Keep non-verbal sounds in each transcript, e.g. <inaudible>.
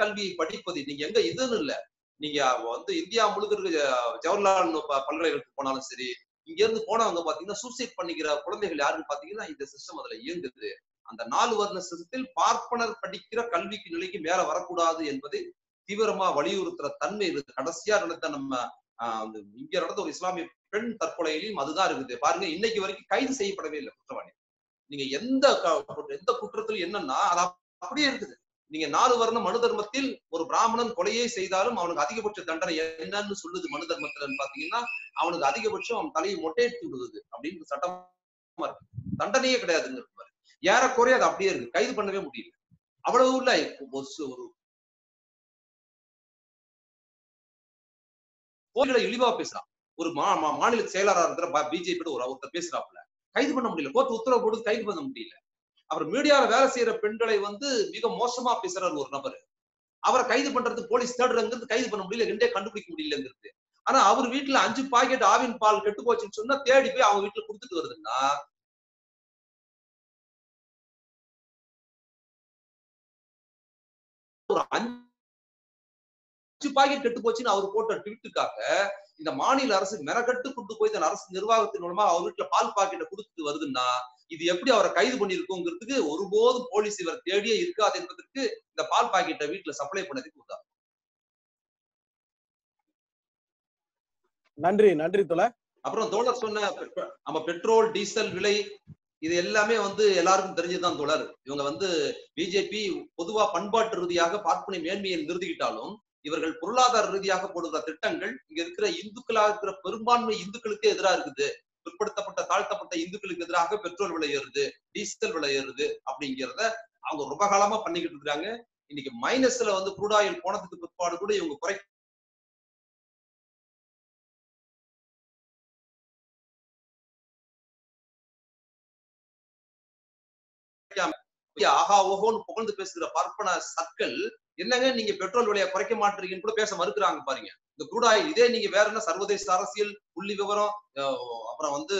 கல்வியை படிப்பது நீங்க எங்க இதுன்னு இல்ல. நீங்க வந்து இந்தியா முழுக்க இருக்க ஜவஹர்லால் நேரு பல்கலைக்கழகத்துக்கு போனாலும் சரி இங்க இருந்து போனவங்க பாத்தீங்கன்னா சூசைட் பண்ணிக்கிற குழந்தைகள் யாருன்னு பாத்தீங்கன்னா இந்த சிஸ்டம் அதுல இயங்குது. அந்த நாலு வர்ண சிஸ்டத்தில் பார்ப்பனர் படிக்கிற கல்விக்கு நிலைக்கு மேல வரக்கூடாது என்பதை தீவிரமா வலியுறுத்துற தன்மை இருக்கு கடைசியா நடந்த நம்ம இங்க நடந்த ஒரு இஸ்லாமிய பெண் தற்கொலையிலையும் அதுதான் இருக்குது. பாருங்க இன்னைக்கு வரைக்கும் கைது செய்யப்படவே இல்லை குற்றவாளி. நீங்க எந்த எந்த குற்றத்திலும் என்னன்னா அது அப்படியே இருக்குது. நீங்க நாலு வர்ண மனு தர்மத்தில் ஒரு பிராமணன் கொலையே செய்தாலும் அவனுக்கு அதிகபட்ச தண்டனை என்னன்னு சொல்லுது மனு தர்மத்துல பாத்தீங்கன்னா அவனுக்கு அதிகபட்சம் அவன் தலையை மொட்டையெடுத்து விடுவது அப்படின்னு சட்டமா இருக்கு. தண்டனையே கிடையாதுங்க ஏறக்குறைய அது அப்படியே இருக்கு. கைது பண்ணவே முடியல. அவ்வளவு இல்ல. ஒரு கோயில்களை இழிவா பேசுறான் ஒரு மா மா- மாநில செயலாளரா இருக்கிற பிஜேபியோட ஒரு ஒருத்தர் பேசுறாப்புல. கைது பண்ண முடியல. கோர்ட் உத்தரவு போட்டு கைது பண்ண முடியல. அப்புறம் மீடியால வேலை செய்யற பெண்களை வந்து மிக மோசமா பேசுறாரு ஒரு நபர். அவரை கைது பண்றது போலீஸ் தேடுறங்கிறது கைது பண்ண முடியல ரெண்டே கண்டுபிடிக்க முடியலங்கிறது. ஆனா அவர் வீட்டுல அஞ்சு பாக்கெட் ஆவின் பால் கெட்டு போச்சுன்னு சொன்னா தேடி போய் அவங்க வீட்டுல கொடுத்துட்டு வருதுன்னா ஒரு அஞ்சு பாக்கெட் கெட்டு போச்சுன்னு அவர் போட்ட ட்விட்டுக்காக இந்த மாநில அரசு மெனக்கட்டு கொண்டு போய் தன் அரசு நிர்வாகத்தின் மூலமா அவர் வீட்டுல பால் பாக்கெட்டை கொடுத்துட்டு வருதுன்னா இது எப்படி அவரை கைது பண்ணிருக்கோங்கிறதுக்கு ஒருபோதும் போலீஸ் இவர் தேடியே இருக்காது என்பதற்கு இந்த பால் பாக்கெட்டை வீட்டுல சப்ளை பண்ணதுக்கு உதாரணம் நன்றி நன்றி தோழர் அப்புறம் தோழர் சொன்ன நம்ம பெட்ரோல் டீசல் விலை இது எல்லாமே வந்து எல்லாருக்கும் தெரிஞ்சதுதான் தோழர். இவங்க வந்து பிஜேபி பொதுவா பண்பாட்டு ரீதியாக பார்ப்பனை மேன்மையை நிறுத்திக்கிட்டாலும் இவர்கள் பொருளாதார ரீதியாக போடுகிற திட்டங்கள் இங்க இருக்கிற இந்துக்களாக இருக்கிற பெரும்பான்மை இந்துக்களுக்கே எதிராக இருக்குது. பிற்படுத்தப்பட்ட தாழ்த்தப்பட்ட இந்துக்களுக்கு எதிராக பெட்ரோல் விலை ஏறுது டீசல் விலை ஏறுது அப்படிங்கிறத அவங்க ரொம்ப காலமா பண்ணிக்கிட்டு இருக்காங்க இன்னைக்கு மைனஸ்ல வந்து crude oil போனதுக்கு பிற்பாடு கூட இவங்க குறை ஆஹா ஓஹோன்னு புகழ்ந்து பேசுகிற பார்ப்பன சர்க்கிள் என்னங்க நீங்க பெட்ரோல் விலையை குறைக்க மாட்டீங்கன்னு கூட பேச மறுக்கிறாங்க பாருங்க. இந்த குரூட் ஆயில் இதே நீங்க வேற என்ன சர்வதேச அரசியல் புள்ளி விவரம் அப்புறம் வந்து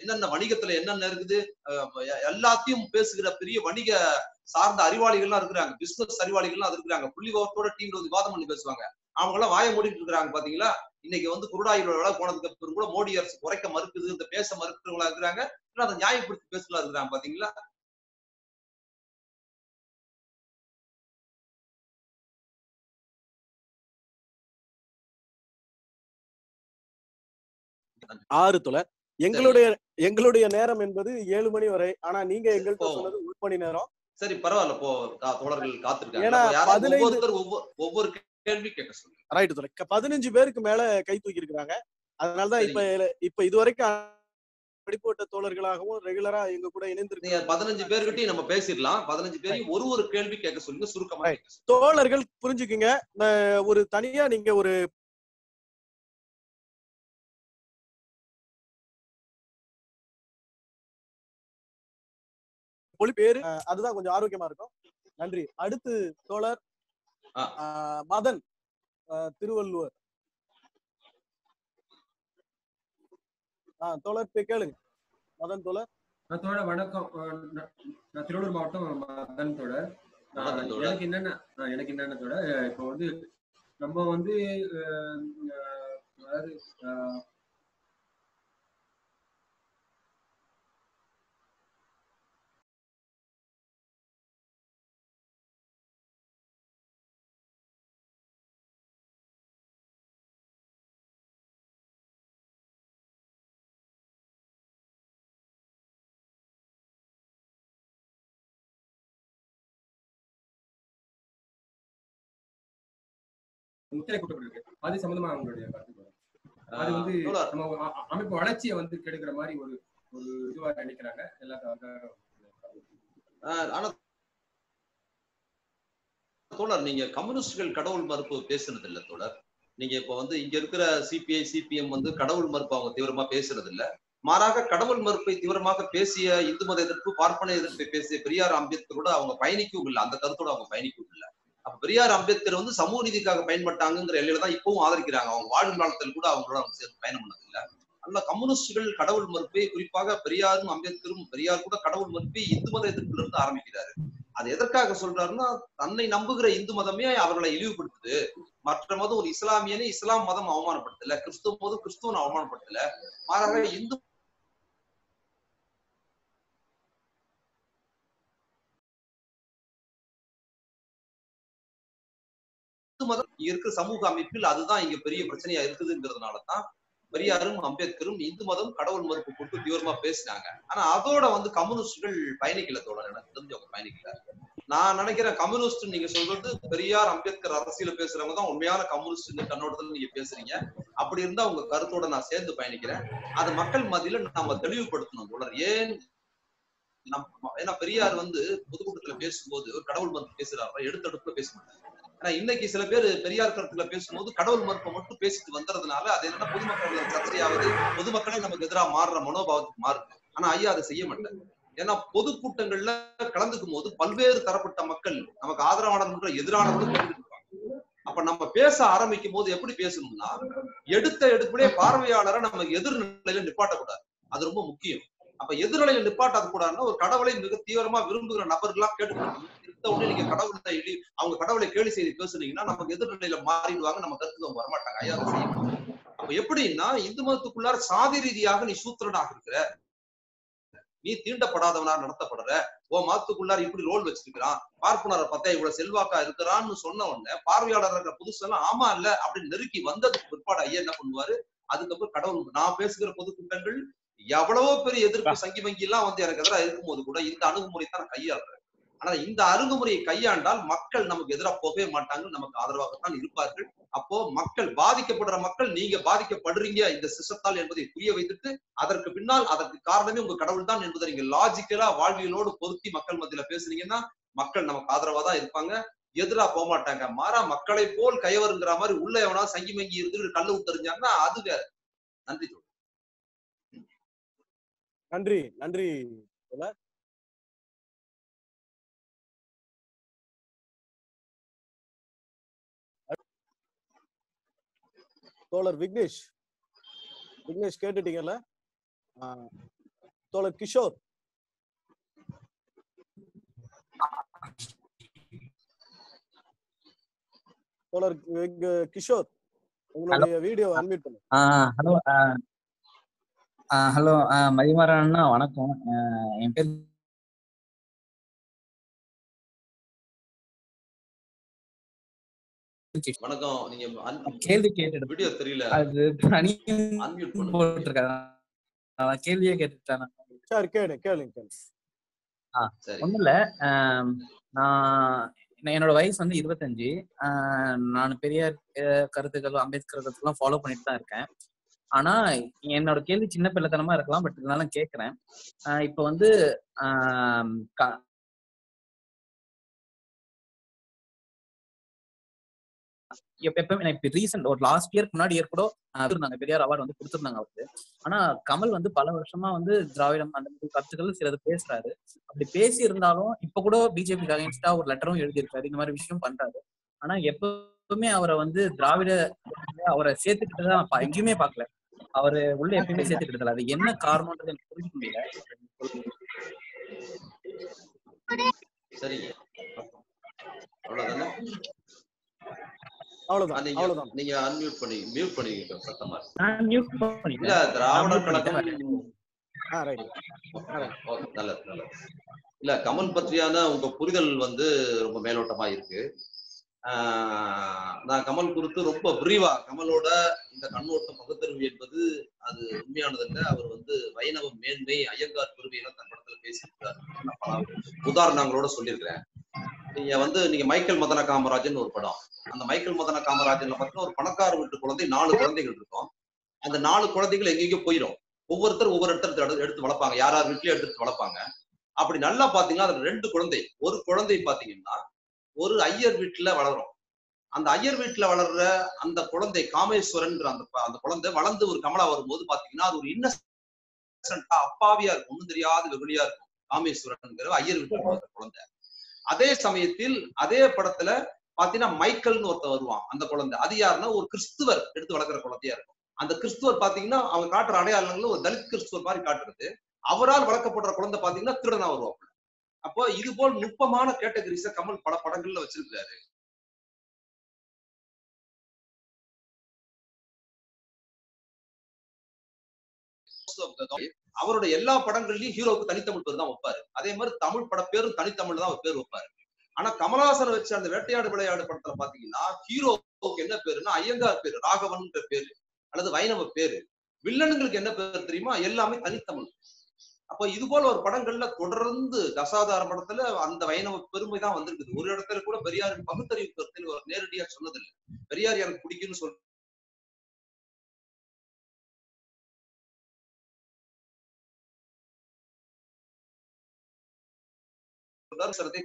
என்னென்ன வணிகத்துல என்னென்ன இருக்குது எல்லாத்தையும் பேசுகிற பெரிய வணிக சார்ந்த அறிவாளிகள்லாம் இருக்கிறாங்க பிசினஸ் அறிவாளிகள்லாம் அது இருக்கிறாங்க. புள்ளி விவரத்தோட டீம்ல வந்து விவாதம் பண்ணி பேசுவாங்க. அவங்க எல்லாம் வாய மூடிட்டு இருக்கிறாங்க பாத்தீங்களா? இன்னைக்கு வந்து குருடாயில் விலை போனதுக்கு அப்புறம் கூட மோடி அரசு குறைக்க மறுக்குது இந்த பேச மறுக்கிறவங்களா இருக்கிறாங்க இல்ல அதை நியாயப்படுத்தி பேசுறா இருக்கிறாங்க பாத்தீங்களா? ஆறு தோழர் எங்களுடைய எங்களுடைய நேரம் என்பது ஏழு மணி வரை. ஆனா நீங்க எங்கள்கிட்ட. சொன்னது ஒரு மணி நேரம். சரி பரவாயில்ல போ தோழர்கள் காத்திருக்காங்க. ஒவ்வொரு கேள்வி கேட்க சொல்லுங்க. ரைட் க- பதினஞ்சு பேருக்கு மேல கை தூக்கி இருக்கிறாங்க அதனாலதான் இப்ப இப்ப இதுவரைக்கும் படிப்போட்ட தோழர்களாகவும் ரெகுலரா எங்க கூட இணைந்திருக்க பதினஞ்சு பேர்கிட்டயும் நம்ம பேசிடலாம். பதினஞ்சு பேரையும் ஒரு ஒரு கேள்வி கேட்க சொல்லுங்க. சுருக்கமா. தோழர்கள் புரிஞ்சுக்குங்க. ஒரு தனியா நீங்க ஒரு மொழி பேரு அதுதான் கொஞ்சம் ஆரோக்கியமா இருக்கும். நன்றி. அடுத்து தோழர் மதன் திருவள்ளுவர். ஆ தோழர் கேளுங்க. மதன் தோழர். நான் தோழ வணக்கம். நான் திருவள்ளூர் மாவட்டம் மதன் தோழ மதன் தோழர். எனக்கு என்னென்ன எனக்கு என்னென்ன தோழ அஹ் இப்போ வந்து நம்ம வந்து அதாவது முத்திரை கூட்டப்பட்டிருக்கு. அது சம்பந்தமா அவங்களுடைய கருத்து. அது வந்து நம்ம அமைப்பு வளர்ச்சியை வந்து கெடுக்கிற மாதிரி ஒரு ஒரு இதுவா நினைக்கிறாங்க. ஆனா தோழர் நீங்க கம்யூனிஸ்டுகள் கடவுள் மறுப்பு பேசுனது இல்ல தோழர். நீங்க இப்ப வந்து இங்க இருக்கிற சிபிஐ சிபிஎம் வந்து கடவுள் மறுப்பு அவங்க தீவிரமா பேசுறது இல்ல மாறாக கடவுள் மறுப்பை தீவிரமாக பேசிய இந்து மத எதிர்ப்பு பார்ப்பன எதிர்ப்பை பேசிய பெரியார் அம்பேத்கரோட அவங்க பயணிக்கவும் இல்லை. அந்த கருத்தோட அவங்க பயணிக்கவும் இல்லை. அப்ப பெரியார் அம்பேத்கர் வந்து சமூக நீதிக்காக பயன்பட்டாங்கிற எல்லையில தான் இப்பவும் ஆதரிக்கிறாங்க. அவங்க வாழும் காலத்தில் கூட அவங்களோட அவங்க சேர்ந்து பயணம் பண்ணது இல்ல அதனால கம்யூனிஸ்டுகள் கடவுள் மறுப்பை குறிப்பாக பெரியாரும் அம்பேத்கரும் பெரியார் கூட கடவுள் மறுப்பை இந்து மத எதிர்ப்புல இருந்து ஆரம்பிக்கிறாரு. அது எதற்காக சொல்றாருன்னா தன்னை நம்புகிற இந்து மதமே அவர்களை இழிவுபடுத்துது. மற்ற மதம் ஒரு இஸ்லாமியனே இஸ்லாம் மதம் அவமானப்படுத்தல. கிறிஸ்துவ மதம் கிறிஸ்துவன் அவமானப்படுத்தல. மாறாக இந்து இந்து மதம் இருக்கு இருக்கிற சமூக அமைப்பில் அதுதான் இங்க பெரிய பிரச்சனையா இருக்குதுங்கிறதுனாலதான் பெரியாரும் அம்பேத்கரும் இந்து மதம் கடவுள் மறுப்பு கொடுத்து தீவிரமா பேசினாங்க. ஆனா அதோட வந்து கம்யூனிஸ்டுகள் பயணிக்கல தோழர் எனக்கு தெரிஞ்சவங்க பயணிக்கல. நான் நினைக்கிறேன் கம்யூனிஸ்ட் நீங்க சொல்றது பெரியார் அம்பேத்கர் அரசியல பேசுறவங்க தான் உண்மையான கம்யூனிஸ்ட் கண்ணோட்டத்துல நீங்க பேசுறீங்க. அப்படி இருந்தா உங்க கருத்தோட நான் சேர்ந்து பயணிக்கிறேன். அது மக்கள் மத்தியில நம்ம தெளிவுபடுத்தணும் தோழர். ஏன் நம்ம ஏன்னா பெரியார் வந்து பொதுக்கூட்டத்துல பேசும்போது கடவுள் மறுப்பு பேசுறாரு? எடுத்தடுப்புல பேச மாட்டாங்க ஆனா இன்னைக்கு சில பேர் பெரியார் கருத்துல பேசும்போது கடவுள் மறுப்பை மட்டும் பேசிட்டு வந்ததுனால அது என்ன பொதுமக்கள் சர்ச்சையாவது பொதுமக்களே நமக்கு எதிராக மாறுற மனோபாவத்துக்கு மாறுது. ஆனா ஐயா அதை செய்ய மாட்டாங்க ஏன்னா பொதுக்கூட்டங்கள்ல கலந்துக்கும் போது பல்வேறு தரப்பட்ட மக்கள் நமக்கு ஆதரவானவர்கள் எதிரானவர்கள் கலந்துட்டு அப்ப நம்ம பேச ஆரம்பிக்கும் போது எப்படி பேசணும்னா எடுத்த எடுப்பிலே பார்வையாளரை நம்ம எதிர்நிலையில நிப்பாட்டக்கூடாது. அது ரொம்ப முக்கியம். அப்ப எதிர்நிலையில நிப்பாட்டாத கூடாதுன்னா ஒரு கடவுளை மிக தீவிரமா விரும்புகிற நபர்களா கேட்டுக்கணும் இருந்த உடனே நீங்க கடவுளை எழுதி அவங்க கடவுளை கேலி செய்து பேசுனீங்கன்னா நமக்கு எதிர்நிலையில மாறிடுவாங்க நம்ம கருத்துவம் வரமாட்டாங்க. ஐயா செய்ய அப்ப எப்படின்னா இந்து மதத்துக்குள்ளார சாதி ரீதியாக நீ சூத்திரனாக இருக்கிற நீ தீண்டப்படாதவனா நடத்தப்படுற ஓ மதத்துக்குள்ளார இப்படி ரோல் வச்சிருக்கிறான் பார்ப்பனரை பார்த்தா இவ்வளவு செல்வாக்கா இருக்கிறான்னு சொன்ன உடனே பார்வையாளர் இருக்கிற புதுசெல்லாம் ஆமா இல்ல அப்படின்னு நெருக்கி வந்ததுக்கு பிற்பாடு ஐயா என்ன பண்ணுவாரு? அதுக்கப்புறம் கடவுள் நான் பேசுகிற பொதுக்கூட்டங்கள் எவ்வளவோ பெரிய எதிர்ப்பு சங்கி வங்கி எல்லாம் வந்து எனக்கு எதிராக இருக்கும்போது கூட இந்த அணுகுமுறை தான் கையாளுறேன். ஆனா இந்த அணுகுமுறையை கையாண்டால் மக்கள் நமக்கு எதிராக போகவே மாட்டாங்க நமக்கு ஆதரவாகத்தான் இருப்பார்கள். அப்போ மக்கள் பாதிக்கப்படுற மக்கள் நீங்க பாதிக்கப்படுறீங்க இந்த சிஸ்டத்தால் என்பதை புரிய வைத்துட்டு அதற்கு பின்னால் அதற்கு காரணமே உங்க கடவுள் தான் என்பதை நீங்க லாஜிக்கலா வாழ்வியலோடு பொருத்தி மக்கள் மத்தியில பேசுனீங்கன்னா மக்கள் நமக்கு ஆதரவா தான் இருப்பாங்க. எதிரா போக மாட்டாங்க. மாறா மக்களை போல் கைவருங்கிற மாதிரி உள்ள எவனா சங்கி மங்கி இருந்து கல்லு விட்டுறிஞ்சாங்கன்னா அது வேற. நன்றி. நன்றி நன்றி தோழர். விக்னேஷ் விக்னேஷ் கேட்டுட்டீங்கல்ல? தோழர் கிஷோர். தோழர் கிஷோர் உங்களுடைய வீடியோ அன்மியூட் பண்ணுங்க ஹலோ. ஹலோ மதிமாறன் அண்ணா வணக்கம். என் பேர் வணக்கம். நீங்க கேள்வி வீடியோ தெரியல. அது நான் கேள்வியே கேட்டுட்டேன் சரி கேளு கேளுங்க ஒண்ணும் இல்ல நான் என்னோட வயசு வந்து இருபத்தஞ்சு. ஆஹ் நான் பெரியார் கருத்துக்கள் அம்பேத்கர் கருத்துக்கெல்லாம் ஃபாலோ பண்ணிட்டு தான் இருக்கேன். ஆனா என்னோட கேள்வி சின்ன பிள்ளைத்தனமா இருக்கலாம் பட் இருந்தாலும் கேக்குறேன். ஆஹ் இப்ப வந்து எப்ப எப்பவுமே இப்ப ரீசெண்ட் ஒரு லாஸ்ட் இயர் முன்னாடி இயர் கூட இருந்தாங்க பெரியார் அவார்டு வந்து கொடுத்துருந்தாங்க அவருக்கு. ஆனா கமல் வந்து பல வருஷமா வந்து திராவிடம் அந்த மாதிரி கருத்துக்கள் சிலது பேசுறாரு. அப்படி பேசி இருந்தாலும் இப்ப கூட பிஜேபி அகைன்ஸ்டா ஒரு லெட்டரும் எழுதியிருக்காரு. இந்த மாதிரி விஷயம் பண்றாரு. ஆனா எப்பவுமே அவரை வந்து திராவிட அவரை சேர்த்துக்கிட்டதா நான் பா- எங்கேயுமே பார்க்கல. அவரு உள்ள எப்பயுமே சேர்த்துக்கிட்டதில்ல. அது என்ன காரணம்ன்றது எனக்கு புரிஞ்சுக்க முடியல. சரிங்க. அவ்வளவுதானே? அவ்வளவுதான் அவ்வளவுதான். நீங்க அன்மியூட் பண்ணி மியூட் பண்ணிக்க சத்தமா. இருக்கு. நான் மியூட் இல்ல பண்ணிட்டேன் திராவிட நான் mute கழகம் ஆ ரைட் ஓகே, நல்லது நல்லது. இல்ல கமல் பற்றியான உங்க புரிதல் வந்து ரொம்ப மேலோட்டமா இருக்கு. நான் கமல் குறித்து ரொம்ப விரிவா கமலோட இந்த கண்ணோட்டம் பகுத்தறிவு என்பது அது உண்மையானது இல்லை அவர் வந்து வைணவ மேன்மை ஐயங்கார் பெருமையெல்லாம் தன் படத்துல பேசியிருக்காரு நான் பல உதாரணங்களோட சொல்லியிருக்கிறேன். நீங்க வந்து நீங்க மைக்கேல் மதன காமராஜன் ஒரு படம். அந்த மைக்கேல் மதன காமராஜன்ல பார்த்தீங்கன்னா ஒரு பணக்கார வீட்டு குழந்தை நாலு குழந்தைகள் இருக்கும். அந்த நாலு குழந்தைகள் எங்கெங்கயோ போயிடும் ஒவ்வொருத்தர் ஒவ்வொரு இடத்துல எடுத்து- எடுத்து வளர்ப்பாங்க. யார் யார் வீட்லயும் எடுத்து வளர்ப்பாங்க. அப்படி நல்லா பாத்தீங்கன்னா அதுல ரெண்டு குழந்தை. ஒரு குழந்தை பாத்தீங்கன்னா ஒரு ஐயர் வீட்டுல வளரும் அந்த ஐயர் வீட்டுல வளர்ற அந்த குழந்தை காமேஸ்வரன் அந்த அந்த குழந்தை வளர்ந்து ஒரு கமலா வரும்போது பாத்தீங்கன்னா அது ஒரு இன்னசென்டா அப்பாவியா இருக்கும். ஒண்ணும் தெரியாத வெகுளியா இருக்கும். காமேஸ்வரன்ங்கிற ஐயர் வீட்டுல வளர்ற குழந்தை. அதே சமயத்தில் அதே படத்துல பாத்தீங்கன்னா மைக்கேல்னு ஒருத்தன் வருவான் அந்த குழந்தை. அது யாருன்னா ஒரு கிறிஸ்துவர் எடுத்து வளர்க்குற குழந்தையா இருக்கும். அந்த கிறிஸ்துவர் பாத்தீங்கன்னா அவங்க காட்டுற அடையாளங்களும் ஒரு தலித் கிறிஸ்துவர் மாதிரி காட்டுறது. அவரால் வளர்க்கப்படுற குழந்தை பாத்தீங்கன்னா திருடனா வருவாங்க அப்போ இது போல் நுட்பமான கேட்டகரிஸ கமல் பல படங்கள்ல வச்சிருக்கிறாரு. அவரோட எல்லா படங்கள்லயும் ஹீரோவுக்கு தனித்தமிழ் பேர் தான் வைப்பாரு. அதே மாதிரி தமிழ் பட பேரும் தனித்தமிழ் தான் பேர் வைப்பாரு. ஆனா கமலாசன் வச்ச அந்த வேட்டையாடு விளையாடு படத்துல பாத்தீங்கன்னா ஹீரோவுக்கு என்ன பேருன்னா ஐயங்கார் பேரு ராகவன்ன்ற பேரு அல்லது வைணவ பேரு. வில்லனுங்களுக்கு என்ன பேர் தெரியுமா? எல்லாமே தனித்தமிழ். அப்ப இது போல ஒரு படங்கள்ல தொடர்ந்து தசாதார படத்துல அந்த வைணவ பெருமை தான் வந்திருக்குது. ஒரு இடத்துல கூட பெரியார் பகுத்தறிவு கருத்தில் ஒரு நேரடியா சொன்னதில்லை. பெரியார் எனக்கு பிடிக்கும்னு சொல்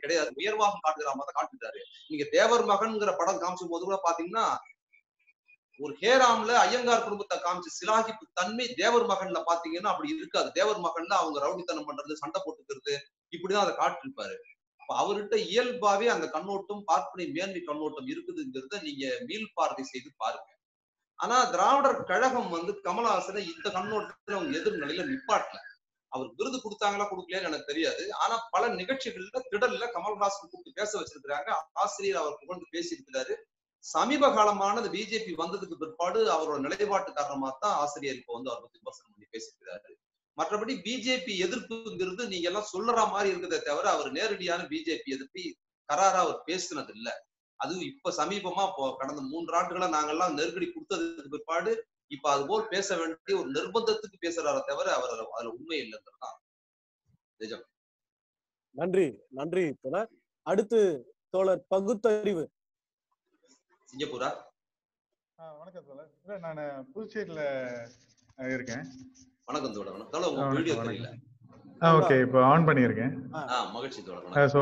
கிடையாது. உயர்வாக காட்டுகிற மாதிரி நீங்க தேவர் மகன்ங்கிற படம் காமிச்சும் போது கூட பாத்தீங்கன்னா ஒரு ஹேராம்ல ஐயங்கார் குடும்பத்தை காமிச்ச சிலாகிப்பு தன்மை தேவர் மகன்ல பாத்தீங்கன்னா அப்படி இருக்காது. தேவர் மகன்ல அவங்க ரவுடித்தனம் பண்றது சண்டை போட்டுக்கிறது இப்படிதான் அதை காட்டிருப்பாரு அப்ப அவர்கிட்ட இயல்பாவே அந்த கண்ணோட்டம் பார்ப்பனை மேன்மை கண்ணோட்டம் இருக்குதுங்கிறத நீங்க மீள் பார்வை செய்து பாருங்க. ஆனா திராவிடர் கழகம் வந்து கமலஹாசனை இந்த கண்ணோட்டத்துல அவங்க எதிர்நிலையில நிப்பாட்டல. அவர் விருது கொடுத்தாங்களா கொடுக்கலையான்னு எனக்கு தெரியாது. ஆனா பல நிகழ்ச்சிகள்ல திடல்ல கமல்ஹாசன் கூப்பிட்டு பேச வச்சிருக்கிறாங்க. ஆசிரியர் அவர் புகழ்ந்து பேசியிருக்கிறாரு. சமீப காலமானது பிஜேபி வந்ததுக்கு பிற்பாடு அவரோட நிலைப்பாட்டு காரணமா தான் ஆசிரியர் இப்போ வந்து அவர் பத்தி விமர்சனம் பண்ணி பேசியிருக்கிறாரு. மற்றபடி பிஜேபி எதிர்ப்புங்கிறது நீங்க எல்லாம் சொல்லுற மாதிரி இருக்கிறதே தவிர அவர் நேரடியான பிஜேபி எதிர்ப்பு கராரா அவர் பேசினது இல்ல அதுவும் இப்ப சமீபமா கடந்த மூன்று ஆண்டுகளா நாங்கெல்லாம் நெருக்கடி கொடுத்ததுக்கு பிற்பாடு இப்ப அது போல் பேச வேண்டிய ஒரு நிர்பந்தத்துக்கு பேசுறாரே தவிர அவர் அதுல உண்மை இல்லைங்கிறதான் நிஜம். நன்றி நன்றி அடுத்து தோழர் பகுத்தறிவு. சிங்கப்பூரா? வணக்கம் தோழர். இல்ல நான் புதுச்சேரியில இருக்கேன். வணக்கம் தோழர் வணக்கம். தோழர் உங்க வீடியோ தெரியல. ஓகே இப்போ ஆன் பண்ணியிருக்கேன். ஆ மகிழ்ச்சி தோழர் ஸோ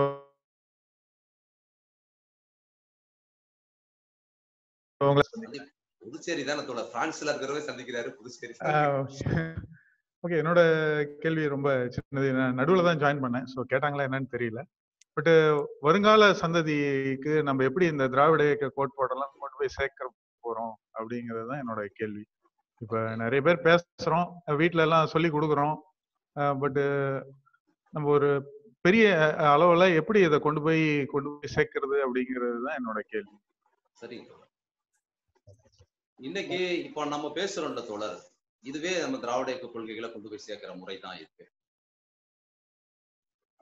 புதுச்சேரி தானே தோழர்? பிரான்ஸ்ல இருக்கிறவரை சந்திக்கிறாரு புதுச்சேரி ஓகே என்னோட கேள்வி ரொம்ப சின்னது. நான் நடுவில் தான் ஜாயின் பண்ணேன். ஸோ கேட்டாங்களா என்னன்னு தெரியல. பட் வருங்கால சந்ததிக்கு நம்ம எப்படி இந்த திராவிட இயக்க கோட்பாடெல்லாம் கொண்டு போய் சேர்க்க போறோம் அப்படிங்கிறது தான் என்னோட கேள்வி. இப்போ நிறைய பேர் பேசுறோம் வீட்டுல எல்லாம் சொல்லி கொடுக்குறோம். பட்டு நம்ம ஒரு பெரிய அளவுல எப்படி இதை கொண்டு போய் கொண்டு போய் சேர்க்கறது அப்படிங்கிறது தான் என்னோட கேள்வி. சரி. இன்னைக்கு இப்போ நம்ம பேசுறோம்ல தோழர் இதுவே நம்ம திராவிட இயக்க கொள்கைகளை கொண்டு போய் சேர்க்கிற முறை தான் இருக்கு.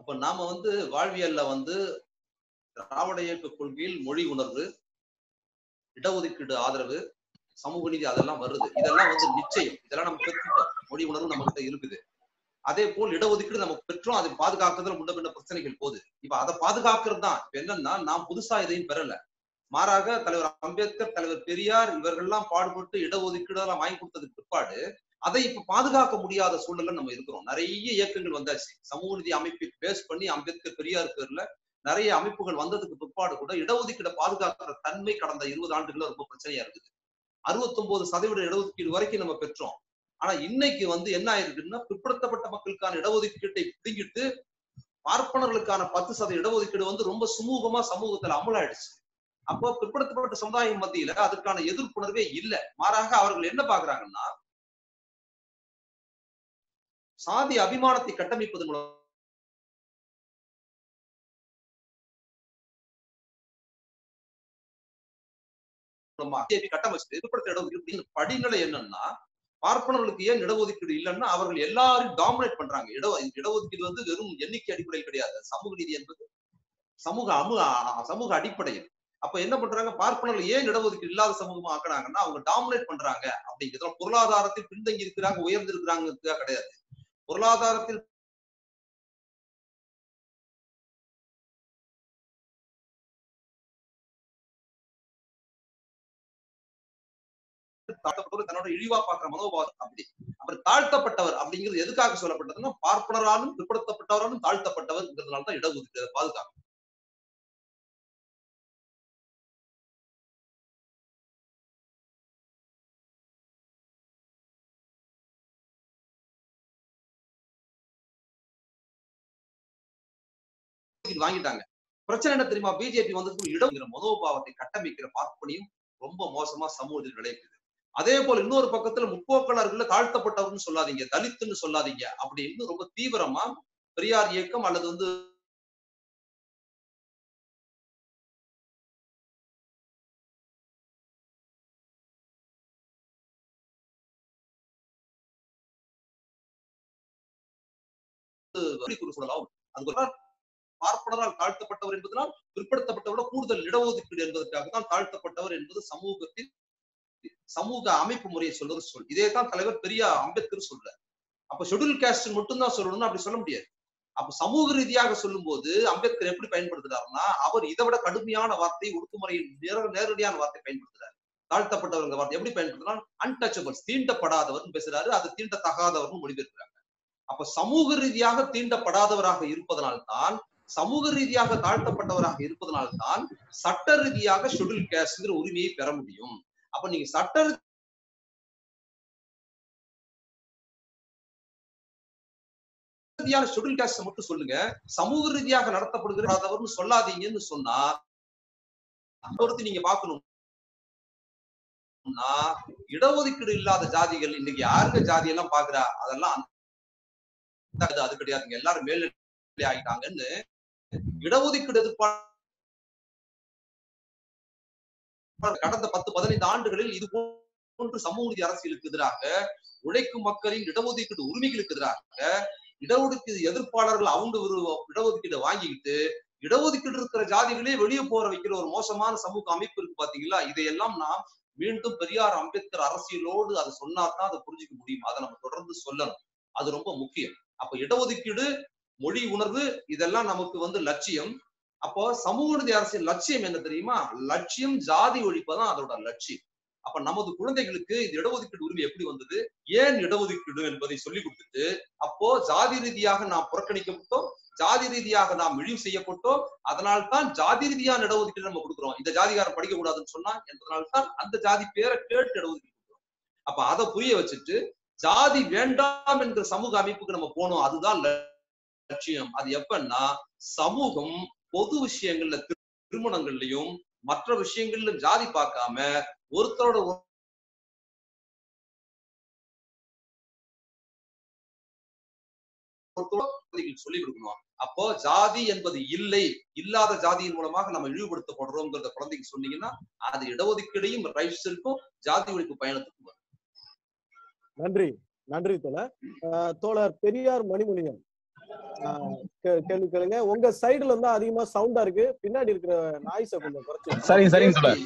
அப்ப நாம வந்து வாழ்வியல்ல வந்து திராவிட இயக்க கொள்கையில் மொழி உணர்வு இடஒதுக்கீடு ஆதரவு சமூக நீதி அதெல்லாம் வருது. இதெல்லாம் வந்து நிச்சயம். இதெல்லாம் நம்ம பெற்றுட்டோம். மொழி உணர்வு நம்ம கிட்ட இருக்குது. அதே போல் இடஒதுக்கீடு நம்ம பெற்றோம். அதை பாதுகாக்கிறதுல முன்ன பின்ன பிரச்சனைகள் போகுது. இப்ப அதை பாதுகாக்கிறது தான். இப்ப என்னன்னா நாம் புதுசா எதையும் பெறல. மாறாக தலைவர் அம்பேத்கர் தலைவர் பெரியார் இவர்கள்லாம் பாடுபட்டு இடஒதுக்கீடு எல்லாம் வாங்கி கொடுத்ததுக்கு பிற்பாடு அதை இப்ப பாதுகாக்க முடியாத சூழல்ல நம்ம இருக்கிறோம். நிறைய இயக்கங்கள் வந்தாச்சு. சமூக நிதி அமைப்பை பேஸ் பண்ணி அம்பேத்கர் பெரியார் பேர்ல நிறைய அமைப்புகள் வந்ததுக்கு பிற்பாடு கூட இடஒதுக்கீடை பாதுகாக்கிற தன்மை கடந்த இருபது ஆண்டுகள்ல ரொம்ப பிரச்சனையா இருக்குது. அறுபத்தி ஒன்பது சதவீத இடஒதுக்கீடு வரைக்கும் நம்ம பெற்றோம். ஆனா இன்னைக்கு வந்து என்ன ஆயிருக்குன்னா பிற்படுத்தப்பட்ட மக்களுக்கான இடஒதுக்கீட்டை பிடிங்கிட்டு பார்ப்பனர்களுக்கான பத்து சதவீத இடஒதுக்கீடு வந்து ரொம்ப சுமூகமா சமூகத்துல அமலாயிடுச்சு. அப்போ பிற்படுத்தப்பட்ட சமுதாயம் மத்தியில அதுக்கான எதிர்ப்புணர்வே இல்லை. மாறாக அவர்கள் என்ன பாக்குறாங்கன்னா சாதி அபிமானத்தை கட்டமைப்பது மூலம் கட்டமைச்சு இடஒதுக்கீடு படிநிலை என்னன்னா பார்ப்பனர்களுக்கு ஏன் இடஒதுக்கீடு இல்லைன்னா அவர்கள் எல்லாரும் டாமினேட் பண்றாங்க. இட இடஒதுக்கீடு வந்து வெறும் எண்ணிக்கை அடிப்படையில் கிடையாது. சமூக நீதி என்பது சமூக அமு சமூக அடிப்படையில். அப்ப என்ன பண்றாங்க? பார்ப்பனர்கள் ஏன் இடஒதுக்கீடு இல்லாத சமூகமா ஆக்குறாங்கன்னா அவங்க டாமினேட் பண்றாங்க. அப்படிங்கிறது பொருளாதாரத்தில் பின்தங்கி இருக்கிறாங்க உயர்ந்து இருக்கிறாங்க கிடையாது. பொருளாதாரத்தில் தன்னோட இழிவா பாக்குற மனோபாவம் அப்படி. அவர் தாழ்த்தப்பட்டவர் அப்படிங்கிறது எதுக்காக சொல்லப்பட்டதுன்னா பார்ப்பனராலும் பிற்படுத்தப்பட்டவராலும் தாழ்த்தப்பட்டவர் தான் இடஒதுக்கீடு பாதுகாக்கும் வாங்கிட்டாங்க. பிரச்சனை என்ன தெரியுமா? பிஜேபி வந்ததுக்கு இடம்ங்கிற மனோபாவத்தை கட்டமைக்கிற பார்ப்பனையும் ரொம்ப மோசமா சமூகத்தில் விளைவிக்குது. அதே போல இன்னொரு பக்கத்துல முற்போக்காளர்கள் தாழ்த்தப்பட்டவர்னு சொல்லாதீங்க தலித்துன்னு சொல்லாதீங்க அப்படின்னு ரொம்ப தீவிரமா பெரியார் இயக்கம் அல்லது வந்து அது பார்ப்பனரால் தாழ்த்தப்பட்டவர் என்பதனால் பிற்படுத்தப்பட்டவரோட கூடுதல் இடஒதுக்கீடு என்பதற்காக தான் தாழ்த்தப்பட்டவர் என்பது சமூகத்தில் சமூக அமைப்பு முறையை சொல்றது சொல். இதே தான் தலைவர் பெரியா அம்பேத்கர் சொல்றார். அப்ப ஷெட்யூல் காஸ்ட் மட்டும்தான் சொல்லணும்னு அப்படி சொல்ல முடியாது. அப்ப சமூக ரீதியாக சொல்லும் போது அம்பேத்கர் எப்படி பயன்படுத்துறாருன்னா அவர் இதை விட கடுமையான வார்த்தை ஒடுக்குமுறையின் நேர- நேரடியான வார்த்தை பயன்படுத்துறாரு. தாழ்த்தப்பட்டவருங்க வார்த்தை எப்படி பயன்படுத்துறாரு அன்டச்சபிள்ஸ் தீண்டப்படாதவர்னு பேசுறாரு. அது தீண்டத்தகாதவர்னு மொழிபெயர்க்கிறாங்க. அப்ப சமூக ரீதியாக தீண்டப்படாதவராக இருப்பதனால்தான் சமூக ரீதியாக தாழ்த்தப்பட்டவராக இருப்பதனால்தான் சட்ட ரீதியாக ஷெடியூல் கேஸ்ட்ங்கிற உரிமையை பெற முடியும். அப்ப நீங்க சட்ட ரீதியான ஷெடியூல் கேஸ்ட் மட்டும் சொல்லுங்க. சமூக ரீதியாக நடத்தப்படுகிறவர்னு சொல்லாதீங்கன்னு சொன்னா ஒருத்தி நீங்க பார்க்கணும்னா இடஒதுக்கீடு இல்லாத ஜாதிகள் இன்னைக்கு யாருங்க ஜாதி எல்லாம் பாக்குறா அதெல்லாம் அது- அது கிடையாதுங்க. எல்லாரும் மேல்நிலை ஆகிட்டாங்கன்னு இடஒதுக்கீடு எதிர்ப்பாளர் கடந்த பத்து பதினைந்து ஆண்டுகளில் இது போன்று சமூக நீதி அரசியலுக்கு எதிராக உழைக்கும் மக்களின் இடஒதுக்கீடு உரிமைகளுக்கு எதிராக இடஒதுக்கீடு எதிர்ப்பாளர்கள் அவங்க ஒரு இடஒதுக்கீடு வாங்கிக்கிட்டு இடஒதுக்கீடு இருக்கிற ஜாதிகளே வெளியே போற வைக்கிற ஒரு மோசமான சமூக அமைப்பு இருக்கு பாத்தீங்களா? இதையெல்லாம் நாம் மீண்டும் பெரியார் அம்பேத்கர் அரசியலோடு அதை சொன்னாதான் அதை புரிஞ்சுக்க முடியும். அதை நம்ம தொடர்ந்து சொல்லணும். அது ரொம்ப முக்கியம். அப்ப இடஒதுக்கீடு மொழி உணர்வு இதெல்லாம் நமக்கு வந்து லட்சியம். அப்போ சமூக நீதி அரசியல் லட்சியம் என்ன தெரியுமா? லட்சியம் ஜாதி ஒழிப்பதான் அதோட லட்சியம். அப்ப நமது குழந்தைகளுக்கு இது இடஒதுக்கீடு உரிமை எப்படி வந்தது? ஏன் இடஒதுக்கீடு என்பதை சொல்லி கொடுத்துட்டு அப்போ ஜாதி ரீதியாக நாம் புறக்கணிக்கப்பட்டோம் ஜாதி ரீதியாக நாம் இழிவு செய்யப்பட்டோம் அதனால் தான் ஜாதி ரீதியான இடஒதுக்கீடு நம்ம கொடுக்குறோம். இந்த ஜாதிகாரம் படிக்க கூடாதுன்னு சொன்னா என்பதனால்தான் அந்த ஜாதி பேரை கேட்டு இடஒதுக்கீடு கொடுக்குறோம். அப்ப அதை புரிய வச்சுட்டு ஜாதி வேண்டாம் என்ற சமூக அமைப்புக்கு நம்ம போனோம் அதுதான் லட்சியம். அது எப்பன்னா சமூகம் பொது விஷயங்கள்ல திரு- திருமணங்கள்லயும் மற்ற விஷயங்கள்ல ஜாதி பார்க்காம ஒருத்தரோட சொல்லிக் கொடுக்கணும். அப்போ ஜாதி என்பது இல்லை. இல்லாத ஜாதியின் மூலமாக நம்ம இழிவுபடுத்தப்படுறோம்ங்கிறத குழந்தைக்கு சொன்னீங்கன்னா அது இடஒதுக்கீடையும் ரைட்ஸ் இருக்கும் ஜாதி ஒழிப்பு பயணத்துக்கும். நன்றி. நன்றி தோழர். தோழர் பெரியார் மணிமுனியன். கேள்வி கேளுங்க. உங்க சைடுல இருந்தா அதிகமா சவுண்டா இருக்கு. பின்னாடி இருக்கிற நாய்ஸ கொஞ்சம் குறைச்சு சரிங்க சரிங்க சார்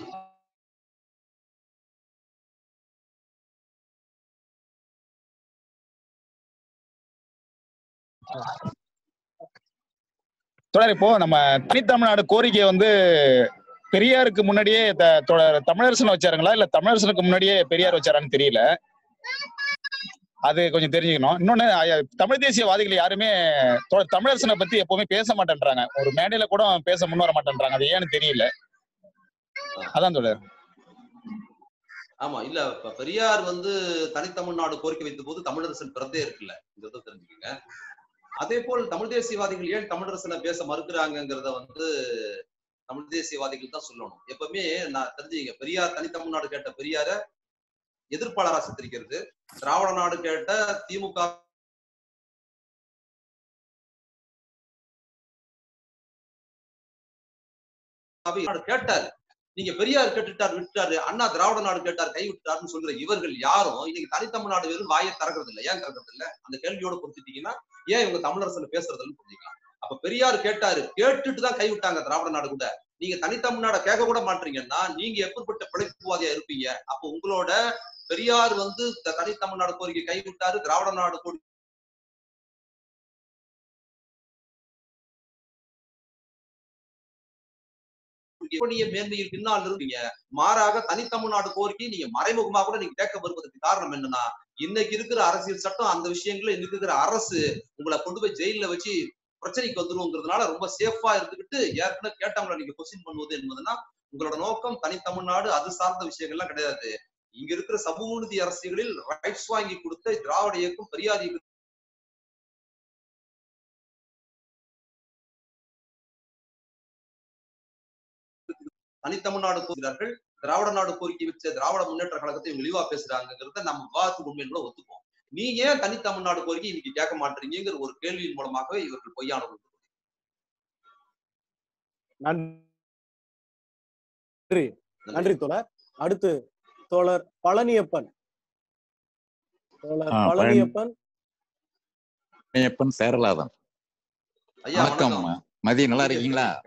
தொடர் இப்போ நம்ம தனித்தமிழ்நாடு கோரிக்கை வந்து பெரியாருக்கு முன்னாடியே தமிழரசன் வச்சாருங்களா? இல்ல தமிழரசனுக்கு முன்னாடியே பெரியார் வச்சாரான்னு தெரியல. அது கொஞ்சம் தெரிஞ்சுக்கணும். இன்னொன்னு தமிழ் தேசியவாதிகள் யாருமே தமிழரசனை பத்தி எப்பவுமே பேச மாட்டேன்றாங்க. ஒரு மேடையில கூட பேச முன் வர மாட்டேன்றாங்க. அது ஏன்னு தெரியல. அதான் தொடர் ஆமா இல்ல இப்ப பெரியார் வந்து தனித்தமிழ்நாடு கோரிக்கை வைத்த போது தமிழரசன் பிறந்தே இருக்குல்ல இந்த தெரிஞ்சுக்கங்க. அதே போல் தமிழ் தேசியவாதிகள் ஏன் தமிழரசனை பேச மறுக்கிறாங்கிறத வந்து தமிழ் தேசியவாதிகள் தான் சொல்லணும். எப்பவுமே நான் தெரிஞ்சுங்க பெரியார் தனித்தமிழ்நாடு கேட்ட பெரியார எதிர்ப்பாளரா சித்தரிக்கிறது. திராவிட நாடு கேட்ட திமுக கேட்டார் கேட்டாரு. நீங்க பெரியார் கேட்டுட்டார் விட்டாரு அண்ணா திராவிட நாடு கேட்டார் கை விட்டாருன்னு சொல்ற இவர்கள் யாரும் இன்னைக்கு தனித்தமிழ்நாடு வெறும் வாயை திறக்கிறது இல்லை. ஏன் திறக்கிறது இல்ல? அந்த கேள்வியோட பொறுத்துட்டீங்கன்னா ஏன் இவங்க தமிழரசுல பேசுறதுன்னு புரிஞ்சுக்கலாம். அப்ப பெரியார் கேட்டாரு கேட்டுட்டு தான் கை விட்டாங்க திராவிட நாடு கூட. நீங்க தனித்தமிழ்நாட கேட்க கூட மாட்டீங்கன்னா நீங்க எப்படிப்பட்ட பிழைப்புவாதியா இருப்பீங்க? அப்ப உங்களோட பெரியார் வந்து தனி தனித்தமிழ்நாடு கோரிக்கை கைவிட்டாரு திராவிட நாடு கோரி எப்படிய மேன்மையில் பின்னால் இருந்தீங்க மாறாக தனித்தமிழ்நாடு கோரிக்கை நீங்க மறைமுகமா கூட நீங்க கேட்க வருவதற்கு காரணம் என்னன்னா இன்னைக்கு இருக்கிற அரசியல் சட்டம் அந்த விஷயங்கள இன்னைக்கு இருக்கிற அரசு உங்களை கொண்டு போய் ஜெயில வச்சு பிரச்சனைக்கு வந்துருங்கிறதுனால ரொம்ப சேஃபா இருந்துகிட்டு ஏற்கனவே கேட்டவங்களை நீங்க கொஸ்டின் பண்ணுவது என்பதுன்னா உங்களோட நோக்கம் தனித்தமிழ்நாடு அது சார்ந்த விஷயங்கள்லாம் கிடையாது. இங்க இருக்கிற சமூகநீதி அரசியலில் ரைட்ஸ் வாங்கி கொடுத்த திராவிட இயக்கம் பெரியார் இயக்கம் தனித்தமிழ்நாடு கோருகிறார்கள் திராவிட நாடு கோரிக்கை வச்ச திராவிட முன்னேற்ற கழகத்தை இவங்க இழிவா பேசுறாங்கிறத நம்ம விவாதத்துக்கு உண்மையை கூட ஒத்துப்போம். நீ ஏன் தனித்தமிழ்நாடு கோரிக்கை இன்னைக்கு கேட்க மாட்டீங்கிற ஒரு கேள்வியின் மூலமாகவே இவர்கள் பொய்யான நன்றி. நன்றி தோழர். அடுத்து தோழர் பழனியப்பன். தோழர் பழனியப்பன். ஐயப்பன் சேரலாதான். வணக்கம் வணக்கம். மதி நல்லா இருக்கீங்களா?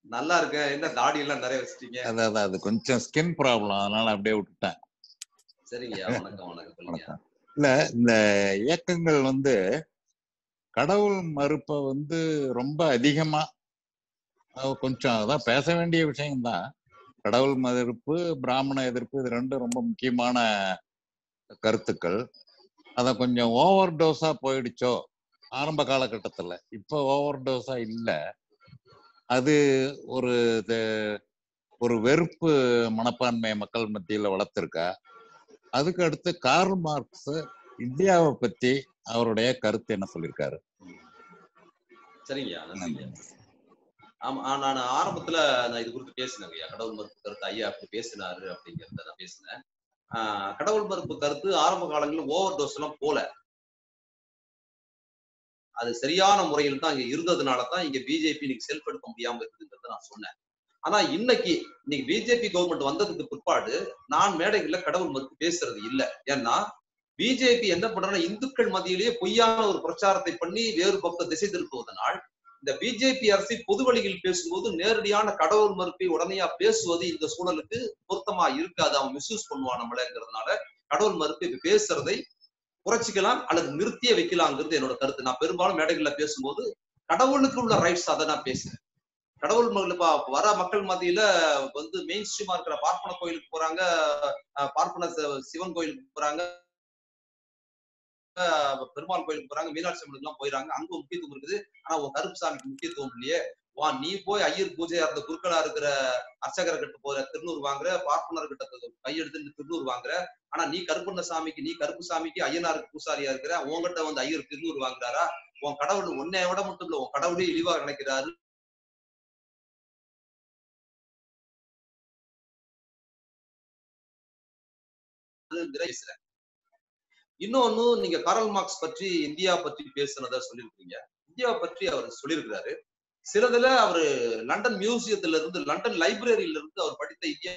நல்லா இருக்கேன். என்ன தாடி எல்லாம் நிறைய வச்சிட்டீங்க? அது அது அது கொஞ்சம் ஸ்கின் ப்ராப்ளம் அதனால அப்படியே விட்டுட்டேன். சரிங்கய்யா வணக்கம் வணக்கம் இல்ல இந்த இயக்கங்கள் வந்து கடவுள் மறுப்பை வந்து ரொம்ப அதிகமா அது கொஞ்சம் அதான் பேச வேண்டிய விஷயம்தான். கடவுள் மறுப்பு பிராமண எதிர்ப்பு இது ரெண்டும் ரொம்ப முக்கியமான கருத்துக்கள். அத கொஞ்சம் ஓவர் டோஸா போயிடுச்சோ? ஆரம்ப காலகட்டத்துல. இப்ப ஓவர் டோஸா இல்ல. அது ஒரு ஒரு வெறுப்பு மனப்பான்மை மக்கள் மத்தியில வளர்த்திருக்கா? அதுக்கு அடுத்து கார்ல் மார்க்ஸ் இந்தியாவை பத்தி அவருடைய கருத்து என்ன சொல்லியிருக்காரு? சரிங்கய்யா ஆமா நான் ஆரம்பத்துல நான் இது குறித்து பேசினேன் ஐயா கடவுள் மறுப்பு கருத்து ஐயா அப்படி பேசினாரு அப்படிங்கிறத நான் பேசினேன். ஆஹ் கடவுள் மறுப்பு கருத்து ஆரம்ப காலங்களில் ஓவர் டோஸ் எல்லாம் போல. அது சரியான முறையில் தான் இங்க இருந்ததுனால தான் இங்க பிஜேபி இன்னைக்கு செல்ஃப் எடுக்க முடியாம இருக்குங்கிறத நான் சொன்னேன். ஆனா இன்னைக்கு இன்னைக்கு பிஜேபி கவர்மெண்ட் வந்ததுக்கு பிற்பாடு நான் மேடைகள்ல கடவுள் மறுப்பு பேசுறது இல்ல. ஏன்னா பிஜேபி என்ன பண்றதுன்னா இந்துக்கள் மத்தியிலேயே பொய்யான ஒரு பிரச்சாரத்தை பண்ணி வேறு பக்கம் திசை திருப்புவதனால் இந்த பிஜேபி அரசை பொது வழியில் பேசும்போது நேரடியான கடவுள் மறுப்பை உடனேயா பேசுவது இந்த சூழலுக்கு பொருத்தமா இருக்காது. அவன் மிஸ்யூஸ் பண்ணுவான் நம்மளங்கிறதுனால. கடவுள் மறுப்பு இப்ப பேசுறதை குறைச்சிக்கலாம் அல்லது நிறுத்தியே வைக்கலாங்கிறது என்னோட கருத்து. நான் பெரும்பாலும் மேடைகள்ல பேசும்போது கடவுளுக்கு உள்ள ரைட்ஸ் அதை நான் பேசுறேன். கடவுள் வர மக்கள் மத்தியில வந்து மெயின் ஸ்ட்ரீமா இருக்கிற பார்ப்பன கோயிலுக்கு போறாங்க பார்ப்பன சிவன் கோயிலுக்கு போறாங்க பெருமாள் கோயிலுக்கு போறாங்க மீனாட்சி அம்மனுக்கு எல்லாம் போயிறாங்க. அங்க முக்கியத்துவம் இருக்குது. ஆனா உன் கருப்பு சாமிக்கு முக்கியத்துவம் இல்லையே. வா நீ போய் ஐயர் பூஜையா இருந்த குருக்களா இருக்கிற அர்ச்சகர் கிட்ட போற திருநூறு வாங்குற பார்ப்பனர் கிட்ட கையெடுத்து திருநூறு வாங்குற. ஆனா நீ கருப்பண்ண சாமிக்கு நீ கருப்பு சாமிக்கு ஐயனாருக்கு பூசாரியா இருக்கிற உங்ககிட்ட வந்து ஐயர் திருநூறு வாங்குறாரா? உன் கடவுள் உன்னை விட மட்டும் இல்ல உன் கடவுளே இழிவா நினைக்கிறாரு. பேசுறேன் இன்னொன்னு நீங்க காரல் மார்க்ஸ் பற்றி இந்தியா பற்றி பேசுனதா சொல்லியிருக்கீங்க இந்தியா பற்றி அவர் சொல்லியிருக்கிறாரு சிலதுல அவர் லண்டன் மியூசியத்துல இருந்து லண்டன் லைப்ரரியில இருந்து அவர் படித்த இந்தியா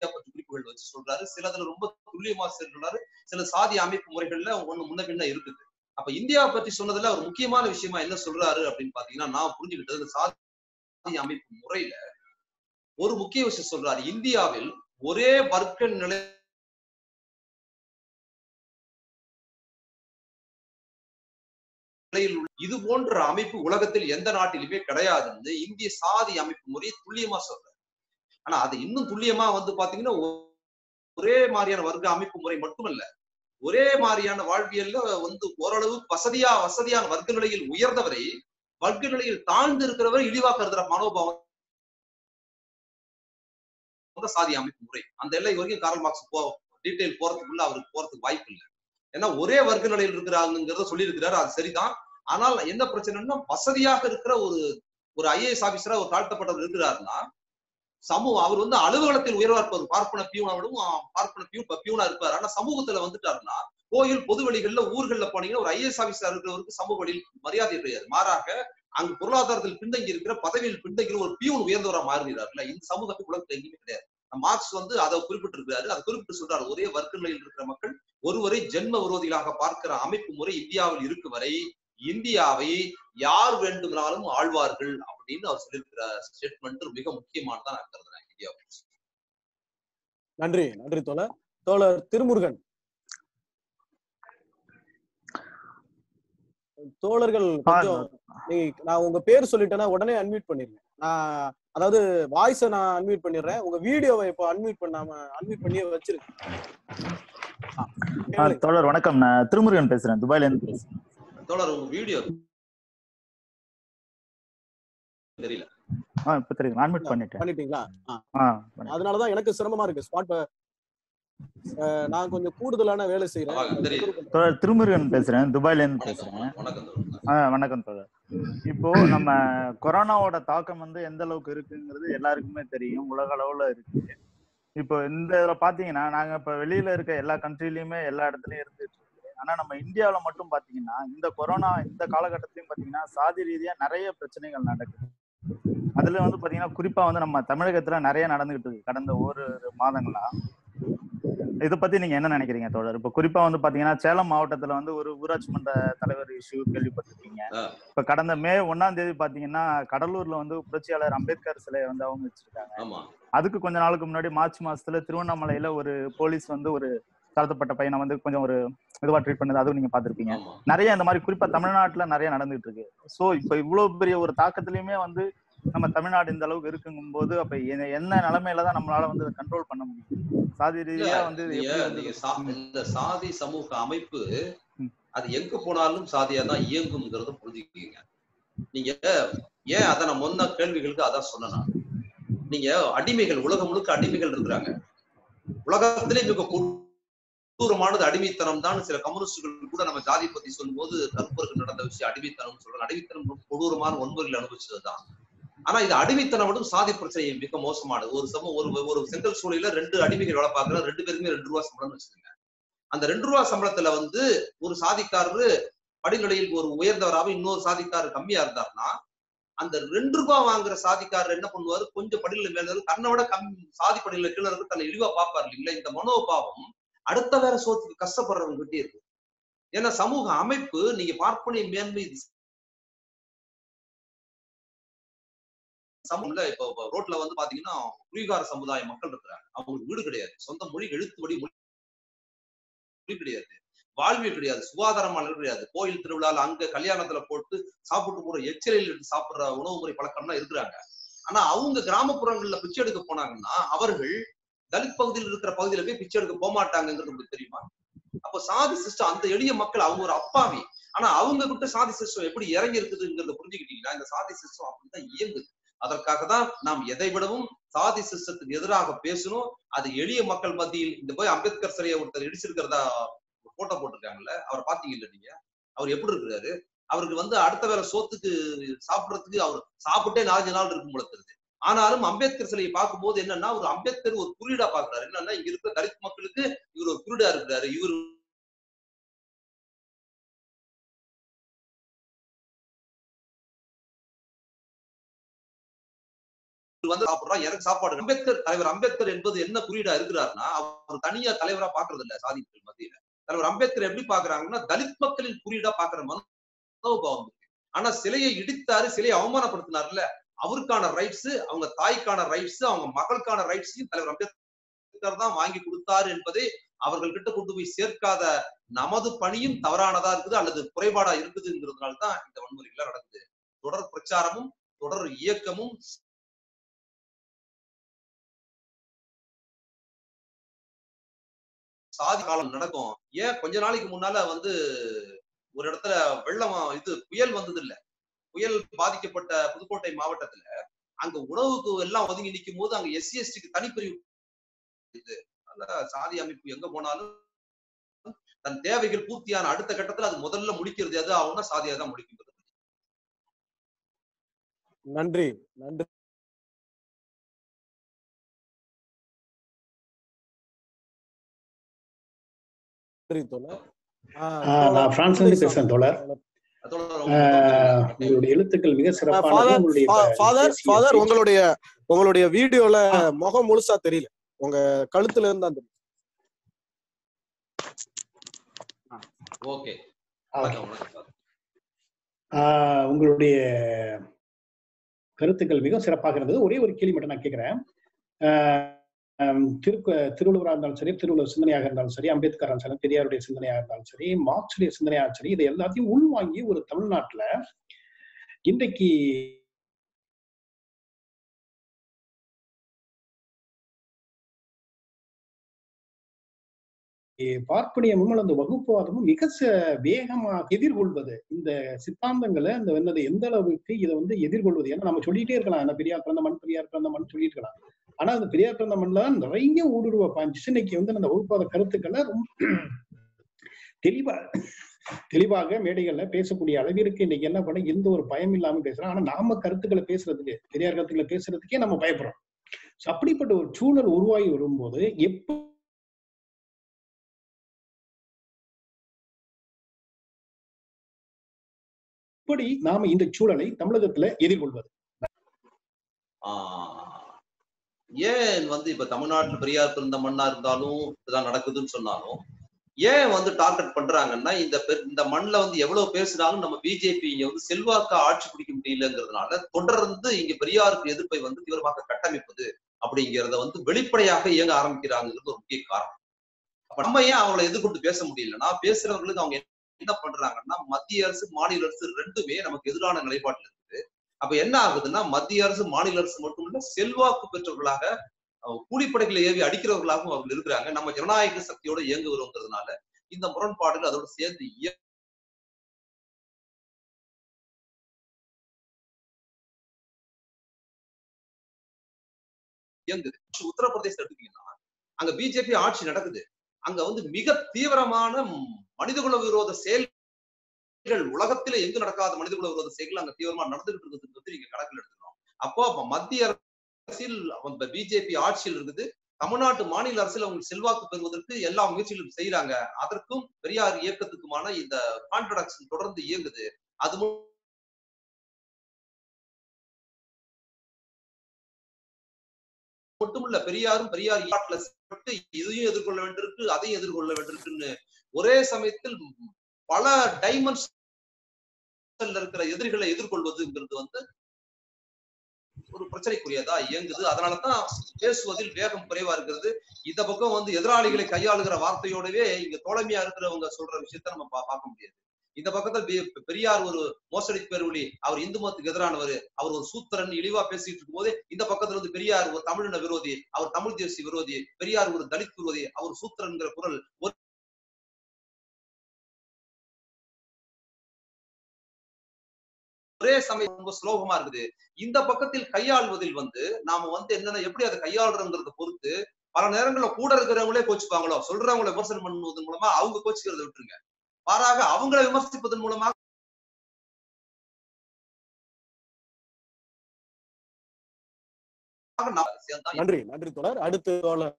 பற்றி குறிப்புகள் வச்சு சொல்றாரு. சிலதுல ரொம்ப துல்லியமா சொல்றாரு. சில சாதி அமைப்பு முறைகள்ல ஒண்ணு முன்ன பின்ன இருக்குது. அப்ப இந்தியாவை பற்றி சொன்னதுல அவர் முக்கியமான விஷயமா என்ன சொல்றாரு அப்படின்னு பாத்தீங்கன்னா நான் புரிஞ்சுக்கிட்டது சாதி அமைப்பு முறையில ஒரு முக்கிய விஷயம் சொல்றாரு. இந்தியாவில் ஒரே வர்க்க நிலை நிலையில் உள்ள இது போன்ற அமைப்பு உலகத்தில் எந்த நாட்டிலுமே கிடையாதுன்னு இந்திய சாதி அமைப்பு முறையை துல்லியமா சொல்றாரு. ஆனா அது இன்னும் துல்லியமா வந்து பாத்தீங்கன்னா ஒரே மாதிரியான வர்க்க அமைப்பு முறை மட்டுமல்ல ஒரே மாதிரியான வாழ்வியல்ல வந்து ஓரளவு வசதியா வசதியான வர்க்க நிலையில் உயர்ந்தவரை வர்க்க நிலையில் தாழ்ந்து இருக்கிறவரை இழிவா கருதுற மனோபாவம் சாதி அமைப்பு முறை. அந்த எல்லை வரைக்கும் காரல் மார்க்ஸ் போ டீட்டெயில் போறதுக்குள்ள அவருக்கு போறதுக்கு வாய்ப்பு இல்லை ஏன்னா ஒரே வர்க்க நிலையில் இருக்கிறாங்கிறத சொல்லியிருக்கிறாரு. அது சரிதான். ஆனால் என்ன பிரச்சனைன்னா வசதியாக இருக்கிற ஒரு ஒரு ஐஏஎஸ் ஆபீசரா ஒரு தாழ்த்தப்பட்டவர் இருக்கிறாருன்னா சமூகம் அவர் வந்து அலுவலகத்தில் உயர்வா இருப்பார். பார்ப்பன பியூனா விடவும் பார்ப்பன பியூ பியூனா இருப்பார். ஆனா சமூகத்துல வந்துட்டாருன்னா கோயில் பொது வழிகள்ல ஊர்கள்ல போனீங்கன்னா ஒரு ஐஏஎஸ் ஆபீசரா இருக்கிறவருக்கு சமூக வழியில் மரியாதை கிடையாது. மாறாக அங்கு பொருளாதாரத்தில் பின்தங்கி இருக்கிற பதவியில் பின்தங்கி ஒரு பியூன் உயர்ந்தவரா மாறுகிறார்ல இந்த சமூகத்துக்கு உலகத்துல எங்கேயுமே கிடையாது. மார்க்ஸ் வந்து அதை குறிப்பிட்டிருக்கிறாரு. அதை குறிப்பிட்டு சொல்றாரு ஒரே வர்க்க நிலையில் இருக்கிற மக்கள் ஒருவரை ஜென்ம விரோதிகளாக பார்க்கிற அமைப்பு முறை இந்தியாவில் இருக்கும் வரை இந்தியாவை யார் வேண்டுமானாலும் ஆழ்வார்கள் அப்படின்னு அவர் சொல்லியிருக்கிற ஸ்டேட்மெண்ட் மிக முக்கியமானதா நான் கருதுறேன் இந்தியாவை நன்றி நன்றி தோழர். தோழர் திருமுருகன். தோழர்கள் கொஞ்சம் நீங்க நான் உங்க பேர் சொல்லிட்டேன்னா உடனே அன்மியூட் பண்ணிருங்க. நான் அதாவது வாய்ஸை நான் அன்மியூட் பண்ணிடுறேன். உங்க வீடியோவை இப்போ அன்மியூட் பண்ணாம அன்மியூட் பண்ணியே வச்சிருக்கேன். தோழர் வணக்கம். நான் திருமுருகன் பேசுறேன். துபாயில இருந்து பேசுறேன். தோழர் உங்க வீடியோ தெரியல. ஆ இப்ப தெரியும் அட்மிட் பண்ணிட்டேன். பண்ணிட்டீங்களா. அதனாலதான் எனக்கு சிரமமா இருக்கு. ஸ்பாட் நான் கொஞ்சம் கூடுதலான வேலை செய்யறேன். தோழர் திருமுருகன் பேசுறேன். துபாயில இருந்து பேசுறேன். வணக்கம் தோழர். இப்போ நம்ம கொரோனாவோட தாக்கம் வந்து எந்த அளவுக்கு இருக்குங்கிறது எல்லாருக்குமே தெரியும் உலக அளவுல இருக்கு. இப்போ இந்த இதுல பாத்தீங்கன்னா நாங்க இப்ப வெளியில இருக்க எல்லா கண்ட்ரிலயுமே எல்லா இடத்துலயும் இருந்துட்டு இருக்கு. ஆனா நம்ம இந்தியாவில மட்டும் பாத்தீங்கன்னா இந்த கொரோனா இந்த காலகட்டத்திலயும் பாத்தீங்கன்னா சாதி ரீதியா நிறைய பிரச்சனைகள் நடக்குது. அதுல வந்து பாத்தீங்கன்னா குறிப்பா வந்து நம்ம தமிழகத்துல நிறைய நடந்துகிட்டு இருக்கு. கடந்த ஒரு மாதங்களா. இதை பத்தி நீங்க என்ன நினைக்கிறீங்க தோழர்? இப்ப குறிப்பா வந்து பாத்தீங்கன்னா சேலம் மாவட்டத்துல வந்து ஒரு ஊராட்சி மன்ற தலைவர் இஷ்யூ கேள்விப்பட்டிருக்கீங்க. இப்ப கடந்த மே ஒண்ணாம் தேதி பாத்தீங்கன்னா கடலூர்ல வந்து புரட்சியாளர் அம்பேத்கர் சிலையை வந்து அவங்க வச்சிருக்காங்க. அதுக்கு கொஞ்ச நாளுக்கு முன்னாடி மார்ச் மாசத்துல திருவண்ணாமலையில ஒரு போலீஸ் வந்து ஒரு தாழ்த்தப்பட்ட பையனை வந்து கொஞ்சம் ஒரு இதுவா ட்ரீட் பண்ணது அதுவும் நீங்க பாத்திருப்பீங்க. நிறைய இந்த மாதிரி குறிப்பா தமிழ்நாட்டுல நிறைய நடந்துட்டு இருக்கு. சோ இப்ப இவ்வளவு பெரிய ஒரு தாக்கத்திலயுமே வந்து நம்ம தமிழ்நாடு இந்த அளவுக்கு இருக்குங்கும் போது அப்ப என்ன- நிலைமையில தான் நம்மளால வந்து கண்ட்ரோல் பண்ண முடியும்? சாதி ரீதியா வந்து சாதி சமூக அமைப்பு. அது எங்க போனாலும் சாதியா தான் இயங்கும்ங்கிறத புரிஞ்சுக்கிங்க. நீங்க ஏன் அதை நான் முன்ன கேள்விகளுக்கு அதான் சொன்னேன். நீங்க அடிமைகள் உலகம் முழுக்க அடிமைகள் இருக்கிறாங்க. உலகத்திலே மிக கொடூரமானது அடிமைத்தனம் தான். சில கம்யூனிஸ்டுகள் கூட நம்ம ஜாதி பத்தி சொல்லும்போது கருப்பருக்கு நடந்த விஷயம் அடிமைத்தனம் சொல்றாங்க. அடிமைத்தனம் கொடூரமான வன்முறைகள் அனுபவிச்சதுதான். ஆனா இது அடிமைத்தனம் மட்டும் சாதி பிரச்சனை மிக மோசமானது. ஒரு சம ஒரு ஒரு செங்கல் சூழலில ரெண்டு அடிமைகள் வேலை பார்க்கற ரெண்டு பேருக்குமே ரெண்டு ரூபா சம்பளம்னு வச்சுக்கோங்க. அந்த ரெண்டு ரூபா சம்பளத்துல வந்து ஒரு சாதிக்காரரு படிநிலையில் ஒரு உயர்ந்தவராக இன்னொரு சாதிக்காரர் கம்மியா இருந்தாருன்னா அந்த ரெண்டு ரூபாய் வாங்குற சாதிக்காரர் என்ன பண்ணுவாரு? கொஞ்சம் படிநிலை மேல தன்னை விட கம் சாதி படிநிலை கீழே இருக்கு தன்னை இழிவா பார்ப்பாரு இல்லைங்களா? இந்த மனோபாவம் அடுத்த வேற சோத்துக்கு கஷ்டப்படுறவங்க கிட்டே இருக்கு. ஏன்னா சமூக அமைப்பு நீங்க பார்ப்பனிய மேன்மை சமூகம்ல இப்போ ரோட்ல வந்து பாத்தீங்கன்னா குடிகார சமுதாய மக்கள் இருக்கிறாங்க. அவங்களுக்கு வீடு கிடையாது. சொந்த மொழி எழுத்துப்படி மொழி கிடையாது. வாழ்வியல் கிடையாது. சுகாதாரமான கிடையாது. கோயில் திருவிழால அங்க கல்யாணத்துல போட்டு சாப்பிட்டு போற எச்சரில் எடுத்து சாப்பிடுற உணவு முறை பழக்கம்லாம் இருக்கிறாங்க. ஆனா அவங்க கிராமப்புறங்கள்ல பிச்சை எடுக்க போனாங்கன்னா அவர்கள் தலித் பகுதியில் இருக்கிற பகுதியில போய் பிச்சை எடுக்க போமாட்டாங்கிறது உங்களுக்கு தெரியுமா? அப்ப சாதி சிஸ்டம் அந்த எளிய மக்கள் அவங்க ஒரு அப்பாவி. ஆனா அவங்க கிட்ட சாதி சிஸ்டம் எப்படி இறங்கி இருக்குதுங்கிறத புரிஞ்சுக்கிட்டீங்கன்னா இந்த சாதி சிஸ்டம் அப்படிதான் இயங்குது. அதற்காக தான் நாம் எதை விடவும் சாதி சிஸ்டத்துக்கு எதிராக பேசணும் அது எளிய மக்கள் மத்தியில் இந்த போய் அம்பேத்கர் சிலையை ஒருத்தர் இடிச்சிருக்கிறதா போட்டோ போட்டிருக்காங்கல்ல அவரை பாத்தீங்கல்ல நீங்க? அவர் எப்படி இருக்கிறாரு? அவருக்கு வந்து அடுத்த வேற சோத்துக்கு சாப்பிடுறதுக்கு அவர் சாப்பிட்டே நாலஞ்சு நாள் இருக்கும் போல தெரியுது. ஆனாலும் அம்பேத்கர் சிலையை பார்க்கும்போது என்னன்னா ஒரு அம்பேத்கர் ஒரு குறியீடா பாக்குறாரு என்னன்னா இங்க இருக்கிற தலித் மக்களுக்கு இவர் ஒரு குறியீடா இருக்கிறாரு. இவர் வந்து சாப்பிடுறான் எனக்கு சாப்பாடு அம்பேத்கர் தலைவர் அம்பேத்கர் என்பது என்ன குறியீடா இருக்கிறாருன்னா அவர் தனியா தலைவரா பாக்குறது இல்ல சாதி மத்தியில. தலைவர் அம்பேத்கர் எப்படி பாக்குறாங்கன்னா தலித் மக்களின் குறியீடா பாக்குற மனோபாவம் இருக்கு. ஆனா சிலையை இடித்தாரு சிலையை அவமானப்படுத்தினார்ல அவருக்கான ரைட்ஸ் அவங்க தாய்க்கான ரைட்ஸ் அவங்க மகளுக்கான ரைட்ஸையும் தலைவர் அம்பேத்கர் தான் வாங்கி கொடுத்தாரு என்பதை அவர்கள் கிட்ட கொண்டு போய் சேர்க்காத நமது பணியும் தவறானதா இருக்குது அல்லது குறைபாடா இருக்குதுங்கிறதுனால தான் இந்த வன்முறைகள் நடக்குது. தொடர் பிரச்சாரமும் தொடர் இயக்கமும் சாதி காலம் நடக்கும். ஏன் கொஞ்ச நாளைக்கு முன்னால வந்து ஒரு இடத்துல வெள்ளம் இது புயல் வந்தது இல்ல புயல் பாதிக்கப்பட்ட புதுக்கோட்டை மாவட்டத்துல அங்க உணவுக்கு எல்லாம் ஒதுங்கி நிற்கும் போது அங்க எஸ்சி எஸ்டிக்கு தனிப்பிரிவு இது. சாதி அமைப்பு எங்க போனாலும் தன் தேவைகள் பூர்த்தியான அடுத்த கட்டத்துல அது முதல்ல முடிக்கிறது எது ஆகும்னா சாதியா தான் முடிக்கிறது நன்றி. நன்றி. நான் தோழர் பிரான்ஸ்ல இருந்து பேசுறேன் தோழர். உங்களுடைய எழுத்துக்கள் மிக சிறப்பானது. ஃபாதர் உங்களுடைய ஃபாதர் உங்களுடைய உங்களுடைய வீடியோல முகம் முழுசா தெரியல. உங்க கழுத்துல இருந்து தெரியும். ஓகே. உங்களுடைய கருத்துக்கள் மிக சிறப்பாக இருந்தது. ஒரே ஒரு கேள்வி மட்டும் நான் கேட்கிறேன் ஆஹ் திரு திருவள்ளுவராக இருந்தாலும் சரி திருவள்ளுவர் சிந்தனையாக இருந்தாலும் சரி அம்பேத்கர் இருந்தாலும் சரி பெரியாருடைய சிந்தனையாக இருந்தாலும் சரி மார்க்சுடைய சிந்தனையாக சரி இது எல்லாத்தையும் உள்வாங்கி ஒரு தமிழ்நாட்டுல இன்றைக்கு பார்ப்பனியமும் அந்த வகுப்புவாதமும் மிக ச- வேகமாக எதிர்கொள்வது. இந்த சித்தாந்தங்களை இந்த என்னது எந்த அளவுக்கு இதை வந்து எதிர்கொள்வது? ஏன்னா நம்ம சொல்லிட்டே இருக்கலாம் என்ன பெரியார் பிறந்த மண் பெரியார் பிறந்த மண் சொல்லிட்டு இருக்கலாம். ஆனா அந்த பெரியார் பிறந்த மண்ல நிறைய ஊடுருவ பாஞ்சிச்சு. இன்னைக்கு வந்து அந்த வகுப்பாத கருத்துக்களை ரொம்ப தெளிவா தெளிவாக மேடைகள்ல பேசக்கூடிய அளவிற்கு இன்னைக்கு என்ன பண்ண எந்த ஒரு பயம் இல்லாம பேசுறோம் ஆனா நாம கருத்துக்களை பேசுறதுக்கு பெரியார் கருத்துக்களை பேசுறதுக்கே நம்ம பயப்படுறோம். அப்படிப்பட்ட ஒரு சூழல் உருவாகி வரும்போது எப்ப எப்படி நாம இந்த சூழலை தமிழகத்துல எதிர்கொள்வது? ஆஹ் ஏன் வந்து இப்ப தமிழ்நாட்டுல பெரியார் பிறந்த மண்ணா இருந்தாலும் இதுதான் நடக்குதுன்னு சொன்னாலும் ஏன் வந்து டார்கெட் பண்றாங்கன்னா இந்த பெ- இந்த மண்ணுல வந்து எவ்வளவு பேசுறாங்கன்னு நம்ம பிஜேபி இங்க வந்து செல்வாக்கா ஆட்சி பிடிக்க முடியலங்கிறதுனால தொடர்ந்து இங்க பெரியாருக்கு எதிர்ப்பை வந்து தீவிரமாக கட்டமைப்பது அப்படிங்கிறத வந்து வெளிப்படையாக இயங்க ஆரம்பிக்கிறாங்கிறது ஒரு முக்கிய காரணம். அப்ப நம்ம ஏன் அவங்களை எதிர்கொண்டு பேச முடியலன்னா பேசுறவங்களுக்கு அவங்க என்ன பண்றாங்கன்னா மத்திய அரசு மாநில அரசு ரெண்டுமே நமக்கு எதிரான நிலைப்பாட்டில் அப்ப என்ன ஆகுதுன்னா மத்திய அரசு மாநில அரசு மட்டுமல்ல செல்வாக்கு பெற்றவர்களாக கூலிப்படைகளை ஏவி அடிக்கிறவர்களாகவும் அவர்கள் இருக்கிறாங்க. நம்ம ஜனநாயக சக்தியோட இயங்குகிறோங்கிறதுனால இந்த முரண்பாடுகள் அதோட சேர்ந்து இயங்குது. உத்தரப்பிரதேசம் எடுத்துட்டீங்கன்னா அங்க பிஜேபி ஆட்சி நடக்குது. அங்க வந்து மிக தீவிரமான மனிதகுல விரோத செயல் செயல்கள் உலகத்திலே எங்கு நடக்காத மனிதகுல விரோத செயல்கள் அங்க தீவிரமா நடந்துகிட்டு இருக்கிறது வந்து நீங்க கணக்கில் எடுத்துக்கணும். அப்போ அப்ப மத்திய அரசில் அந்த பிஜேபி ஆட்சியில் இருக்குது. தமிழ்நாட்டு மாநில அரசில் அவங்க செல்வாக்கு பெறுவதற்கு எல்லா முயற்சிகளும் செய்யறாங்க அதற்கும் பெரியார் இயக்கத்துக்குமான இந்த கான்ட்ரடக்ஷன் தொடர்ந்து இயங்குது. அது மட்டுமல்ல பெரியாரும் பெரியார் இதையும் எதிர்கொள்ள வேண்டியிருக்கு அதையும் எதிர்கொள்ள வேண்டியிருக்குன்னு. ஒரே சமயத்தில் பல டைமென்ஷன்ல இருக்கிற எதிரிகளை எதிர்கொள்வதுங்கிறது வந்து ஒரு பிரச்சனைக்குரியதா இயங்குது. அதனாலதான் பேசுவதில் வேகம் குறைவா இருக்கிறது. இந்த பக்கம் வந்து எதிராளிகளை கையாளுகிற வார்த்தையோடவே இங்க தோழமையா இருக்கிறவங்க சொல்ற விஷயத்த நம்ம பார்க்க முடியாது. இந்த பக்கத்துல பெரியார் ஒரு மோசடி பெருவழி அவர் இந்து மதத்துக்கு எதிரானவர் அவர் ஒரு சூத்திரன் இழிவா பேசிட்டு இருக்கும் போது இந்த பக்கத்துல வந்து பெரியார் ஒரு தமிழின விரோதி அவர் தமிழ் தேசிய விரோதி பெரியார் ஒரு தலித் விரோதி அவர் சூத்திரன்கிற குரல் ஒரு- ஒரே சமயம் ரொம்ப சுலோகமா இருக்குது. இந்த பக்கத்தில் கையாள்வதில் வந்து நாம வந்து என்னன்னா எப்படி அதை கையாளுறோங்கிறத பொறுத்து பல நேரங்கள்ல கூட இருக்கிறவங்களே கோச்சுப்பாங்களோ சொல்றவங்களை விமர்சனம் பண்ணுவதன் மூலமா அவங்க கோச்சுக்கிறத விட்டுருங்க. மாறாக அவங்களை விமர்சிப்பதன் மூலமா நன்றி நன்றி தொடர் அடுத்து தோழர்.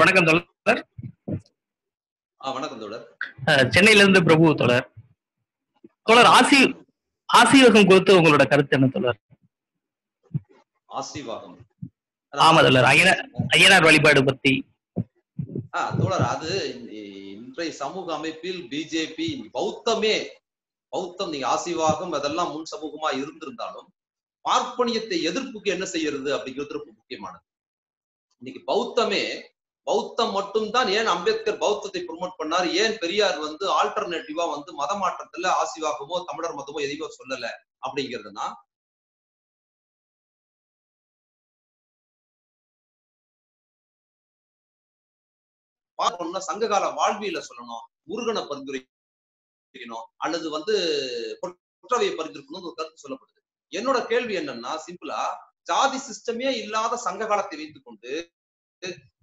வணக்கம் தோழர். ஆ, வணக்கம் தோழர். அஹ், சென்னையில இருந்து பிரபு தோழர். தோழர் ஆசி ஆசீர்வாதம் குறித்து உங்களோட கருத்து என்ன தோழர்? ஆசீர்வாதம். ஆமா தோழர் ஐயனார் ஐயனார் வழிபாடு பத்தி. தோழர் அது இன்றைய சமூக அமைப்பில் பிஜேபி பௌத்தமே பௌத்தம் நீங்க ஆசீர்வாகம் அதெல்லாம் முன் சமூகமா இருந்திருந்தாலும் பார்ப்பனியத்தை எதிர்ப்புக்கு என்ன செய்யறது அப்படிங்கிறது ரொம்ப முக்கியமானது. இன்னைக்கு பௌத்தமே பௌத்தம் மட்டும்தான் ஏன் அம்பேத்கர் பௌத்தத்தை ப்ரொமோட் பண்ணார்? ஏன் பெரியார் வந்து ஆல்டர்னேட்டிவா வந்து மத மாற்றத்துல ஆசிவாகமோ தமிழர் மதமோ எதையோ சொல்லல அப்படிங்கிறதுனா? பார்க்கணும்னா சங்ககால வாழ்வியல சொல்லணும் முருகனை பரிந்துரைக்கணும் அல்லது வந்து குற்றவையை பரிந்துரைக்கணும்னு ஒரு கருத்து சொல்லப்படுது. என்னோட கேள்வி என்னன்னா சிம்பிளா ஜாதி சிஸ்டமே இல்லாத சங்க காலத்தை வைத்துக் கொண்டு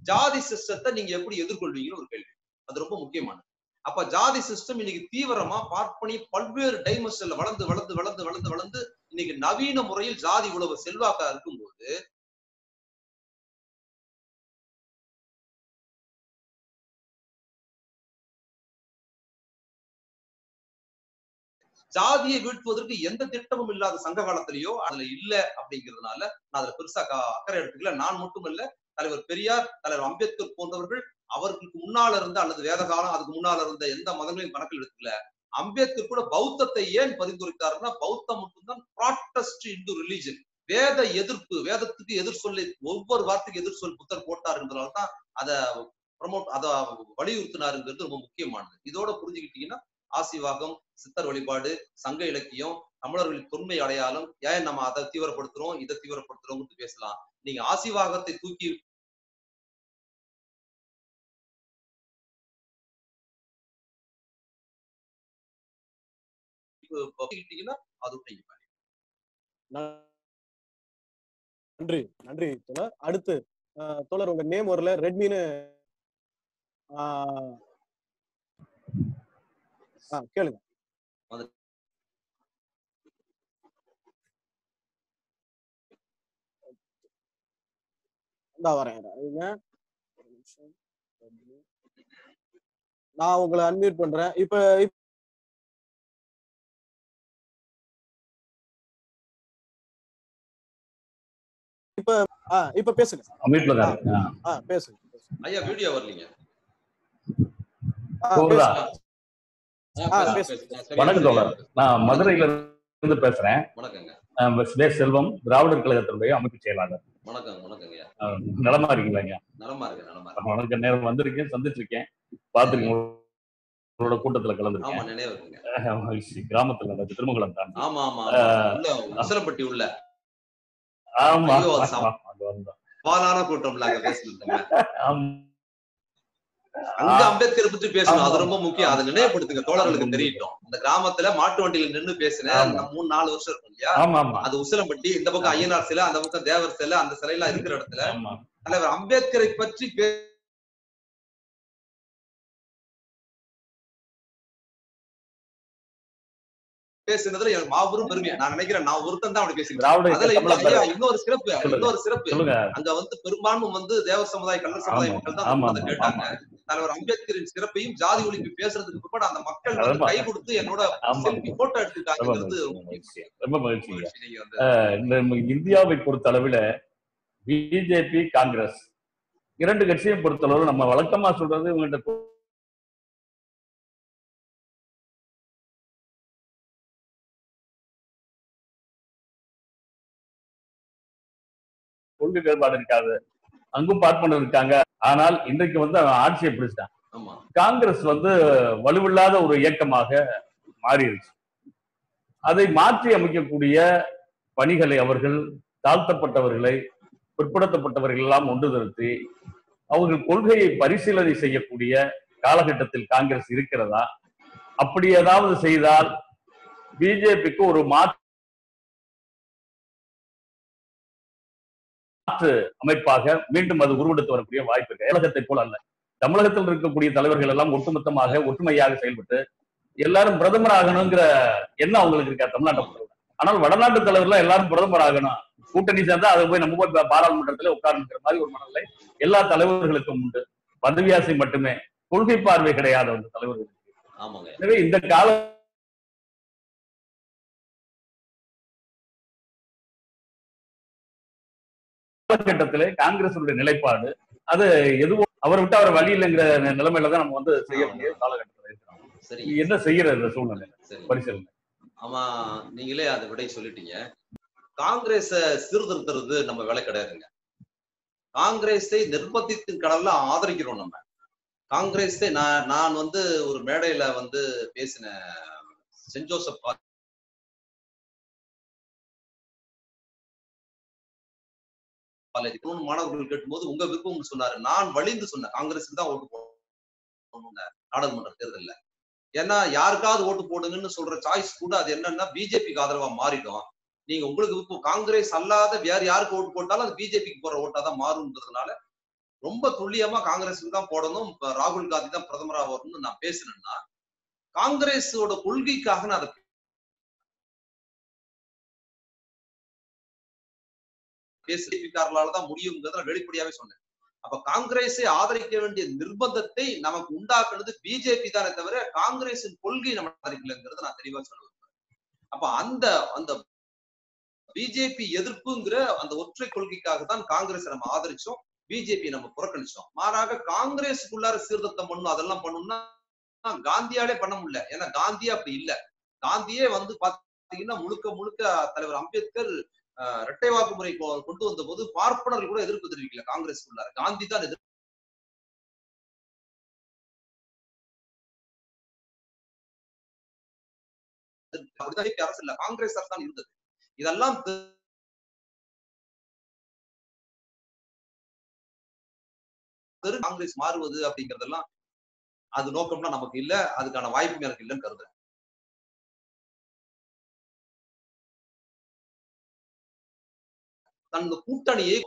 ஜாதி சிஸ்டத்தை நீங்க எப்படி எதிர்கொள்வீங்கன்னு ஒரு கேள்வி. அது ரொம்ப முக்கியமானது. அப்ப ஜாதி சிஸ்டம் இன்னைக்கு தீவிரமா பார்ப்பனி பல்வேறு டைமென்ஷன்ல வளர்ந்து வளர்ந்து வளர்ந்து வளர்ந்து வளர்ந்து இன்னைக்கு நவீன முறையில் ஜாதி உழவு செல்வாக்கா இருக்கும்போது ஜாதியை வீழ்த்துவதற்கு எந்த திட்டமும் இல்லாத சங்க காலத்திலேயோ அதுல இல்ல அப்படிங்கிறதுனால நான் அதுல பெருசா அக்கறை எடுத்துக்கல. நான் மட்டும் மட்டுமல்ல தலைவர் பெரியார் தலைவர் அம்பேத்கர் போன்றவர்கள் அவர்களுக்கு முன்னால இருந்த அல்லது வேத காலம் அதுக்கு முன்னால இருந்த எந்த மதங்களையும் கணக்கில் எடுக்கல. அம்பேத்கர் கூட பௌத்தத்தை ஏன் பரிந்துரைத்தாருன்னா பௌத்தம் மட்டும்தான் ப்ராட்டஸ்ட் இந்து ரிலீஜன் வேத எதிர்ப்பு வேதத்துக்கு எதிர் சொல்லி ஒவ்வொரு வார்த்தைக்கு எதிர் சொல் புத்தர் போட்டாருன்றதால தான் அதை ப்ரமோட் அதை வலியுறுத்தினாருங்கிறது ரொம்ப முக்கியமானது. இதோட புரிஞ்சுக்கிட்டீங்கன்னா ஆசிவாகம் சித்தர் வழிபாடு சங்க இலக்கியம் தமிழர்களின் தொன்மை அடையாளம் ஏன் நம்ம அதை தீவிரப்படுத்துறோம் இதை தீவிரப்படுத்துறோம் பேசலாம். நீங்க ஆசிவாகத்தை தூக்கி வச்சுக்கிட்டீங்கன்னா அதுவும் நீங்க நன்றி நன்றி தோழர். அடுத்து தோழர் உங்க நேம் வரல ரெட்மின்னு கேளுங்க. வரேன் நான் உங்களை அன்மியூட் பண்றேன். இப்ப இப்ப இப்ப ஆ, இப்ப பேசுங்க மீட்ல ஆ, தான் பேசுங்க ஐயா வீடியோ வரலீங்க. வணக்கம். தோழர். நான் மதுரையில இருந்து பேசுறேன். வணக்கங்க. செல்வம் திராவிடர் கழகத்தினுடைய அமைப்பு செயலாளர். வணக்கம் வணக்கங்க. நலமா இருக்கீங்களா நலமா இருக்கு நலமா வணக்கம் நேரம் வந்திருக்கேன் சந்திச்சிருக்கேன். பார்த்துருக்கேன் உங்களோட கூட்டத்துல கலந்துருக்கேன். மகிழ்ச்சி கிராமத்துல திருமங்கலம் தாண்டி ஆமா ஆமா உள்ள ஆமா. வந்தோம். சவாலான. அங்க அம்பேத்கர் பத்தி பேசணும். அது. ரொம்ப முக்கியம். அதை நினைவுபடுத்துங்க. தோழர்களுக்கு தெரியட்டும் இந்த கிராமத்துல மாட்டு வண்டியில நின்னு பேசினேன். அந்த மூணு நாலு வருஷம் இருக்கும் இல்லையா? அது உசிலம்பட்டி இந்த பக்கம் ஐயனார் சிலை அந்த பக்கம் தேவர் சிலை அந்த சிலை எல்லாம் இருக்கிற இடத்துல தலைவர் அம்பேத்கரை பற்றி பேசுனதுல எனக்கு மாபெரும் பெருமை நான் நினைக்கிறேன் நான் ஒருத்தன் தான் இயக்க அதுல இன்னொரு சிறப்பு. இன்னொரு சிறப்பு. அங்க வந்து பெரும்பான்மை வந்து தேவர் சமுதாய கல்லர் சமுதாய மக்கள் தான் ஆமா கேட்டாங்க. தலைவர் அம்பேத்கரின் சிறப்பையும் ஜாதி ஒழிப்பு பேசுறதுக்கு பிற்பாடு அந்த மக்கள் வந்து. கை கொடுத்து என்னோட போட்டோ ரொம்ப எடுத்துட்டாங்கிறது ரொம்ப மகிழ்ச்சி வந்து. இந்தியாவை பொறுத்த அளவுல பிஜேபி காங்கிரஸ் இரண்டு கட்சியை பொறுத்தளவு நம்ம வழக்கமா சொல்றது இவங்கள்ட்ட கொள்கை வேறுபாடு இருக்காது. அங்கும் பார்ப்பனர் இருக்காங்க. ஆனால் இன்றைக்கு வந்து அவன் ஆட்சியை பிடிச்சிட்டான். காங்கிரஸ் வந்து வலுவில்லாத ஒரு இயக்கமாக மாறிடுச்சு அதை மாற்றி அமைக்கக்கூடிய பணிகளை அவர்கள் தாழ்த்தப்பட்டவர்களை பிற்படுத்தப்பட்டவர்கள் எல்லாம் ஒன்று நிறுத்தி அவர்கள் கொள்கையை பரிசீலனை செய்யக்கூடிய காலகட்டத்தில் காங்கிரஸ் இருக்கிறதா? அப்படி ஏதாவது செய்தால் பிஜேபிக்கு ஒரு மாற்று அமைப்பாக மீண்டும் அது உருவெடுத்து வரக்கூடிய வாய்ப்பு இருக்கு. தமிழகத்தை போல அல்ல. தமிழகத்தில் இருக்கக்கூடிய தலைவர்கள் எல்லாம் ஒட்டுமொத்தமாக ஒற்றுமையாக செயல்பட்டு எல்லாரும் பிரதமர் ஆகணுங்கிற எண்ணம் அவங்களுக்கு இருக்கா தமிழ்நாட்டை. ஆனால் வடநாட்டு தலைவர்லாம் எல்லாரும் பிரதமர் ஆகணும். கூட்டணி சேர்ந்தா அதை போய் நம்ம போய் பாராளுமன்றத்துல உட்கார்ந்துக்கிற மாதிரி ஒரு மனநிலை எல்லா தலைவர்களுக்கும் உண்டு. பதவியாசை மட்டுமே. கொள்கை பார்வை கிடையாது அந்த தலைவர்களுக்கு ஆமாங்க. எனவே இந்த கால காலகட்டத்திலே காங்கிரசுடைய நிலைப்பாடு அது எதுவும் அவரை விட்டு அவர் வழி இல்லைங்கிற நிலைமையில தான் நம்ம வந்து செய்ய வேண்டிய காலகட்டத்தில் இருக்கிறோம். சரி. என்ன செய்யறது இந்த சூழ்நிலை? பரிசீலனை. ஆமா நீங்களே அந்த விடை சொல்லிட்டீங்க. காங்கிரஸ சீர்திருத்துறது நம்ம வேலை கிடையாதுங்க. காங்கிரஸை நிர்பந்தித்தின் கடல்ல ஆதரிக்கிறோம் நம்ம. காங்கிரஸை நான் நான் வந்து ஒரு மேடையில வந்து பேசின சென்ட் ஜோசப் காலேஜ் மூணு மாணவர்கள் கேட்டும்போது உங்க விருப்பம் சொன்னாரு. நான் வழிந்து சொன்னேன். காங்கிரஸுக்கு தான் ஓட்டு போடணும் நாடாளுமன்ற தேர்தலில். ஏன்னா யாருக்காவது ஓட்டு போடுங்கன்னு சொல்ற சாய்ஸ் கூட அது என்னன்னா பிஜேபிக்கு ஆதரவா மாறிடும். நீங்க உங்களுக்கு விருப்பம். காங்கிரஸ் அல்லாத வேற யாருக்கு ஓட்டு போட்டாலும் அது பிஜேபிக்கு போற ஓட்டா தான் மாறும்ன்றதுனால ரொம்ப துல்லியமா காங்கிரஸுக்கு தான் போடணும். இப்ப ராகுல் காந்தி தான் பிரதமராக வரணும்னு நான் பேசினேன்னா காங்கிரஸோட கொள்கைக்காக நான் அதை பிஜேபிக்காரர்களாலதான் முடியுங்கிறத வெளிப்படையாவே சொன்னேன். அப்ப காங்கிரஸை ஆதரிக்க வேண்டிய நிர்பந்தத்தை நமக்கு உண்டாக்குனது பிஜேபி தானே தவிர காங்கிரஸின் கொள்கை நம்ம ஆதரிக்கலங்கிறத நான் தெளிவா சொல்ல அப்ப அந்த அந்த பிஜேபி எதிர்ப்புங்கிற அந்த ஒற்றை கொள்கைக்காக தான் காங்கிரஸ் நம்ம ஆதரிச்சோம் பிஜேபி நம்ம புறக்கணிச்சோம். மாறாக காங்கிரஸுக்குள்ளார சீர்திருத்தம் பண்ணும் அதெல்லாம் பண்ணணும்னா காந்தியாலே பண்ண முடியல. ஏன்னா காந்தியே அப்படி இல்ல. காந்தியே வந்து பாத்தீங்கன்னா முழுக்க முழுக்க தலைவர் அம்பேத்கர் இரட்டை வாக்கு முறை கொண்டு வந்த போது பார்ப்பனர்கள் கூட எதிர்ப்பு தெரிவிக்கல காங்கிரஸ்க்குள்ளார காந்தி தான் எதிர்ப்பு அப்படிதான் அரசு இல்ல காங்கிரஸ் அரசு தான் இருந்தது. இதெல்லாம் காங்கிரஸ் மாறுவது அப்படிங்கறதெல்லாம் அது நோக்கம்னா நமக்கு இல்ல. அதுக்கான வாய்ப்பு எனக்கு இல்லைன்னு கருதுறேன். தன் கூட்டணியை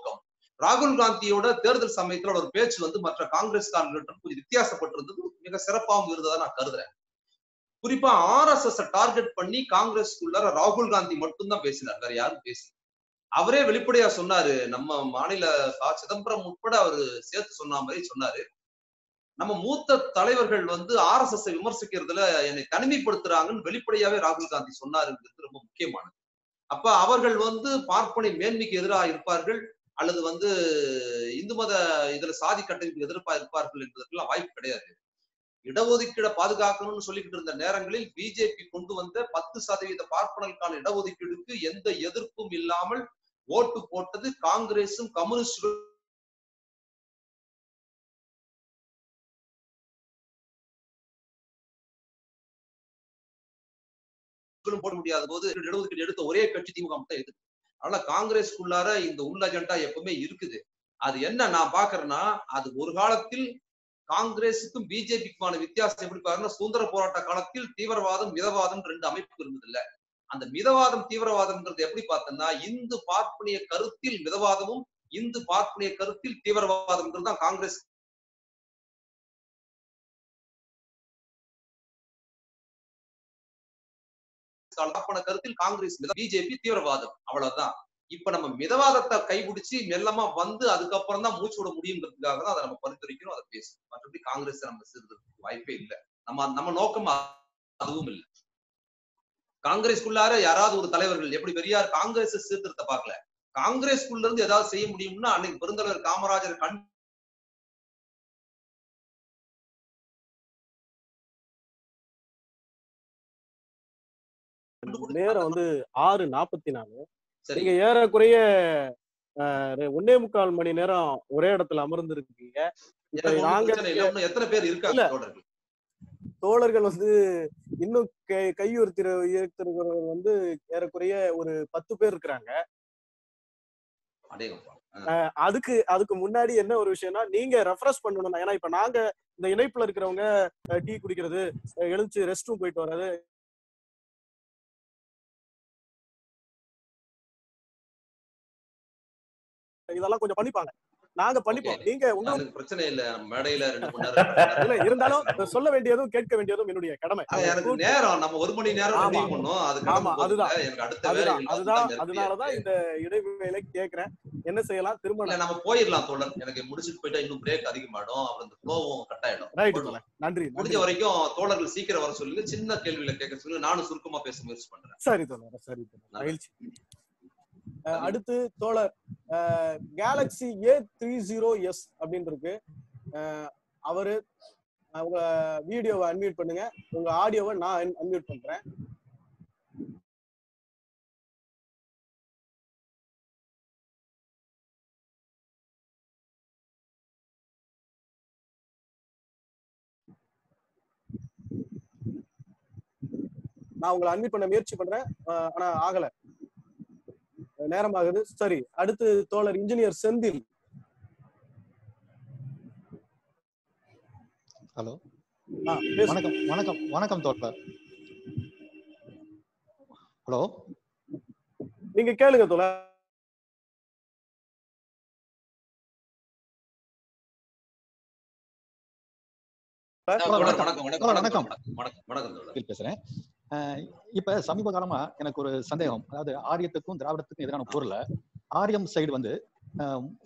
ராகுல் காந்தியோட தேர்தல் சமயத்துல ஒரு பேச்சு வந்து மற்ற காங்கிரஸ்காரர்கிட்ட கொஞ்சம் வித்தியாசப்பட்டிருந்தது. மிக சிறப்பாகவும் இருந்ததா நான் கருதுறேன். குறிப்பா ஆர் எஸ் டார்கெட் பண்ணி காங்கிரஸ்க்குள்ளார ராகுல் காந்தி மட்டும்தான் பேசினார். வேற யாரும் பேசல. அவரே வெளிப்படையா சொன்னாரு. நம்ம மாநில சிதம்பரம் உட்பட அவரு சேர்த்து சொன்ன மாதிரி சொன்னாரு. நம்ம மூத்த தலைவர்கள் வந்து ஆர்எஸ்எஸ் விமர்சிக்கிறதுல என்னை தனிமைப்படுத்துறாங்கன்னு வெளிப்படையாவே ராகுல் காந்தி சொன்னாருங்கிறது ரொம்ப முக்கியமானது. அப்ப அவர்கள் வந்து பார்ப்பனை மேன்மைக்கு எதிராக இருப்பார்கள் அல்லது வந்து இந்து மத இதுல சாதி கட்டமைப்பு எதிர்ப்பா இருப்பார்கள் என்பதற்கெல்லாம் வாய்ப்பு கிடையாது. இடஒதுக்கீடை பாதுகாக்கணும்னு சொல்லிக்கிட்டு இருந்த நேரங்களில் பிஜேபி கொண்டு வந்த பத்து சதவீத பார்ப்பனருக்கான இடஒதுக்கீடுக்கு எந்த எதிர்ப்பும் இல்லாமல் ஓட்டு போட்டது காங்கிரசும் கம்யூனிஸ்டுகளும் போட முடியாத போது இடஒதுக்கீடு எடுத்த ஒரே கட்சி திமுக மட்டும் எதிர்ப்பு. அதனால காங்கிரஸ்க்குள்ளார இந்த உள்ள அஜெண்டா எப்பவுமே இருக்குது. அது என்ன நான் பாக்குறேன்னா அது ஒரு காலத்தில் காங்கிரஸுக்கும் பிஜேபிக்குமான வித்தியாசம் எப்படி பாருன்னா சுதந்திர போராட்ட காலத்தில் தீவிரவாதம் மிதவாதம் ரெண்டு அமைப்பு இருந்தது இல்ல அந்த மிதவாதம் தீவிரவாதம்ங்கிறது எப்படி பார்த்தோம்னா இந்து பார்ப்பனிய கருத்தில் மிதவாதமும் இந்து பார்ப்பனிய கருத்தில் தீவிரவாதம்ங்கிறது தான் காங்கிரஸ் பார்ப்பன கருத்தில் காங்கிரஸ் பிஜேபி தீவிரவாதம். அவ்வளவுதான். இப்ப நம்ம மிதவாதத்தை கைபிடிச்சு மெல்லமா வந்து அதுக்கப்புறம் தான் மூச்சு விட முடியுங்கிறதுக்காக தான் அதை நம்ம பரிந்துரைக்கணும் அதை பேசணும் மற்றபடி காங்கிரஸ் நம்ம சீர்திருத்தத்துக்கு வாய்ப்பே இல்லை. நம்ம நம்ம நோக்கம் அதுவும் இல்லை. காங்கிரஸ்குள்ளார யாராவது ஒரு தலைவர்கள் எப்படி பெரியார் காங்கிரஸ் சீர்திருத்த பார்க்கல? காங்கிரஸ்குள்ள இருந்து ஏதாவது செய்ய முடியும்னா அன்னைக்கு பெருந்தலைவர் காமராஜர் கண் நேரம் வந்து ஆறு நாற்பத்தி நாலு நீங்க ஏறக்குறைய ஒண்ணே முக்கால் மணி நேரம் ஒரே இடத்துல எனக்கு ஒண்ணும் நாங்க எத்தனை பேர் இருக்காங்க. தோழர்கள்? வந்து இன்னும் கை கையுறுத்திர இருக்கிறவர்கள் வந்து ஏறக்குறைய ஒரு பத்து பேர் இருக்கிறாங்க. அதுக்கு அதுக்கு முன்னாடி என்ன ஒரு விஷயம்னா நீங்க ரெஃப்ரெஷ் பண்ணணும் ஏன்னா இப்ப நாங்க இந்த இணைப்புல இருக்கிறவங்க டீ குடிக்கிறது எழுந்துச்சு ரெஸ்ட் ரூம் போயிட்டு வர்றது இதெல்லாம் கொஞ்சம் பண்ணிப்பாங்க. நாங்க பண்ணிப்போம். நீங்க உங்களுக்கு பிரச்சனை இல்ல. மேடையில <laughs> இல்ல இருந்தாலும் சொல்ல வேண்டியதும் கேட்க வேண்டியதும் என்னுடைய கடமை. எனக்கு நேரம். நம்ம ஒரு மணி நேரம் ஆமா. அதுதான். அதுதான். அதுதான். தான் அதனாலதான். இந்த இடைவேளை கேக்குறேன் என்ன செய்யலாம்? திரும்ப நம்ம போயிடலாம் தோழர். எனக்கு முடிச்சுட்டு போயிட்டா இன்னும் பிரேக் அதிகமாயிடும். அப்புறம் இந்த ஃப்ளோவும் கட் ஆயிடும். நன்றி முடிஞ்ச வரைக்கும் தோழர்கள் சீக்கிரம் வர சொல்லுங்க. சின்ன கேள்வியில கேட்க சொல்லுங்க. நானும் சுருக்கமா பேச முயற்சி பண்றேன். சரி தோழர். சரி தோழர். மகிழ்ச்சி. அடுத்து தோழர் galaxy A three zero S அப்படின்னு இருக்கு அவரு உங்க வீடியோவை அன்மியூட் பண்ணுங்க. உங்க ஆடியோவை நான் அன்மியூட் பண்றேன். நான் உங்களை அன்மிட் பண்ண முயற்சி பண்றேன். ஆனா ஆகலை. நேரம் ஆகுது சரி அடுத்து தோழர் இன்ஜினியர் செந்தில் ஹலோ. வணக்கம் வணக்கம் வணக்கம் தோழர் ஹலோ நீங்க கேளுங்க தோழர் வணக்கம். வணக்கம் வணக்கம் வணக்கம் வணக்கம். பேசுறேன் இப்ப சமீப காலமா எனக்கு ஒரு சந்தேகம். அதாவது ஆரியத்துக்கும் திராவிடத்துக்கும் எதிரான பொருள் ஆரியம் சைடு வந்து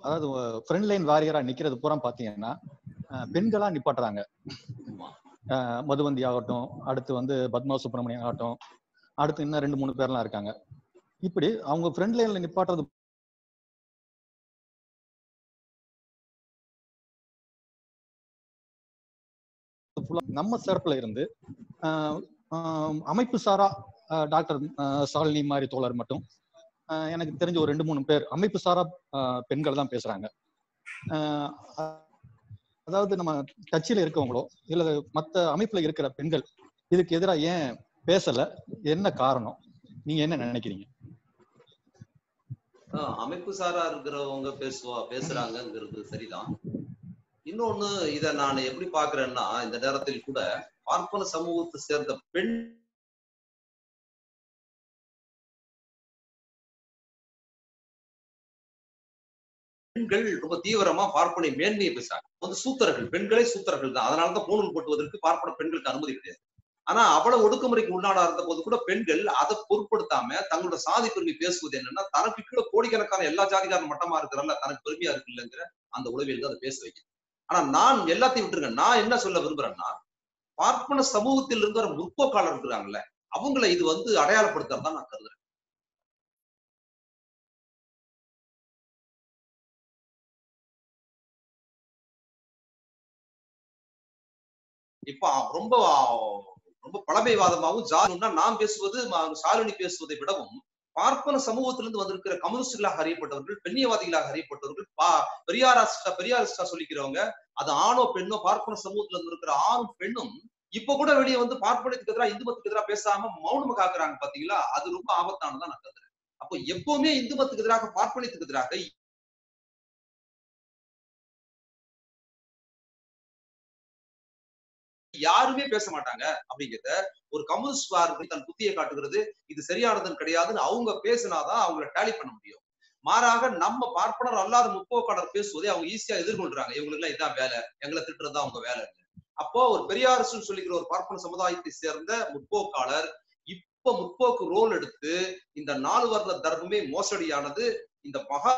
அதாவது ஃப்ரண்ட் லைன் வாரியரா நிக்கிறது பூரா பாத்தீங்கன்னா பெண்களா நிப்பாட்டுறாங்க. அஹ், மதுவந்தி ஆகட்டும் அடுத்து வந்து பத்மா சுப்பிரமணியம் ஆகட்டும் அடுத்து இன்னும் ரெண்டு மூணு பேர்லாம் இருக்காங்க. இப்படி அவங்க ஃப்ரண்ட் லைன்ல நிப்பாட்டுறது நம்ம சிறப்புல இருந்து ஆஹ் அமைப்பு சாரா டாக்டர் சாலினி மாதிரி தோழர் மட்டும். ஆஹ் எனக்கு தெரிஞ்ச ஒரு ரெண்டு மூணு பேர் அமைப்பு சாரா பெண்கள் தான் பேசுறாங்க. ஆஹ் அதாவது நம்ம கட்சியில இருக்கவங்களோ இல்ல மத்த அமைப்புல இருக்கிற பெண்கள் இதுக்கு எதிராக ஏன் பேசல? என்ன காரணம்? நீங்க என்ன நினைக்கிறீங்க? ஆஹ் அமைப்பு சாரா இருக்கிறவங்க பேசுவா பேசுறாங்கங்கிறது சரிதான். இன்னொன்னு இத நான் எப்படி பாக்குறேன்னா இந்த நேரத்தில் கூட பார்ப்பன சமூகத்தை சேர்ந்த பெண் பெண்கள் ரொம்ப தீவிரமா பார்ப்பனை மேன்மையை பேசுறாங்க. வந்து சூத்திரர்கள் பெண்களே சூத்திரர்கள் தான். அதனாலதான் பூணூல் போட்டுவதற்கு பார்ப்பன பெண்களுக்கு அனுமதி கிடையாது. ஆனா அவ்வளவு ஒடுக்குமுறைக்கு உள்நாடா இருந்த போது கூட பெண்கள் அதை பொருட்படுத்தாம தங்களோட சாதி பெருமை பேசுவது என்னன்னா தனக்கு கீழே கோடிக்கணக்கான எல்லா ஜாதிகாரன் மட்டமா இருக்கிறல்ல தனக்கு பெருமையா இருக்கு இல்லைங்கிற அந்த உளவியல் தான் அதை பேச வைக்கிறேன் ஆனா நான் எல்லாத்தையும் விட்டுருங்க. நான் என்ன சொல்ல விரும்புறேன்னா பார்ப்பன சமூகத்தில் இருந்து ஒரு முற்போக்காளர் இருக்கிறாங்கல்ல அவங்கள இது வந்து அடையாளப்படுத்துறதா நான் கருதுறேன். இப்ப ரொம்ப ரொம்ப பழமைவாதமாகவும் ஜாலுன்னா நாம் பேசுவது ஸ்டாலினி பேசுவதை விடவும் பார்ப்பன சமூகத்திலிருந்து வந்திருக்கிற கம்யூனிஸ்டுகளாக அறியப்பட்டவர்கள் பெண்ணியவாதிகளாக அறியப்பட்டவர்கள் பா பெரியாரிஸ்டா பெரியாரிஸ்டா சொல்லிக்கிறவங்க அது ஆணோ பெண்ணோ பார்ப்பன சமூகத்துல இருந்து இருக்கிற ஆணும் பெண்ணும் இப்ப கூட வெளியே வந்து பார்ப்பனத்துக்கு எதிராக இந்து மத்துக்கு எதிராக பேசாம மௌனமா காக்குறாங்க பாத்தீங்களா? அது ரொம்ப ஆபத்தானதான் நான் கருதுறேன். அப்போ எப்பவுமே இந்து மதத்துக்கு எதிராக பார்ப்பனத்துக்கு எதிராக யாருமே பேச மாட்டாங்க அப்படிங்கிறத ஒரு கம்யூனிஸ்ட் பார்வை தன் புத்தியை காட்டுகிறது. இது சரியானதுன்னு கிடையாதுன்னு அவங்க பேசினாதான் அவங்கள டேலி பண்ண முடியும். மாறாக நம்ம பார்ப்பனர் அல்லாத முற்போக்காளர் பேசுவதை அவங்க ஈஸியா எதிர்கொள்றாங்க. இவங்களுக்கு எல்லாம் இதான் வேலை. எங்களை திட்டுறதுதான் அவங்க வேலை அப்போ ஒரு பெரியாரசு சொல்லிக்கிற ஒரு பார்ப்பன சமுதாயத்தை சேர்ந்த முற்போக்காளர் இப்ப முற்போக்கு ரோல் எடுத்து இந்த நாலு வருட தர்மமே மோசடியானது. இந்த மகா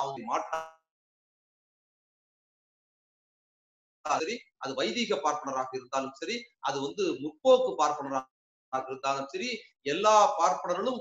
அவங்க மாற்றா சரி அது வைதிக பார்ப்பனராக இருந்தாலும் சரி அது வந்து முற்போக்கு பார்ப்பனராக இருந்தாலும் சரி எல்லா பார்ப்பனர்களும்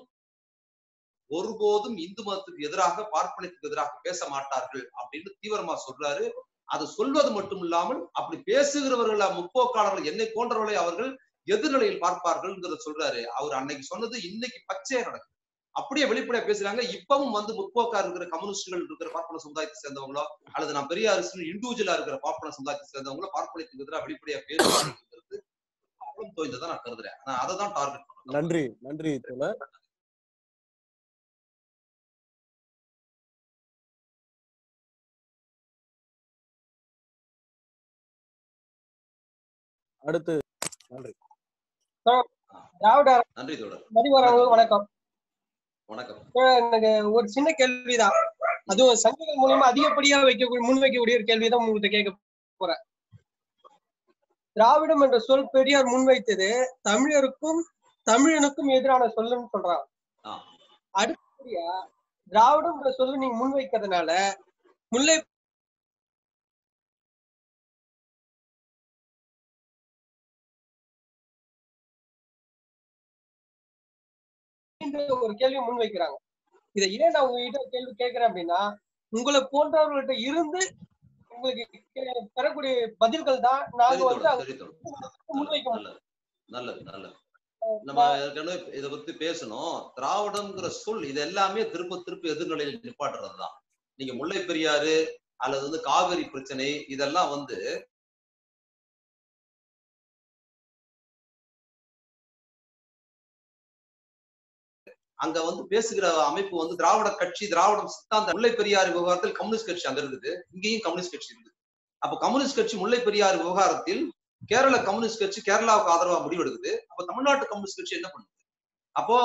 ஒருபோதும் இந்து மதத்துக்கு எதிராக பார்ப்பனத்துக்கு எதிராக பேச மாட்டார்கள் அப்படின்னு தீவிரமா சொல்றாரு. அது சொல்வது மட்டும் இல்லாமல் அப்படி பேசுகிறவர்கள் முற்போக்காளர்கள் என்னை போன்றவர்களை அவர்கள் எதிர்நிலையில் பார்ப்பார்கள்ங்கிறத சொல்றாரு. அவர் அன்னைக்கு சொன்னது இன்னைக்கு பச்சையா நடக்குது. அப்படியே வெளிப்படையா பேசுறாங்க. இப்பவும் வந்து முற்போக்கா இருக்கிற கம்யூனிஸ்டுகள் இருக்கிற பார்ப்பன சமுதாயத்தை சேர்ந்தவங்களோ அல்லது நான் பெரியார் இண்டிவிஜுவலா இருக்கிற பார்ப்பன சமுதாயத்தை சேர்ந்தவங்களோ பார்ப்பனத்துக்கு எதிராக வெளிப்படையா பேசுறது தோய்ந்ததான் நான் கருதுறேன். நான் அதை தான் டார்கெட் பண்ணேன் நன்றி நன்றி அடுத்து நன்றி. நன்றி தோழர். வணக்கம். வணக்கம். எனக்கு ஒரு சின்ன கேள்விதான். அதுவும் சங்கங்கள் மூலியமா அதிகப்படியா வைக்க முன் வைக்கக்கூடிய ஒரு கேள்விதான் உங்கள்கிட்ட கேட்க போறேன். திராவிடம் என்ற சொல் பெரியார் முன்வைத்தது தமிழருக்கும் தமிழனுக்கும் எதிரான சொல்லுன்னு சொல்றாங்க. அடுத்தபடியா திராவிடம் என்ற சொல்லு நீங்க முன்வைக்கிறதுனால முல்லை ஒரு கேள்வி முன்வைக்கிறாங்க இதை ஏன் நான் உங்ககிட்ட கேள்வி கேட்கிறேன் அப்படின்னா உங்களை போன்றவர்கள்ட்ட இருந்து உங்களுக்கு பெறக்கூடிய பதில்கள் தான் நாங்க வந்து முன்வைக்க முடியும். நல்லது நல்லது நம்ம ஏற்கனவே இதை பத்தி பேசணும். திராவிடம்ங்கிற சொல் இது எல்லாமே திரும்ப திருப்பி எதிர்நிலையில் நிப்பாட்டுறதுதான். நீங்க முல்லை பெரியாறு அல்லது வந்து காவிரி பிரச்சனை இதெல்லாம் வந்து அங்க வந்து பேசுகிற அமைப்பு வந்து திராவிட கட்சி திராவிடம் சித்தாந்த முல்லை பெரியார் விவகாரத்தில் கம்யூனிஸ்ட் கட்சி அங்க இருந்தது இங்கேயும் கம்யூனிஸ்ட் கட்சி இருந்தது. அப்ப கம்யூனிஸ்ட் கட்சி முல்லை பெரியார் விவகாரத்தில் கேரள கம்யூனிஸ்ட் கட்சி கேரளாவுக்கு ஆதரவா முடிவெடுக்குது. அப்ப தமிழ்நாட்டு கம்யூனிஸ்ட் கட்சி என்ன பண்ணுது? அப்போ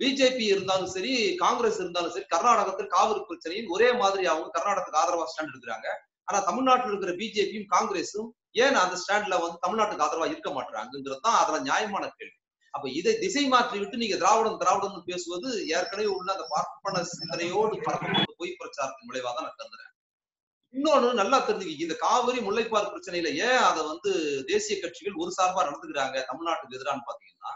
பிஜேபி இருந்தாலும் சரி காங்கிரஸ் இருந்தாலும் சரி கர்நாடகத்தில் காவிரி பிரச்சனையில் ஒரே மாதிரி அவங்க கர்நாடகத்துக்கு ஆதரவா ஸ்டாண்ட் எடுக்கிறாங்க. ஆனா தமிழ்நாட்டில் இருக்கிற பிஜேபியும் காங்கிரஸும் ஏன் அந்த ஸ்டாண்ட்ல வந்து தமிழ்நாட்டுக்கு ஆதரவா இருக்க மாட்டாங்கிறது தான் அதுல நியாயமான கேள்வி. அப்ப இதை திசை மாற்றி விட்டு நீங்க திராவிடம் திராவிடம்னு பேசுவது ஏற்கனவே உள்ள அந்த பார்ப்பன சிந்தனையோடு பரப்பப்பட்ட பொய் பிரச்சாரத்தின் விளைவாக தான் நான் கருதுறேன். இன்னொன்னு நல்லா தெரிஞ்சுக்க இந்த காவிரி முல்லைப்பார் பிரச்சனையில ஏன் அதை வந்து தேசிய கட்சிகள் ஒரு சார்பா நடந்துக்கிறாங்க? தமிழ்நாட்டுக்கு எதிரான்னு பாத்தீங்கன்னா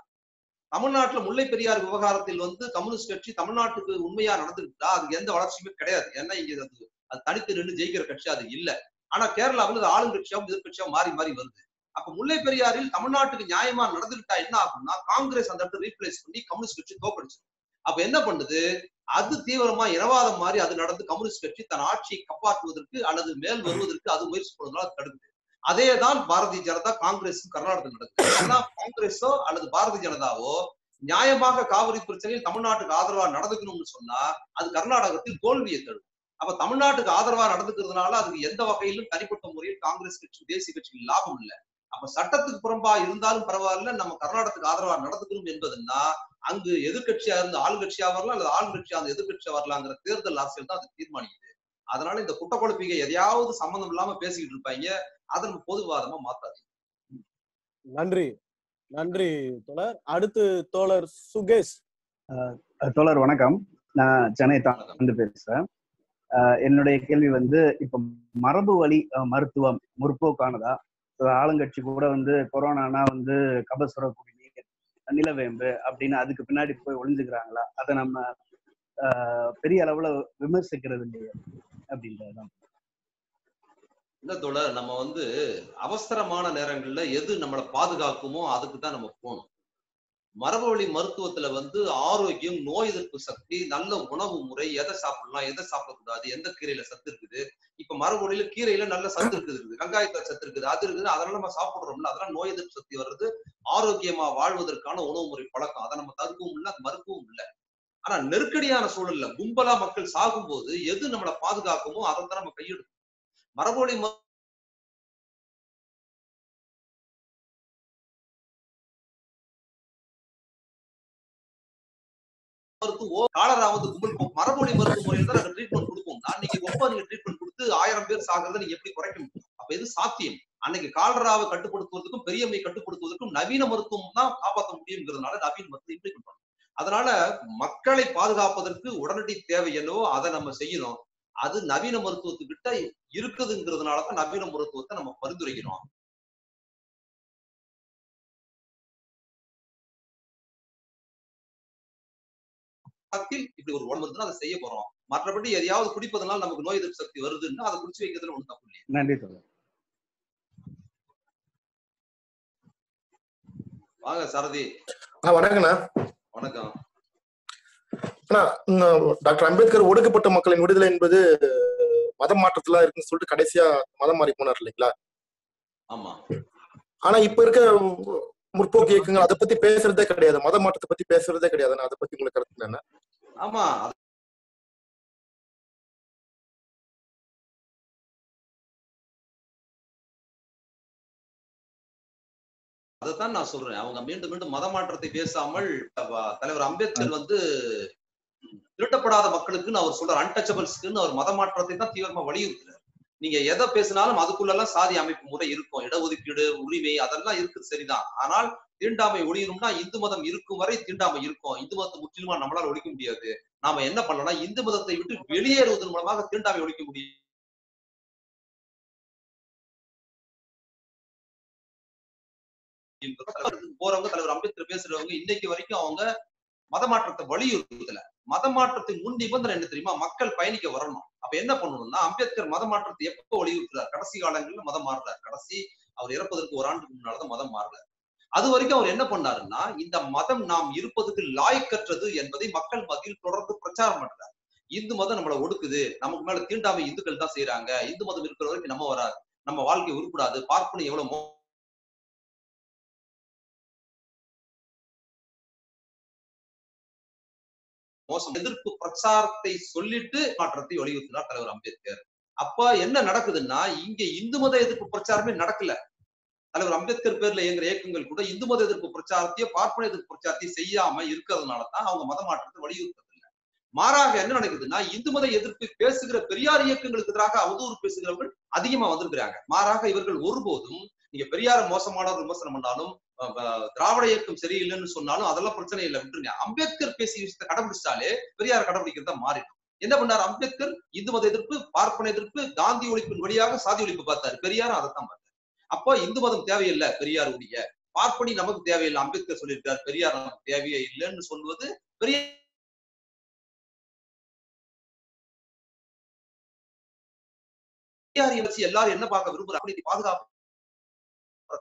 தமிழ்நாட்டுல முல்லை பெரியார் விவகாரத்தில் வந்து கம்யூனிஸ்ட் கட்சி தமிழ்நாட்டுக்கு உண்மையா நடந்துக்கிட்டா அதுக்கு எந்த வளர்ச்சியுமே கிடையாது. ஏன்னா இங்க அது அது தனித்து நின்று ஜெயிக்கிற கட்சி அது இல்ல. ஆனா கேரளாவில் அது ஆளுங்கட்சியாவும் எதிர்கட்சியாவும் மாறி மாறி வருது. அப்ப முல்லை பெரியாரில் தமிழ்நாட்டுக்கு நியாயமா நடந்துகிட்டா என்ன ஆகும்னா காங்கிரஸ் அந்த இடத்துல ரீப்ளேஸ் பண்ணி கம்யூனிஸ்ட் கட்சி தோக்கடிச்சிடும். அப்ப என்ன பண்ணுது? அது தீவிரமா இனவாதம் மாதிரி அது நடந்து கம்யூனிஸ்ட் கட்சி தன் ஆட்சியை காப்பாற்றுவதற்கு அல்லது மேல் வருவதற்கு அது முயற்சி பண்ணுவதால் தடுக்குது. அதே தான் பாரதிய ஜனதா காங்கிரஸும் கர்நாடகத்தில் நடக்குது. ஆனா காங்கிரஸோ அல்லது பாரதிய ஜனதாவோ நியாயமாக காவிரி பிரச்சனையில் தமிழ்நாட்டுக்கு ஆதரவா நடந்துக்கணும்னு சொன்னா அது கர்நாடகத்தில் தோல்வியை தடுக்கும். அப்ப தமிழ்நாட்டுக்கு ஆதரவா நடந்துக்கிறதுனால அதுக்கு எந்த வகையிலும் தனிப்பட்ட முறையில் காங்கிரஸ் கட்சி தேசிய கட்சிக்கு லாபம் இல்லை. அப்ப சட்டத்துக்கு புறம்பா இருந்தாலும் பரவாயில்ல நம்ம கர்நாடகத்துக்கு ஆதரவா நடந்துக்கணும் என்பதுன்னா அங்கு எதிர்கட்சியா இருந்து ஆளுங்கட்சியா வரலாம் அல்லது ஆளுங்கட்சியா அந்த எதிர்கட்சியா வரலாங்கிற தேர்தல் அரசியல் தான் அது தீர்மானிக்குது. அதனால இந்த குட்ட குழப்பிகை எதையாவது சம்பந்தம் இல்லாம பேசிக்கிட்டு இருப்பாங்க. அதை நம்ம பொதுவாதமா மாத்தாது நன்றி. நன்றி தோழர். அடுத்து தோழர் சுகேஷ். தோழர் வணக்கம். நான் சென்னை வந்து பேசுறேன். என்னுடைய கேள்வி வந்து இப்ப மரபு வழி மருத்துவம் முற்போக்கானதா? ஆளுங்கட்சி கூட வந்து கொரோனானா வந்து கபசுர குடிநீர் நிலவேம்பு அப்படின்னு அதுக்கு பின்னாடி போய் ஒளிஞ்சுக்கிறாங்களா? அதை நம்ம பெரிய அளவுல விமர்சிக்கிறது இல்லையே அப்படின்றதுதான். இல்ல தோழர் நம்ம வந்து அவசரமான நேரங்கள்ல எது நம்மளை பாதுகாக்குமோ அதுக்கு தான் நம்ம போகணும். மரபு வழி மருத்துவத்துல வந்து ஆரோக்கியம் நோய் எதிர்ப்பு சக்தி நல்ல உணவு முறை எதை சாப்பிடலாம் எதை சாப்பிடக்கூடாது எந்த கீரையில சத்து இருக்குது? இப்ப மரபு வழியில கீரையில நல்ல சத்து இருக்குது இருக்குது. வெங்காயத்துல சத்து இருக்குது. அது இருக்குது. அதனால நம்ம சாப்பிடுறோம்ல. அதெல்லாம் நோய் எதிர்ப்பு சக்தி வர்றது ஆரோக்கியமா வாழ்வதற்கான உணவு முறை பழக்கம். அதை நம்ம தடுக்கவும் இல்லை அது மறுக்கவும் இல்லை. ஆனா நெருக்கடியான சூழல்ல கும்பலா மக்கள் சாகும்போது எது நம்மளை பாதுகாக்குமோ அதை தான் நம்ம கையெடுக்கணும். மரபொழி ம- மருத்துவம் காலரா வந்து கும்பல் மரபொழி மருத்துவ முறையில தான் நாங்க ட்ரீட்மெண்ட் கொடுப்போம். அன்னைக்கு ரொம்ப நீங்க ட்ரீட்மெண்ட் கொடுத்து ஆயிரம் பேர் சாகிறத நீங்க எப்படி குறைக்க முடியும் அப்ப இது சாத்தியம்? அன்னைக்கு காலராவை கட்டுப்படுத்துவதற்கும் பெரியம்மை கட்டுப்படுத்துவதற்கும் நவீன மருத்துவம் தான் காப்பாற்ற முடியுங்கிறதுனால நவீன மருத்துவம் இம்ப்ளிமெண்ட் பண்ணணும். அதனால மக்களை பாதுகாப்பதற்கு உடனடி தேவை என்னவோ அதை நம்ம செய்யணும். அது நவீன மருத்துவத்துக்கிட்ட இருக்குதுங்கிறதுனாலதான் நவீன மருத்துவத்தை நம்ம பரிந்துரைக்கிறோம். பக்கத்தில் இப்படி ஒரு உடம்பு இருந்தா அதை செய்ய போறோம். மற்றபடி எதையாவது குடிப்பதனால நமக்கு நோய் எதிர்ப்பு சக்தி வருதுன்னா அதை குடிச்சு வைக்கிறதுல ஒண்ணு தப்பு இல்லையா. நன்றி தோழர். வாங்க சாரதி. வணக்கண்ணா வணக்கம். டாக்டர் அம்பேத்கர் ஒடுக்கப்பட்ட மக்களின் விடுதலை என்பது மத மாற்றத்துல இருக்குன்னு சொல்லிட்டு கடைசியா மதம் மாறி போனார் இல்லைங்களா? ஆமா. ஆனா இப்ப இருக்க முற்போக்கு இயக்கங்கள் அதை பத்தி பேசுறதே கிடையாது. மத மாற்றத்தை பத்தி பேசுறதே கிடையாது. அதை பத்தி உங்களுக்கு கருத்து என்ன? ஆமா. அதைத்தான் நான் சொல்றேன். அவங்க மீண்டும் மீண்டும் மத மாற்றத்தை பேசாமல் தலைவர் அம்பேத்கர் வந்து திருட்டப்படாத மக்களுக்குன்னு அவர் சொல்றார். அன்டச்சபிள்ஸ்க்குன்னு அவர் மத மாற்றத்தை தான் தீவிரமா வலியுறுத்துறாரு நீங்க எதை பேசினாலும் அதுக்குள்ளெல்லாம் சாதி அமைப்பு முறை இருக்கும். இடஒதுக்கீடு உரிமை அதெல்லாம் இருக்குது சரிதான். ஆனால் தீண்டாமை ஒழியணும்னா இந்து மதம் இருக்கும் வரை தீண்டாமை இருக்கும். இந்து மதத்தை முற்றிலுமா நம்மளால ஒழிக்க முடியாது. நாம என்ன பண்ணலாம் இந்து மதத்தை விட்டு வெளியேறுவதன் மூலமாக தீண்டாமை ஒழிக்க முடியும். போறவங்க தலைவர் அம்பேத்கர் பேசுறவங்க இன்னைக்கு வரைக்கும் அவங்க மத மாற்றத்தை வலியுறுத்தல. மத மாற்றத்தின் முன் நிபந்தனை என்ன தெரியுமா? மக்கள் பயணிக்க வரணும். அப்ப என்ன பண்ணணும்னா அம்பேத்கர் மத மாற்றத்தை எப்போ வலியுறுத்துறார் கடைசி காலங்களில் மதம் மாறுறார் கடைசி அவர் இறப்பதற்கு ஒரு ஆண்டுக்கு முன்னால்தான் மதம் மாறுறார் அது வரைக்கும் அவர் என்ன பண்ணாருன்னா இந்த மதம் நாம் இருப்பதற்கு லாய்க்கற்றது என்பதை மக்கள் மத்தியில் தொடர்ந்து பிரச்சாரம் பண்றார். இந்து மதம் நம்மளை ஒடுக்குது. நமக்கு மேல தீண்டாமை இந்துக்கள் தான் செய்யறாங்க இந்து மதம் இருக்கிற வரைக்கும் நம்ம வராது. நம்ம வாழ்க்கை உருப்படாது. பார்ப்பனை எவ்வளவு மோசம். எதிர்ப்பு பிரச்சாரத்தை சொல்லிட்டு மாற்றத்தை வலியுறுத்தினார் தலைவர் அம்பேத்கர். அப்ப என்ன நடக்குதுன்னா இங்க இந்து மத எதிர்ப்பு பிரச்சாரமே நடக்கல. தலைவர் அம்பேத்கர் பேர்ல இயங்குற இயக்கங்கள் கூட இந்து மத எதிர்ப்பு பிரச்சாரத்தையும் பார்ப்பன எதிர்ப்பு பிரச்சாரத்தையும் செய்யாம இருக்கிறதுனால தான் அவங்க மத மாற்றத்தை வலியுறுத்துறது இல்ல மாறாக என்ன நடக்குதுன்னா இந்து மத எதிர்ப்பு பேசுகிற பெரியார் இயக்கங்களுக்கு எதிராக அவதூறு பேசுகிறவர்கள் அதிகமா வந்திருக்கிறாங்க. மாறாக இவர்கள் ஒருபோதும் நீங்க பெரியார மோசமான விமர்சனம் பண்ணாலும் திராவிட இயக்கம் சரியில்லைன்னு சொன்னாலும் அதெல்லாம் பிரச்சனை இல்லை விட்டுருங்க. அம்பேத்கர் பேசிய விஷயத்தை கடைபிடிச்சாலே பெரியார் கடைபிடிக்கிறதா மாறிடும். என்ன பண்ணார்? அம்பேத்கர் இந்து மத எதிர்ப்பு பார்ப்பன எதிர்ப்பு காந்தி ஒழிப்பின் வழியாக சாதி ஒழிப்பு பார்த்தாரு. பெரியாரும் அதைத்தான் பார்த்தாரு. அப்போ இந்து மதம் தேவையில்லை பெரியார் உடைய பார்ப்பனி நமக்கு தேவையில்லை அம்பேத்கர் சொல்லியிருக்காரு. பெரியார் நமக்கு தேவையே இல்லைன்னு சொல்வது பெரிய பெரியார் எல்லாரும் என்ன பார்க்க விரும்புறாங்க? பாதுகாப்பு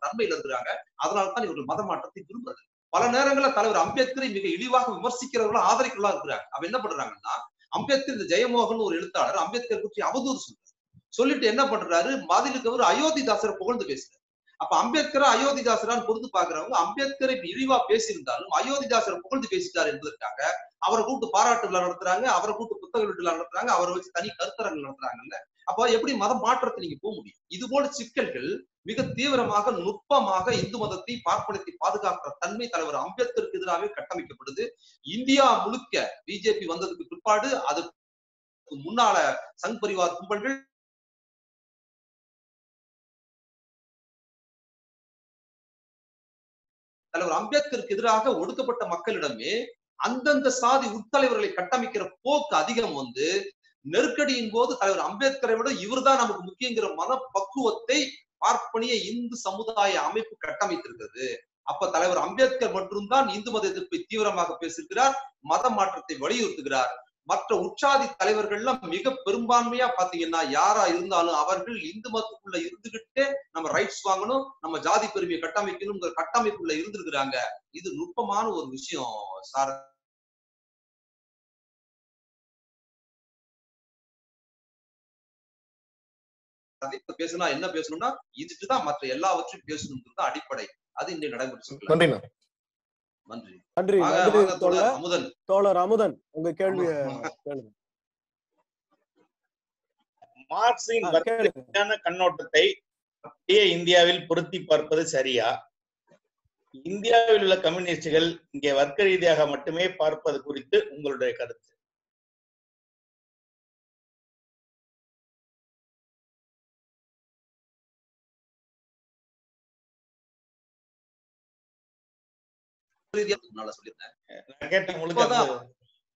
தன்மையில் இருக்கிறாங்க அதனால தான் இவர்கள் மத மாற்றத்தை விரும்புறது. பல நேரங்களில் தலைவர் அம்பேத்கரை மிக இழிவாக விமர்சிக்கிறவர்களும் ஆதரிக்கலாம் இருக்கிறாங்க. அவ என்ன பண்றாங்கன்னா அம்பேத்கர் இந்த ஜெயமோகன் ஒரு எழுத்தாளர் அம்பேத்கர் பற்றி அவதூறு சொல்றாரு. சொல்லிட்டு என்ன பண்றாரு? மதிலுக்கு அவர் அயோத்திதாசரை புகழ்ந்து பேசுறாரு. அப்ப அம்பேத்கரா அயோத்திதாசரான்னு பொறுத்து பாக்குறவங்க அம்பேத்கரை இழிவா பேசியிருந்தாலும் அயோத்திதாசரை புகழ்ந்து பேசிட்டார் என்பதற்காக அவரை கூப்பிட்டு பாராட்டு விழா நடத்துறாங்க அவரை கூப்பிட்டு புத்தக விழா நடத்துறாங்க அவரை வச்சு தனி கருத்தரங்கள் நடத்துறாங்கல்ல. அப்ப எப்படி மத மாற்றத்தை நீங்க போக முடியும்? இது போல சிக்கல்கள் மிக தீவிரமாக நுட்பமாக இந்து மதத்தை பார்ப்பனத்தை பாதுகாக்கிற தன்மை தலைவர் அம்பேத்கருக்கு எதிராகவே கட்டமைக்கப்படுது. இந்தியா முழுக்க பிஜேபி வந்ததுக்கு பிற்பாடு அதற்கு முன்னால சங் பரிவார் கும்பல்கள் தலைவர் அம்பேத்கருக்கு எதிராக ஒடுக்கப்பட்ட மக்களிடமே அந்தந்த சாதி உட்தலைவர்களை கட்டமைக்கிற போக்கு அதிகம் வந்து நெருக்கடியின் போது தலைவர் அம்பேத்கரை விட இவர்தான் நமக்கு முக்கியங்கிற மன பக்குவத்தை பார்ப்பனிய இந்து சமுதாய அமைப்பு கட்டமைத்திருக்கிறது. அப்ப தலைவர் அம்பேத்கர் மட்டும்தான் இந்து மத எதிர்ப்பை தீவிரமாக பேசுகிறார் மத மாற்றத்தை வலியுறுத்துகிறார். மற்ற உற்சாதி தலைவர்கள்லாம் மிக பெரும்பான்மையா பாத்தீங்கன்னா யாரா இருந்தாலும் அவர்கள் இந்து மதத்துக்குள்ள இருந்துகிட்டே நம்ம ரைட்ஸ் வாங்கணும் நம்ம ஜாதி பெருமையை கட்டமைக்கணுங்கிற கட்டமைப்புள்ள இருந்திருக்கிறாங்க. இது நுட்பமான ஒரு விஷயம் சார். பேசினா என்ன பேசணும்னா இதுக்குதான் மற்ற எல்லாவற்றையும் பேசணுங்கிறது தான் அடிப்படை. அது இன்றைய நன்றிண்ணா நன்றி நன்றி. தோழர் அமுதன். தோழர் அமுதன் உங்க கேள்வி மார்க்சின் கண்ணோட்டத்தை அப்படியே இந்தியாவில் பொருத்தி பார்ப்பது சரியா? இந்தியாவில் உள்ள கம்யூனிஸ்டுகள் இங்கே வர்க்க ரீதியாக மட்டுமே பார்ப்பது குறித்து உங்களுடைய கருத்து.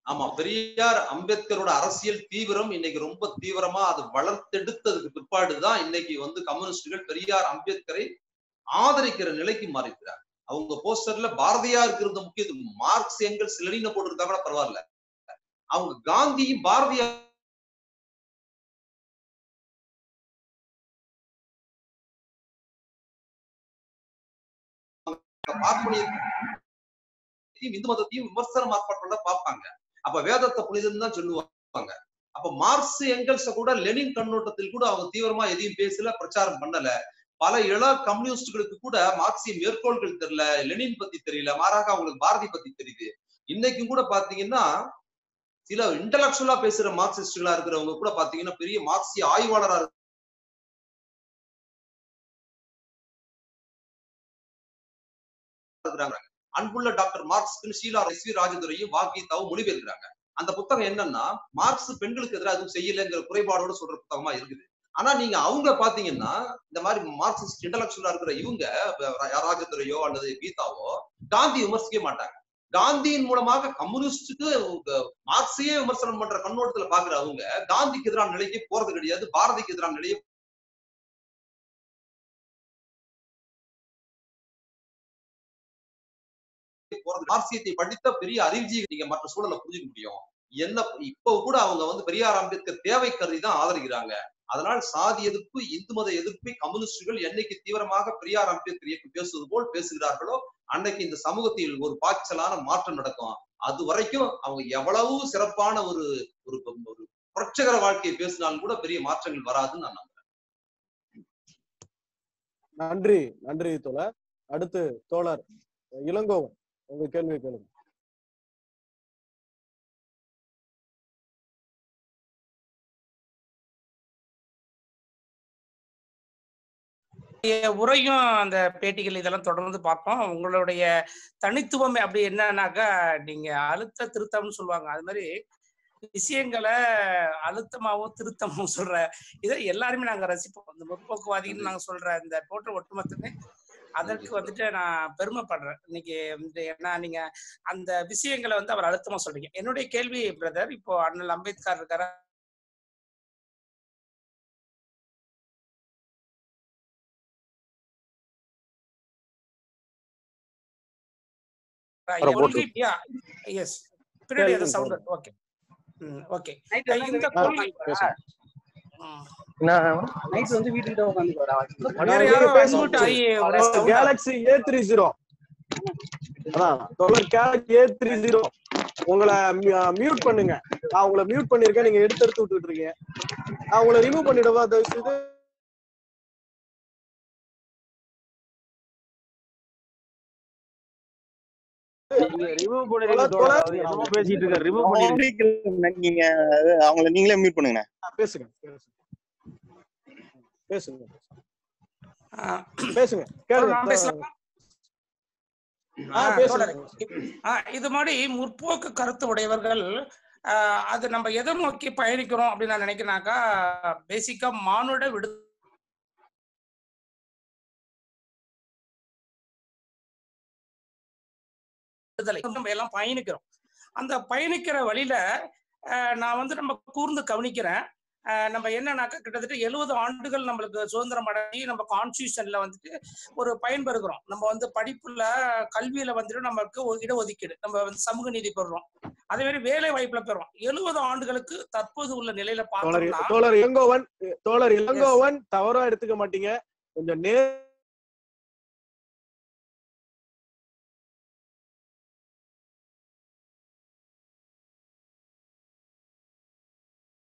ஆமா பெரியார் அம்பேத்கரோட அரசியல் தீவிரம் இன்னைக்கு ரொம்ப தீவிரமா அது வளர்த்தெடுத்ததுக்கு பிற்பாடுதான் இன்னைக்கு வந்து கம்யூனிஸ்டுகள் பெரியார் அம்பேத்கரை ஆதரிக்கிற நிலைக்கு மாறிக்கிறார் அவங்க போஸ்டர்ல பாரதியாருக்கு இருந்த முக்கியத்துவம் மார்க்ஸ் எங்கல்ஸ் லெனின போட்டிருந்தா கூட பரவாயில்ல. அவங்க காந்தியும் பாரதியார் மதத்தையும் இந்து மதத்தையும் விமர்சன ஆர்ப்பாட்டோட பார்ப்பாங்க. அப்ப வேதத்தை புனிதம் தான் சொல்லுவாங்க. அப்ப மார்க்ஸ் எங்கல்ஸ கூட லெனின் கண்ணோட்டத்தில் கூட அவங்க தீவிரமா எதையும் பேசல பிரச்சாரம் பண்ணல. பல இள கம்யூனிஸ்டுகளுக்கு கூட மார்க்சிய மேற்கோள்கள் தெரியல லெனின் பத்தி தெரியல மாறாக அவங்களுக்கு பாரதி பத்தி தெரியுது. இன்னைக்கும் கூட பாத்தீங்கன்னா சில இன்டலக்சுவலா பேசுற மார்க்சிஸ்டுகளா இருக்கிறவங்க கூட பாத்தீங்கன்னா பெரிய மார்க்சிய ஆய்வாளரா இருக்கிறாங்க. அன்புள்ள doctor Marx Sheela S V ராஜதுரையும் வாக்கீதாவும் மொழிபெயர்க்கிறாங்க. அந்த புத்தகம் என்னன்னா மார்க்ஸ் பெண்களுக்கு எதிராக எதுவும் செய்யலைங்கிற குறைபாடோட சொல்ற புத்தகமா இருக்குது. ஆனா நீங்க அவங்க பாத்தீங்கன்னா இந்த மாதிரி மார்க்சிஸ்ட் இன்டலக்சுவலா இருக்கிற இவங்க ராஜதுரையோ அல்லது கீதாவோ காந்தி விமர்சிக்க மாட்டாங்க. காந்தியின் மூலமாக கம்யூனிஸ்டுக்கு மார்க்ஸையே விமர்சனம் பண்ற கண்ணோட்டத்துல பாக்குற அவங்க காந்திக்கு எதிரான நிலைக்கு போறது கிடையாது பாரதிக்கு எதிரான நிலையை போறது மார்க்சியத்தை படித்த பெரிய அறிவுஜி நீங்க மற்ற சூழலை புரிஞ்சுக்க முடியும். என்ன இப்ப கூட அவங்க வந்து பெரியார் அம்பேத்கர் தேவை கருதி தான் ஆதரிக்கிறாங்க. அதனால் சாதி எதிர்ப்பு இந்து மத எதிர்ப்பை கம்யூனிஸ்டுகள் என்னைக்கு தீவிரமாக பெரியார் அம்பேத்கர் இயக்கம் பேசுவது போல் பேசுகிறார்களோ அன்னைக்கு இந்த சமூகத்தில் ஒரு பாய்ச்சலான மாற்றம் நடக்கும். அது வரைக்கும் அவங்க எவ்வளவு சிறப்பான ஒரு ஒரு ஒரு புரட்சகர வாழ்க்கையை பேசினாலும் கூட பெரிய மாற்றங்கள் வராதுன்னு நான் நம்புறேன். நன்றி நன்றி தோழர். அடுத்து தோழர் இளங்கோவன். உங்க கேள்வி கேளுங்க. உரையும் அந்த பேட்டிகள் இதெல்லாம் தொடர்ந்து பார்ப்போம். உங்களுடைய தனித்துவம் அப்படி என்னன்னாக்கா நீங்க அழுத்த திருத்தம்னு சொல்லுவாங்க. அது மாதிரி விஷயங்களை அழுத்தமாகவும் திருத்தமாவும் சொல்ற இதை எல்லாருமே நாங்க ரசிப்போம். இந்த முற்போக்குவாதின்னு நாங்க சொல்ற இந்த போன்ற ஒட்டுமொத்தமே அதற்கு வந்துட்டு நான் பெருமைப்படுறேன். இன்னைக்கு ஏன்னா நீங்க அந்த விஷயங்களை வந்து அவர் அழுத்தமா சொல்றீங்க. என்னுடைய கேள்வி பிரதர் இப்போ அண்ணல் அம்பேத்கர் கொள்கை எஸ் பின்னாடி சவுண்ட். ஓகே ஓகே இந்த கொள்கை. நைட் வந்து வீட்டுக்கிட்ட உட்காந்து கேலக்ஸி ஏ த்ரீ ஜீரோ தோழர் கேலக்ஸி ஏ த்ரீ ஜீரோ உங்களை மியூட் பண்ணுங்க. நான் உங்களை மியூட் பண்ணிருக்கேன் நீங்க எடுத்து எடுத்து விட்டுட்டு இருக்கீங்க. நான் உங்களை ரிமூவ் பண்ணிடவா? தயவு ரிமூவ் அவர் என்னமோ பேசிட்டு இருக்காரு ரிமூவ் பண்ணிருங்க நீங்க அவங்கள நீங்களே மியூட் பண்ணுங்க பேசுங்க பேசுங்க. பேசுங்க கேளுங்க. நான் பேசலாமா? ஆ, ஆ, பேசுங்க. தோழரே. ஆ, இது மாதிரி முற்போக்கு கருத்து உடையவர்கள் அது நம்ம எதை நோக்கி பயணிக்கிறோம் அப்படின்னு நான் நினைக்கிறேனாக்கா பேசிக்கா மானுட விடு விடுதலை நம்ம எல்லாம் பயணிக்கிறோம். அந்த பயணிக்கிற வழியில நான் வந்து நம்ம கூர்ந்து கவனிக்கிறேன். நம்ம என்னன்னாக்கா கிட்டத்தட்ட எழுபது ஆண்டுகள் நம்மளுக்கு சுதந்திரம் அடைஞ்சி நம்ம கான்ஸ்டியூஷன்ல வந்துட்டு ஒரு பயன்பெறுகிறோம். நம்ம வந்து படிப்புல கல்வியில வந்துட்டு நமக்கு ஒரு இடஒதுக்கீடு. நம்ம வந்து சமூக நீதி பெறுறோம். அதே மாதிரி வேலை வாய்ப்புல பெறுறோம். எழுபது ஆண்டுகளுக்கு தற்போது உள்ள நிலையில தோழர் பார்த்தோம்னா தோழர் இளங்கோவன் தோழர் இளங்கோவன் தவறா எடுத்துக்க மாட்டீங்க. கொஞ்சம் நே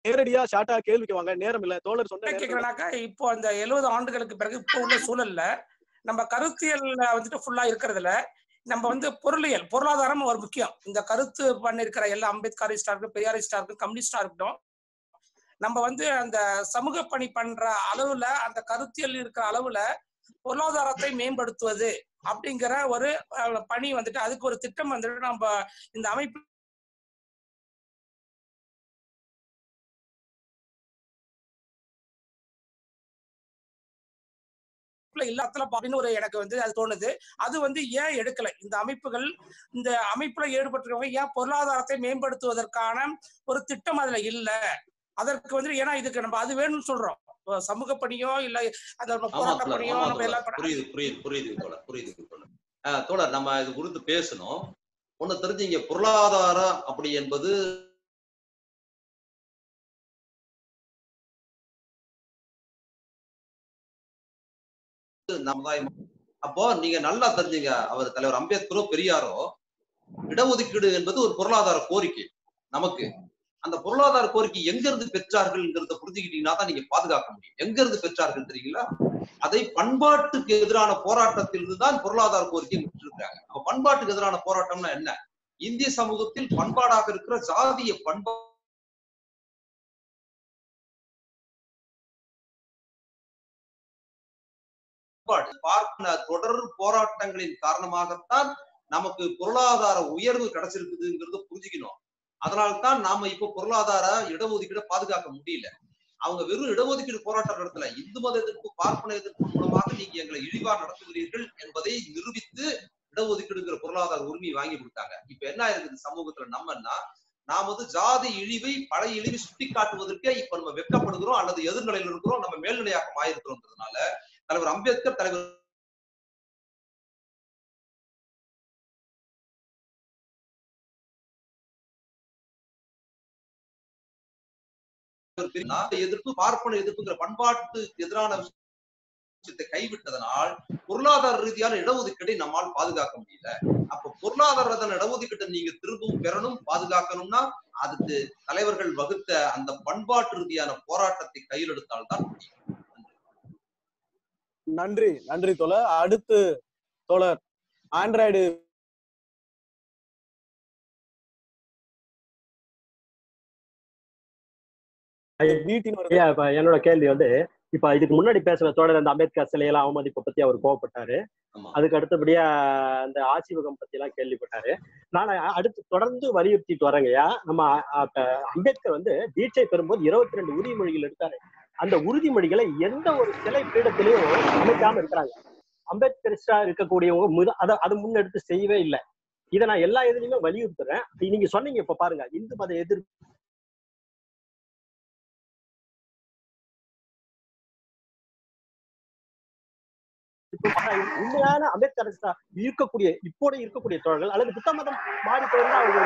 நேரடியா ஷார்ட்டா கேள்விக்கு வாங்க நேரம் இல்ல தோழர் சொன்ன. கேக்குறேனாக்கா இப்போ அந்த எழுபது ஆண்டுகளுக்கு பிறகு இப்போ உள்ள சூழல்ல நம்ம கருத்தியல்ல வந்துட்டு ஃபுல்லா இருக்கிறதுல நம்ம வந்து பொருளியல் பொருளாதாரம் ஒரு முக்கியம் இந்த கருத்து பண்ணிருக்கிற எல்லா அம்பேத்கரிஸ்டா இருக்கட்டும் பெரியாரிஸ்டா இருக்கட்டும் கம்யூனிஸ்டா இருக்கட்டும் நம்ம வந்து அந்த சமூக பணி பண்ற அளவுல அந்த கருத்தியல் இருக்கிற அளவுல பொருளாதாரத்தை மேம்படுத்துவது அப்படிங்கிற ஒரு பணி வந்துட்டு அதுக்கு ஒரு திட்டம் வந்துட்டு நம்ம இந்த அமைப்பு இல்லாத்துல அப்படின்னு ஒரு எனக்கு வந்து அது தோணுது. அது வந்து ஏன் எடுக்கல? இந்த அமைப்புகள் இந்த அமைப்புல ஈடுபட்டிருக்கவங்க ஏன் பொருளாதாரத்தை மேம்படுத்துவதற்கான ஒரு திட்டம் அதுல இல்ல? அதற்கு வந்து ஏன்னா இதுக்கு நம்ம அது வேணும்னு சொல்றோம். சமூக பணியோ இல்ல அந்த போராட்ட பணியோ நம்ம எல்லாம் புரியுது புரியுது புரியுது தோழர் புரியுது தோழர் தோழர் நம்ம இது குறித்து பேசணும். ஒண்ணு தெரிஞ்சுங்க பொருளாதாரம் அப்படி என்பது சமுதாயம் அப்போ நீங்க நல்லா தெரிஞ்சுங்க. அவர் தலைவர் அம்பேத்கரோ பெரியாரோ இடஒதுக்கீடு என்பது ஒரு பொருளாதார கோரிக்கை நமக்கு. அந்த பொருளாதார கோரிக்கை எங்க இருந்து பெற்றார்கள்ங்கிறத புரிஞ்சுக்கிட்டீங்கன்னா தான் நீங்க பாதுகாக்க முடியும். எங்க இருந்து பெற்றார்கள் தெரியுங்களா? அதை பண்பாட்டுக்கு எதிரான போராட்டத்திலிருந்து தான் பொருளாதார கோரிக்கை விட்டுருக்காங்க அப்ப பண்பாட்டுக்கு எதிரான போராட்டம்னா என்ன? இந்திய சமூகத்தில் பண்பாடாக இருக்கிற ஜாதிய பண்பா தொடர் போராட்டங்களின் காரணமாகத்தான் நமக்கு பொருளாதார உயர்வு கிடைச்சிருக்குதுங்கிறத புரிஞ்சுக்கணும். அதனால்தான் நாம இப்ப பொருளாதார இடஒதுக்கீடு பாதுகாக்க முடியல. அவங்க வெறும் இடஒதுக்கீடு போராட்டம் நடத்தல. இந்து மத எதிர்ப்பு பார்ப்பன எதிர்ப்பு மூலமாக நீங்க எங்களை இழிவா நடத்துகிறீர்கள் என்பதை நிரூபித்து இடஒதுக்கீடுங்கிற பொருளாதார உரிமையை வாங்கி கொடுத்தாங்க. இப்ப என்ன இருக்குது சமூகத்துல நம்மன்னா நாம வந்து ஜாதி இழிவை பழைய இழிவை சுட்டி காட்டுவதற்கே இப்ப நம்ம வெட்கப்படுகிறோம் அல்லது எதிர்நிலையில் இருக்கிறோம் நம்ம மேல்நிலையாக ஆயிருக்கிறோம்ன்றதுனால தலைவர் அம்பேத்கர் தலைவர் எதிர்ப்பு பார்ப்பன எதிர்ப்புங்கிற பண்பாட்டு எதிரான விஷயத்தை கைவிட்டதனால் பொருளாதார ரீதியான இடஒதுக்கீட்டை நம்மால் பாதுகாக்க முடியல. அப்ப பொருளாதார இடஒதுக்கீட்டை நீங்க திரும்பவும் பெறணும் பாதுகாக்கணும்னா அதுக்கு தலைவர்கள் வகுத்த அந்த பண்பாட்டு ரீதியான போராட்டத்தை கையில் எடுத்தால்தான் முடியும். நன்றி நன்றி தோழர். அடுத்து தோழர் ஆண்ட்ராய்டு என்னோட கேள்வி வந்து இப்ப இதுக்கு முன்னாடி பேசுன தோழர் அந்த அம்பேத்கர் சிலையெல்லாம் அவமதிப்பை பத்தி அவர் கோவப்பட்டாரு. அதுக்கு அடுத்தபடியா அந்த ஆசிவகம் பத்தி எல்லாம் கேள்விப்பட்டாரு. நான் அடுத்து தொடர்ந்து வலியுறுத்திட்டு வரேங்கய்யா. நம்ம அம்பேத்கர் வந்து தீட்சை பெறும்போது இருபத்தி ரெண்டு உறுதிமொழிகள் எடுத்தாரு. அந்த உறுதிமொழிகளை எந்த ஒரு சிலை பீடத்திலையும் அமைக்காம இருக்கிறாங்க. அம்பேத்கரிஸ்டா இருக்கக்கூடியவங்க முத அதை அதை முன்னெடுத்து செய்யவே இல்லை. இதை நான் எல்லா இதுலயுமே வலியுறுத்துறேன். நீங்க சொன்னீங்க இப்ப பாருங்க இந்து மத எதிர் இப்ப உண்மையான அம்பேத்கர் இருக்கக்கூடிய இப்போட இருக்கக்கூடிய தோழர்கள் அல்லது புத்த மதம் மாறி போயிருந்தா அவங்க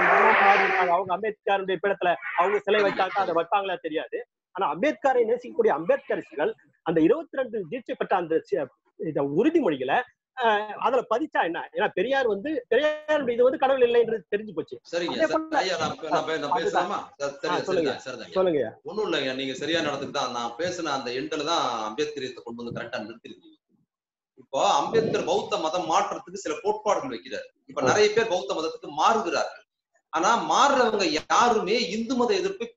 மாறி இருக்காங்க அவங்க அம்பேத்கருடைய பிடத்துல அவங்க சிலை வைச்சாக்கா அதை வைப்பாங்களா தெரியாது. ஆனா அம்பேத்கரை நேசிக்கக்கூடிய அம்பேத்கரிஸ்டுகள் அந்த இருபத்தி ரெண்டு தீட்சை பெற்ற அந்த உறுதிமொழிகளை அதுல பதிச்சா என்ன? ஏன்னா பெரியார் வந்து பெரியார் இது வந்து கடவுள் இல்லைன்றது தெரிஞ்சு போச்சு. சொல்லுங்க. ஒண்ணும் இல்லைங்க. நீங்க சரியான இடத்துக்கு தான் நான் பேசின அந்த எண்ட்ல தான் அம்பேத்கரியத்தை கொண்டு வந்து கரெக்டா நிறுத்திருக்கீங்க. இப்போ அம்பேத்கர் பௌத்த மதம் மாற்றத்துக்கு சில கோட்பாடுகள் வைக்கிறார். இப்ப நிறைய பேர் பௌத்த மதத்துக்கு மாறுகிறார்கள். ஆனா மாறுறவங்க யாருமே இந்து மத எதிர்ப்பை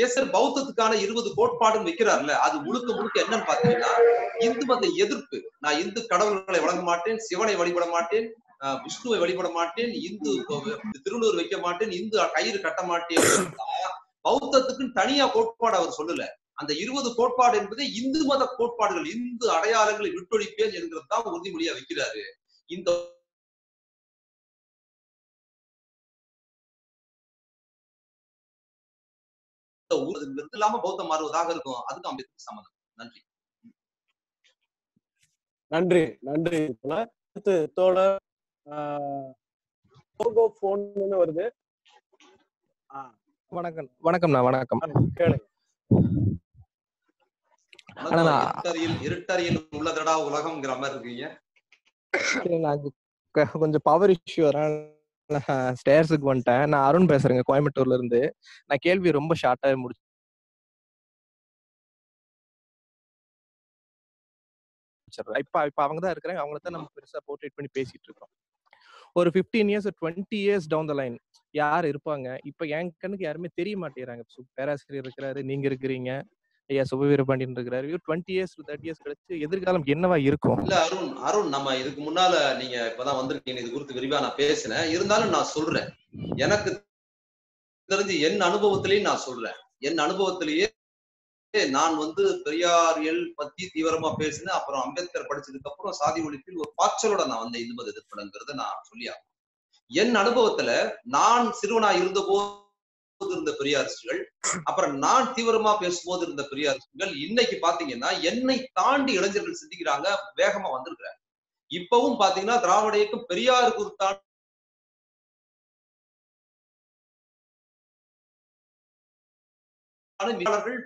பேசுற பௌத்தத்துக்கான இருபது கோட்பாடும் வைக்கிறார்ல அது முழுக்க முழுக்க என்னன்னு பாத்தீங்கன்னா இந்து மத எதிர்ப்பு. நான் இந்து கடவுள்களை வழங்க மாட்டேன் சிவனை வழிபட மாட்டேன் ஆஹ் விஷ்ணுவை வழிபட மாட்டேன் இந்து திருநூறு வைக்க மாட்டேன் இந்து கயிறு கட்ட மாட்டேன். பௌத்தத்துக்குன்னு தனியா கோட்பாடு அவர் சொல்லல. அந்த இருபது கோட்பாடு என்பது இந்து மத கோட்பாடுகள் இந்து அடையாளங்களை விட்டொழிப்பேன் என்கிறது தான் உறுதிமொழியா வைக்கிறாரு. இந்த இல்லாம பௌத்தம் மாறுவதாக இருக்கும். அதுக்கு அம்பேத்கர் சம்மதம். நன்றி. நன்றி. நன்றி. தோழர் அடுத்து தோழர் லோகோ போன் வருது. வணக்கம். வணக்கம்ண்ணா வணக்கம். கேளுங்க. இருட்டறையில் இருட்டறையில் உள்ளதடா உலகம்ங்கிற மாதிரி இருக்கீங்க. கொஞ்சம் பவர் இஷ்யூ ஸ்டேர்ஸுக்கு வந்துட்டேன். நான் அருண் பேசுறேங்க கோயம்புத்தூர்ல இருந்து. நான் கேள்வி ரொம்ப ஷார்ட்டா முடிச்சு இப்ப இப்ப அவங்க தான் இருக்கிறாங்க. அவங்கள தான் நம்ம பெருசா போர்ட்ரேட் பண்ணி பேசிட்டு இருக்கோம். ஒரு fifteen years twenty years down the line யார் இருப்பாங்க? இப்ப என் கண்ணுக்கு யாருமே தெரிய மாட்டேங்கிறாங்க. சு- பேராசிரியர் இருக்கிறாரு நீங்க இருக்கிறீங்க. ஐயா சுபவீர பாண்டியன் இருக்கிறாரு. டுவெண்ட்டி இயர்ஸ் தேர்ட்டி இயர்ஸ் கழிச்சு எதிர்காலம் என்னவா இருக்கும்? இல்ல அருண் அருண் நம்ம இதுக்கு முன்னால நீங்க இப்பதான் வந்திருக்கீங்க. இது குறித்து விரிவா நான் பேசினேன். இருந்தாலும் நான் சொல்றேன். எனக்கு தெரிஞ்சு என் அனுபவத்திலையும் நான் சொல்றேன். என் அனுபவத்திலேயே நான் வந்து பெரியாரியல் பத்தி தீவிரமா பேசினேன். அப்புறம் அம்பேத்கர் படிச்சதுக்கு அப்புறம் சாதி ஒழிப்பில் ஒரு பாய்ச்சலோட நான் வந்த இந்து மத எதிர்ப்புங்கிறத நான் சொல்லியாகும் என் அனுபவத்துல நான் சிறுவனா இருந்த போது இருந்த பெரியாரிஸ்டுகள் அப்புறம் நான் தீவிரமா பேசும்போது இருந்த பெரியாரிஸ்டுகள் இன்னைக்கு பாத்தீங்கன்னா என்னை தாண்டி இளைஞர்கள் சிந்திக்கிறாங்க வேகமா வந்திருக்கிறாங்க. இப்பவும் பாத்தீங்கன்னா திராவிட இயக்கம் பெரியார் குறித்தான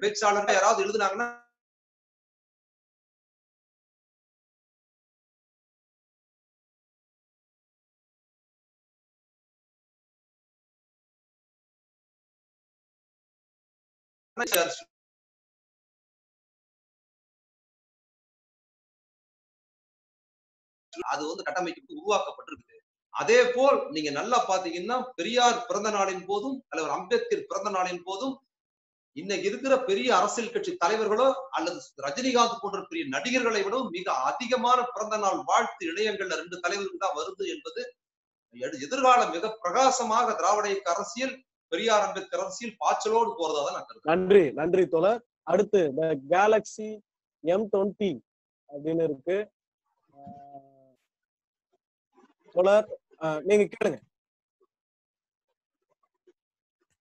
பேச்சாளர்கள் யாராவது எழுதுனாங்கன்னா அது வந்து கட்டமைக்கப்பட்டு உருவாக்கப்பட்டிருக்குது. அதே போல் நீங்க நல்லா பாத்தீங்கன்னா பெரியார் பிறந்த நாளின் போதும் தலைவர் அம்பேத்கர் பிறந்த நாளின் போதும் இன்னைக்கு இருக்கிற பெரிய அரசியல் கட்சி தலைவர்களோ அல்லது ரஜினிகாந்த் போன்ற பெரிய நடிகர்களை விட மிக அதிகமான பிறந்த நாள் வாழ்த்து இணையங்கள்ல ரெண்டு தலைவர்கள் தான் வருது என்பது எதிர்காலம் மிக பிரகாசமாக திராவிட இயக்க அரசியல் பெரியார் அம்பேத்கர் அரசியல் பாய்ச்சலோடு போறதா தான் நான் நன்றி நன்றி தோழர். அடுத்து இந்த கேலக்ஸி எம் டுவெண்ட்டி அப்படின்னு இருக்கு. தோழர் நீங்க கேளுங்க.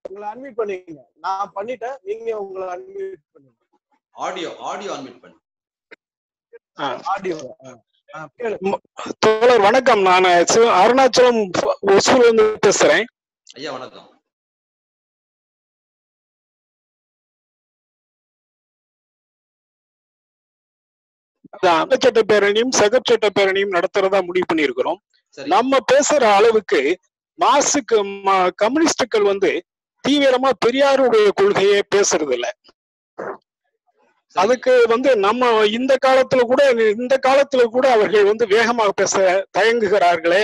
உங்களை அன்மியூட் பண்ணிக்கங்க நான் பண்ணிட்டேன். நீங்க உங்களை அன்மியூட் பண்ணுங்க. ஆடியோ ஆடியோ அன்மிட் பண்ணி. ஆடியோ தோழர் வணக்கம். நான் அருணாச்சலம் ஒசூர்ல இருந்து பேசுறேன். ஐயா வணக்கம். அந்த அமைச்சட்ட பேரணியும் சகச்சட்ட பேரணியும் நடத்துறதா முடிவு பண்ணியிருக்கிறோம். நம்ம பேசுற அளவுக்கு மாசுக்கு கம்யூனிஸ்டுகள் வந்து தீவிரமா பெரியாருடைய கொள்கையை பேசுறது இல்ல அதுக்கு வந்து நம்ம இந்த காலத்துல கூட இந்த காலத்துல கூட அவர்கள் வந்து வேகமாக பேச தயங்குகிறார்களே.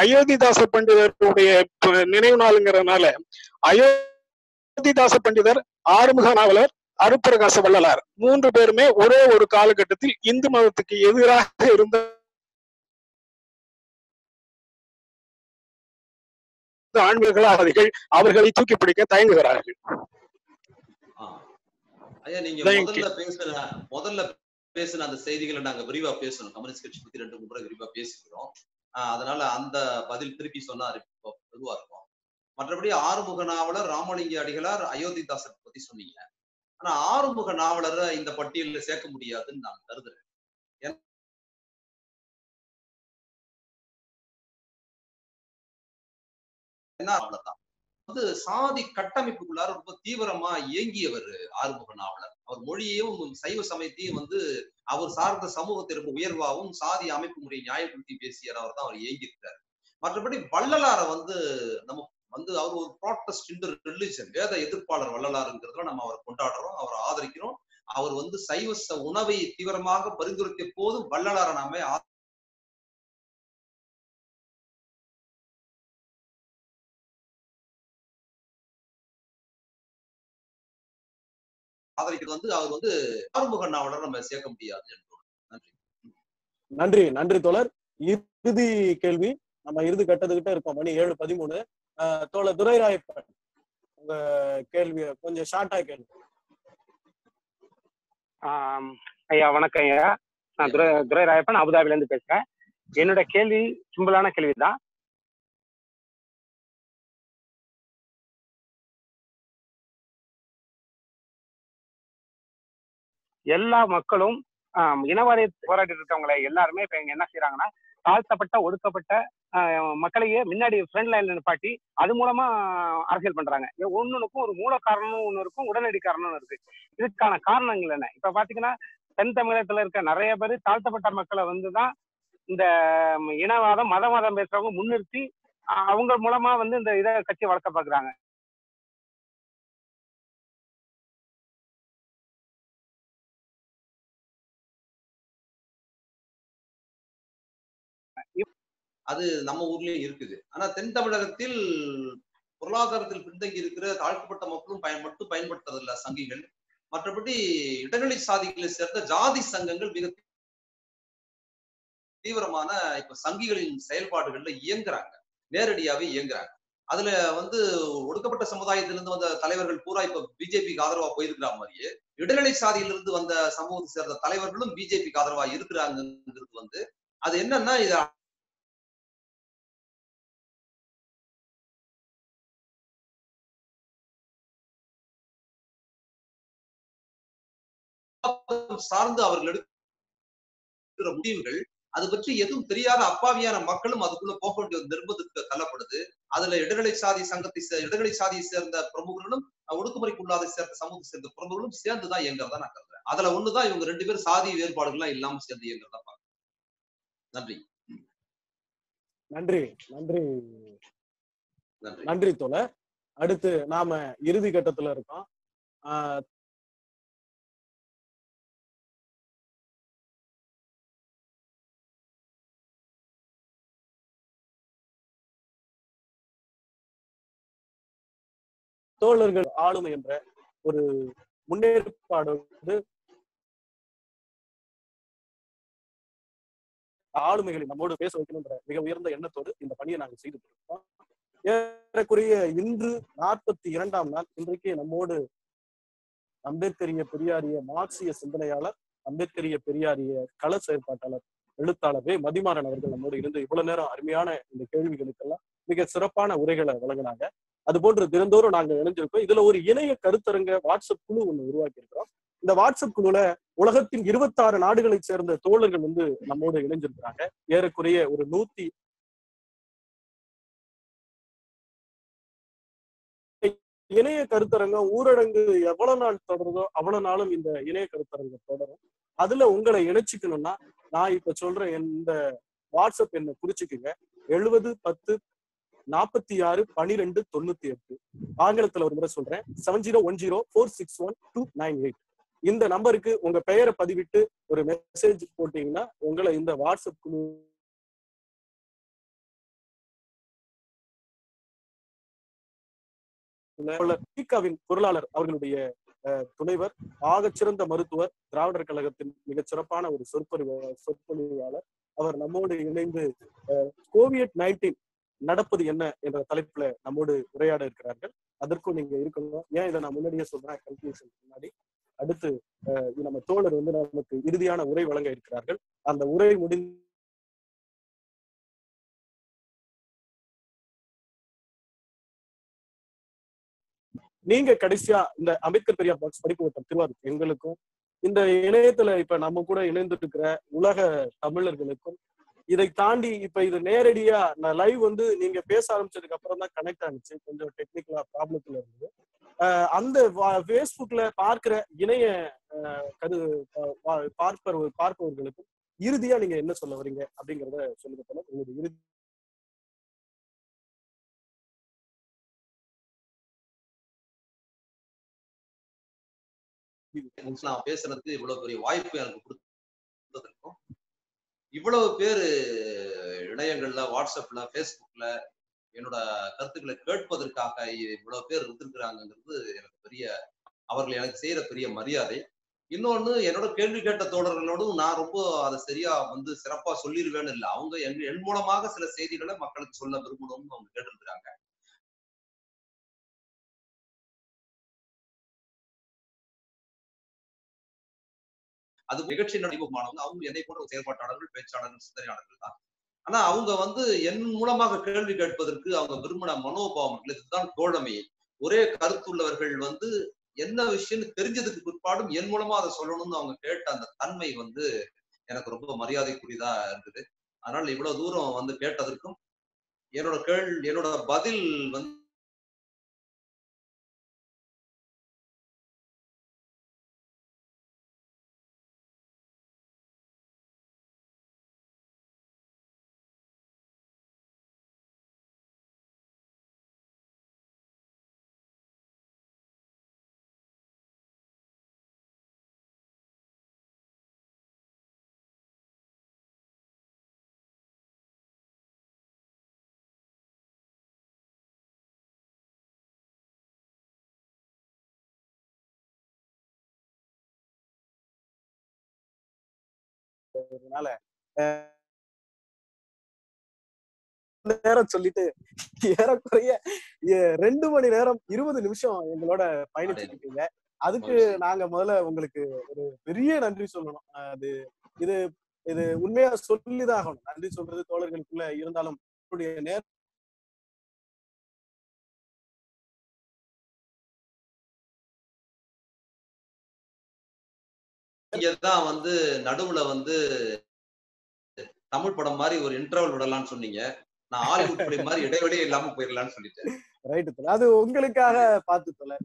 அயோத்திதாச பண்டிதருடைய நினைவு நாளுங்கிறதுனால அயோத்திதாச பண்டிதர் ஆறுமுக நாவலர் அருப்பிரகாச வள்ளலார். மூன்று பேருமே ஒரே ஒரு காலகட்டத்தில் இந்து மதத்துக்கு எதிராக இருந்த ஆன்மீகவாதிகள் அவர்களை தூக்கி பிடிக்க தயங்குகிறார்கள். ஐயா நீங்க முதல்ல பேசுன முதல்ல பேசின அந்த செய்திகளை நாங்க விரிவா பேசணும். கம்யூனிஸ்ட் கட்சி பத்தி ரெண்டு முறை விரிவா பேசிக்கிறோம். அதனால அந்த பதில் திருப்பி சொன்னா பொதுவா இருக்கும். மற்றபடி ஆறுமுக நாவலர் ராமலிங்க அடிகளார் அயோத்திதாசர் பத்தி சொன்னீங்க. ஆனா ஆறுமுக நாவலரை இந்த பட்டியலில் சேர்க்க முடியாதுன்னு நான் கருதுறேன். என்ன அவ்வளவுதான். வந்து சாதி கட்டமைப்புக்குள்ளார ரொம்ப தீவிரமா இயங்கியவர் ஆறுமுக நாவலர். அவர் மொழியையும் சைவ சமயத்தையும் வந்து அவர் சார்ந்த சமூகத்தை ரொம்ப உயர்வாகவும் சாதி அமைப்பு முறையை நியாயப்படுத்தி பேசியவர் தான் அவர் இயங்கியிருக்கிறார். மற்றபடி வள்ளலாரை வந்து நம்ம வந்து அவர் ஒரு ப்ராட்டஸ்ட் இன்டர் ரிலிஜன் வேத எதிர்ப்பாளர் வள்ளலாருங்கிறதுல நம்ம அவரை கொண்டாடுறோம் அவரை ஆதரிக்கிறோம். அவர் வந்து சைவ உணவை தீவிரமாக பரிந்துரைத்த போதும் வள்ளலாரை நாம ஆதரிக்கிறது வந்து அவர் வந்து ஆறுமுக நாவலர் நம்ம சேர்க்க முடியாது என்றோம் நன்றி. நன்றி நன்றி தோழர். இறுதி கேள்வி நம்ம இறுதி கட்டத்துக்கிட்ட இருக்கோம். மணி ஏழு பதிமூணு. தோழ துரைராயப்பன். உங்க கேள்விய கொஞ்சம் ஷார்ட்டா கேள்வி ஐயா வணக்கம் ஐயா. நான் துரை துரைராயப்பன் அபுதாபில இருந்து பேசுறேன். என்னோட கேள்வி சிம்பிளான கேள்விதான். எல்லா மக்களும் இனவாரிய போராடிட்டு இருக்கவங்களை எல்லாருமே இப்ப என்ன செய்யறாங்கன்னா தாழ்த்தப்பட்ட ஒடுக்கப்பட்ட மக்களையே முன்னாடி ஃப்ரண்ட் லைன்ல நிப்பாட்டி அது மூலமா அரசியல் பண்றாங்க. ஒன்னுக்கும் ஒரு மூல காரணமும் ஒன்று இருக்கும் உடனடி காரணமும் இருக்கு. இதுக்கான காரணங்கள் என்ன? இப்ப பாத்தீங்கன்னா தென் தமிழகத்துல இருக்க நிறைய பேர் தாழ்த்தப்பட்ட மக்களை வந்துதான் இந்த இனவாதம் மதவாதம் பேசுறவங்க முன்னிறுத்தி அவங்க மூலமா வந்து இந்த இதை கட்சி வளர்க்க பாக்குறாங்க. அது நம்ம ஊர்லயும் இருக்குது. ஆனா தென் தமிழகத்தில் பொருளாதாரத்தில் பின்தங்கி இருக்கிற தாழ்த்தப்பட்ட மக்களும் பயன் மட்டும் பயன்படுத்துறதில்ல சங்கிகள். மற்றபடி இடநிலை சாதிகளை சேர்ந்த ஜாதி சங்கங்கள் மிக தீவிரமான இப்ப சங்கிகளின் செயல்பாடுகள்ல இயங்குறாங்க. நேரடியாவே இயங்குறாங்க. அதுல வந்து ஒடுக்கப்பட்ட சமுதாயத்திலிருந்து வந்த தலைவர்கள் பூரா இப்ப பிஜேபிக்கு ஆதரவா போயிருக்கிற மாதிரியே இடைநிலை சாதியிலிருந்து வந்த சமூகத்தை சேர்ந்த தலைவர்களும் பிஜேபிக்கு ஆதரவா இருக்கிறாங்கிறது வந்து அது என்னன்னா இதை சார்ந்து அவர்கள் எடுக்கிற முடிவுகள் அது பற்றி எதுவும் தெரியாத அப்பாவியான மக்களும் அதுக்குள்ள போக வேண்டிய நிர்பந்தத்துக்கு தள்ளப்படுது. அதுல இடைநிலை சாதி சங்கத்தை இடைநிலை சாதியை சேர்ந்த பிரமுகர்களும் ஒடுக்குமுறைக்குள்ளாத சேர்ந்த சமூகத்தை சேர்ந்த பிரமுகர்களும் சேர்ந்துதான் இயங்குறதா நான் கருதுறேன். அதுல ஒண்ணுதான் இவங்க ரெண்டு பேரும் சாதி வேறுபாடுகள்லாம் இல்லாம சேர்ந்து இயங்குறதா பாக்குறேன் நன்றி. நன்றி நன்றி. நன்றி. நன்றி தோழர். அடுத்து நாம இறுதி கட்டத்துல இருக்கோம். தோழர்கள் ஆளுமை என்ற ஒரு முன்னேற்பாடு வந்து ஆளுமைகளை நம்மோடு பேச வைக்கணும்ன்ற மிக உயர்ந்த எண்ணத்தோடு இந்த பணியை நாங்கள் செய்து இருக்கோம் ஏறக்குறைய இன்று நாற்பத்தி இரண்டாம் நாள். இன்றைக்கு நம்மோடு அம்பேத்கரிய பெரியாரிய மார்க்சிய சிந்தனையாளர் அம்பேத்கரிய பெரியாரிய கள செயற்பாட்டாளர் எழுத்தாளர் வே மதிமாறன் அவர்கள் நம்மோடு இருந்து இவ்வளவு நேரம் அருமையான இந்த கேள்விகளுக்கெல்லாம் மிக சிறப்பான உரைகளை வழங்கினாங்க. அது போன்று தினந்தோறும் நாங்க இணைஞ்சிருக்கோம். இதுல ஒரு இணைய கருத்தரங்க வாட்ஸ்அப் குழு ஒண்ணு உருவாக்கி இருக்கிறோம் இந்த வாட்ஸ்அப் குழுல உலகத்தின் இருபத்தாறு நாடுகளை சேர்ந்த தோழர்கள் வந்து நம்மோடு இணைஞ்சிருக்கிறாங்க. ஏறக்குறைய ஒரு நூத்தி இணைய கருத்தரங்கம் ஊரடங்கு எவ்வளவு நாள் தொடருதோ அவ்வளவு நாளும் இந்த இணைய கருத்தரங்கம் தொடரும். அதுல உங்களை இணைச்சிக்கணும்னா நான் இப்ப சொல்றேன் இந்த வாட்ஸ்அப் என்ன குறிச்சுக்குங்க. எழுபது பத்து நாற்பத்தி ஆறு பனிரெண்டு தொண்ணூத்தி எட்டு. ஆங்கிலத்துல ஒரு முறை சொல்றேன். Seven zero one zero four six one two nine eight இந்த நம்பருக்கு உங்க பெயரை பதிவிட்டு ஒரு மெசேஜ் போட்டீங்கன்னா உங்களை இந்த வாட்ஸ்அப் குழு தீகாவின் பொருளாளர் அவர்களுடைய அஹ், துணைவர் ஆகச்சிறந்த மருத்துவர் திராவிடர் கழகத்தின் மிகச் சிறப்பான ஒரு சொற்பொழிவு சொற்பொழிவாளர். அவர் நம்மோடு இணைந்து கோவிட் நைன்டீன் நடப்பது என்ன என்ற தலைப்புல நம்மோடு உரையாட இருக்கிறார்கள். அதற்கும் நீங்க இருக்கணும். ஏன் இதை நான் முன்னாடியே சொல்றேன்? கன்க்ளூஷன் முன்னாடி. அடுத்து அஹ், நம்ம தோழர் வந்து நமக்கு இறுதியான உரை வழங்க இருக்கிறார்கள். அந்த உரை முடிந்து நீங்க கடைசியா இந்த அம்பேத்கர் பெரியார் பாக்ஸ் படிப்பு வட்டம் திருவாரூர் எங்களுக்கும் இந்த இணையத்துல இப்ப நம்ம கூட இணைந்துட்டு இருக்கிற உலக தமிழர்களுக்கும் இதை தாண்டி இப்ப இது நேரடியா நான் லைவ் வந்து நீங்க பேச ஆரம்பிச்சதுக்கு அப்புறம் தான் கனெக்ட் ஆனிச்சு. கொஞ்சம் டெக்னிக்கலா ப்ராப்ளத்துல இருந்தது. அந்த ஃபேஸ்புக்ல பார்க்கிற இணைய கரு பா- பா- பார்ப்பவர் பார்ப்பவர்களுக்கும் இறுதியா நீங்க என்ன சொல்ல வரீங்க அப்படிங்கறத சொல்லுங்க போல உங்களுடைய இறுதி நான் பேசுறதுக்கு இவ்வளவு பெரிய வாய்ப்பு எனக்கு கொடுத்ததற்கும் இவ்வளவு பேர் இணையங்கள்ல வாட்ஸ்அப்ல ஃபேஸ்புக்ல என்னோட கருத்துக்களை கேட்பதற்காக இவ்வளவு பேர் இருந்திருக்கிறாங்கிறது எனக்கு பெரிய அவர்கள் எனக்கு செய்யற பெரிய மரியாதை. இன்னொன்னு என்னோட கேள்வி கேட்ட தோழர்களோடும் நான் ரொம்ப அதை சரியா வந்து சிறப்பா சொல்லிடுவேன்னு இல்லை. அவங்க என் என் மூலமாக சில செய்திகளை மக்களுக்கு சொல்ல விரும்பணும்னு அவங்க கேட்டிருக்கிறாங்க. அது நிகழ்ச்சி அறிமுகமானவங்க அவங்க என்னை போன்ற செயல்பாட்டாளர்கள் பேச்சாளர்கள் சிந்தனையாளர்கள் தான். ஆனா அவங்க வந்து என் மூலமாக கேள்வி கேட்பதற்கு அவங்க விரும்பின மனோபாவம் இதுதான் தோழமை. ஒரே கருத்துள்ளவர்கள் வந்து என்ன விஷயம்னு தெரிஞ்சதுக்கு பிற்பாடும் என் மூலமா அதை சொல்லணும்னு அவங்க கேட்ட அந்த தன்மை வந்து எனக்கு ரொம்ப மரியாதைக்குரியதா இருந்தது. அதனால இவ்வளவு தூரம் வந்து கேட்டதற்கும் என்னோட கேள் என்னோட பதில் வந்து அஹ், நேரம் சொல்லிட்டு ஏறக்குறைய ரெண்டு மணி நேரம் இருபது நிமிஷம் எங்களோட பயணிச்சிருக்கீங்க அதுக்கு நாங்க முதல்ல உங்களுக்கு ஒரு பெரிய நன்றி சொல்லணும். அது இது இது உண்மையா சொல்லிதான் ஆகணும். நன்றி சொல்றது தோழர்களுக்குள்ள இருந்தாலும் உங்களுடைய தான் வந்து நடுவுல வந்து தமிழ் படம் மாதிரி ஒரு இன்டர்வல் விடலாம்னு சொன்னீங்க. நான் ஹாலிவுட் படம் மாதிரி இடைவெளியே இல்லாம போயிடலாம்னு சொல்லிட்டேன். ரைட்டு அது உங்களுக்காக பார்த்து தொலை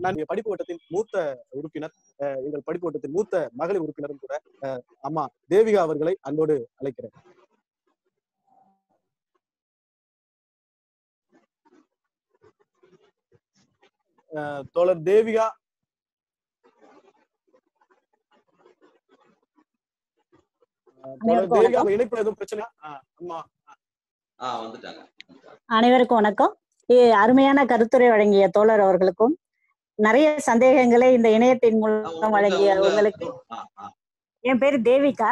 நான் படிப்பு வட்டத்தின் மூத்த உறுப்பினர் எங்கள் படிப்பு வட்டத்தின் மூத்த மகளிர் உறுப்பினரும் கூட அம்மா தேவிகா அவர்களை அன்போடு அழைக்கிறேன். தோழர் தேவிகா. அனைவருக்கும் தேவிகா வணக்கம். உங்க இணைப்புல எதுவும் பிரச்சனை? அம்மா. ஆஹ் வந்துட்டாங்க. அனைவருக்கும் வணக்கம். இ- அருமையான கருத்துரை வழங்கிய தோழர் அவர்களுக்கும் நிறைய சந்தேகங்களை இந்த இணையத்தின் மூலம் வழங்கிய உங்க- உங்களுக்கு. என் பேரு தேவிகா.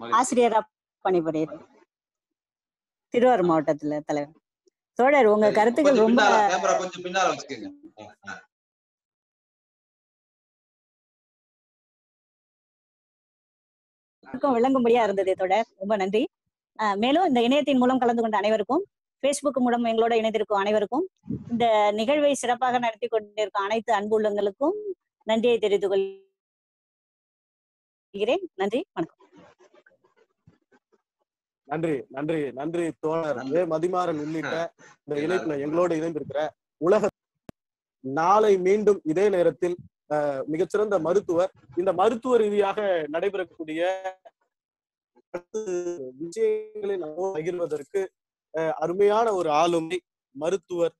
ஆசிரியரா பணிபுரியுறேன். திருவாரூர் மாவட்டத்துல தலைவர். தோழர் உங்க கருத்துக்கள் கொஞ்சம் ரொம்ப எல்லாருக்கும் விளங்கும்படியா இருந்தது தொடர். ரொம்ப நன்றி. மேலும் இந்த இணையத்தின் மூலம் கலந்து கொண்ட அனைவருக்கும் Facebook மூலம் எங்களோட இணைந்திருக்கும் அனைவருக்கும் இந்த நிகழ்வை சிறப்பாக நடத்தி கொண்டிருக்கும் அனைத்து அன்புள்ளங்களுக்கும் நன்றியை தெரிவித்துக் கொள்கிறேன். நன்றி. வணக்கம். நன்றி. நன்றி. நன்றி தோழர். மதிமாறன் உள்ளிட்ட இந்த இணைப்புல எங்களோடு இணைந்திருக்கிற உலக நாளை மீண்டும் இதே நேரத்தில் அஹ், மிகச்சிறந்த மருத்துவர் இந்த மருத்துவ ரீதியாக நடைபெறக்கூடிய விஜயங்களை பகிர்வதற்கு அருமையான ஒரு ஆளுமை மருத்துவர்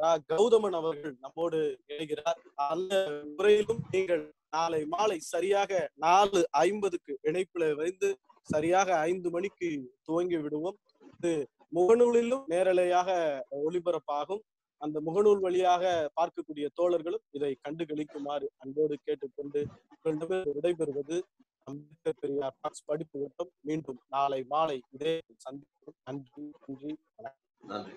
ரா கௌதமன் அவர்கள் நம்மோடு இணைகிறார். அந்த முறையிலும் நீங்கள் நாளை மாலை சரியாக நாலு ஐம்பதுக்கு இணைப்புல வந்து சரியாக ஐந்து மணிக்கு துவங்கி விடுவோம். இது முகநூலிலும் நேரலையாக ஒளிபரப்பாகும். அந்த முகநூல் வழியாக பார்க்கக்கூடிய தோழர்களும் இதை கண்டு கழிக்குமாறு அன்போடு கேட்டுக்கொண்டு விடைபெறுவது அம்பேத்கர் பெரியார் படிப்பு மட்டும். மீண்டும் நாளை மாலை இதே சந்திப்போம். நன்றி நன்றி.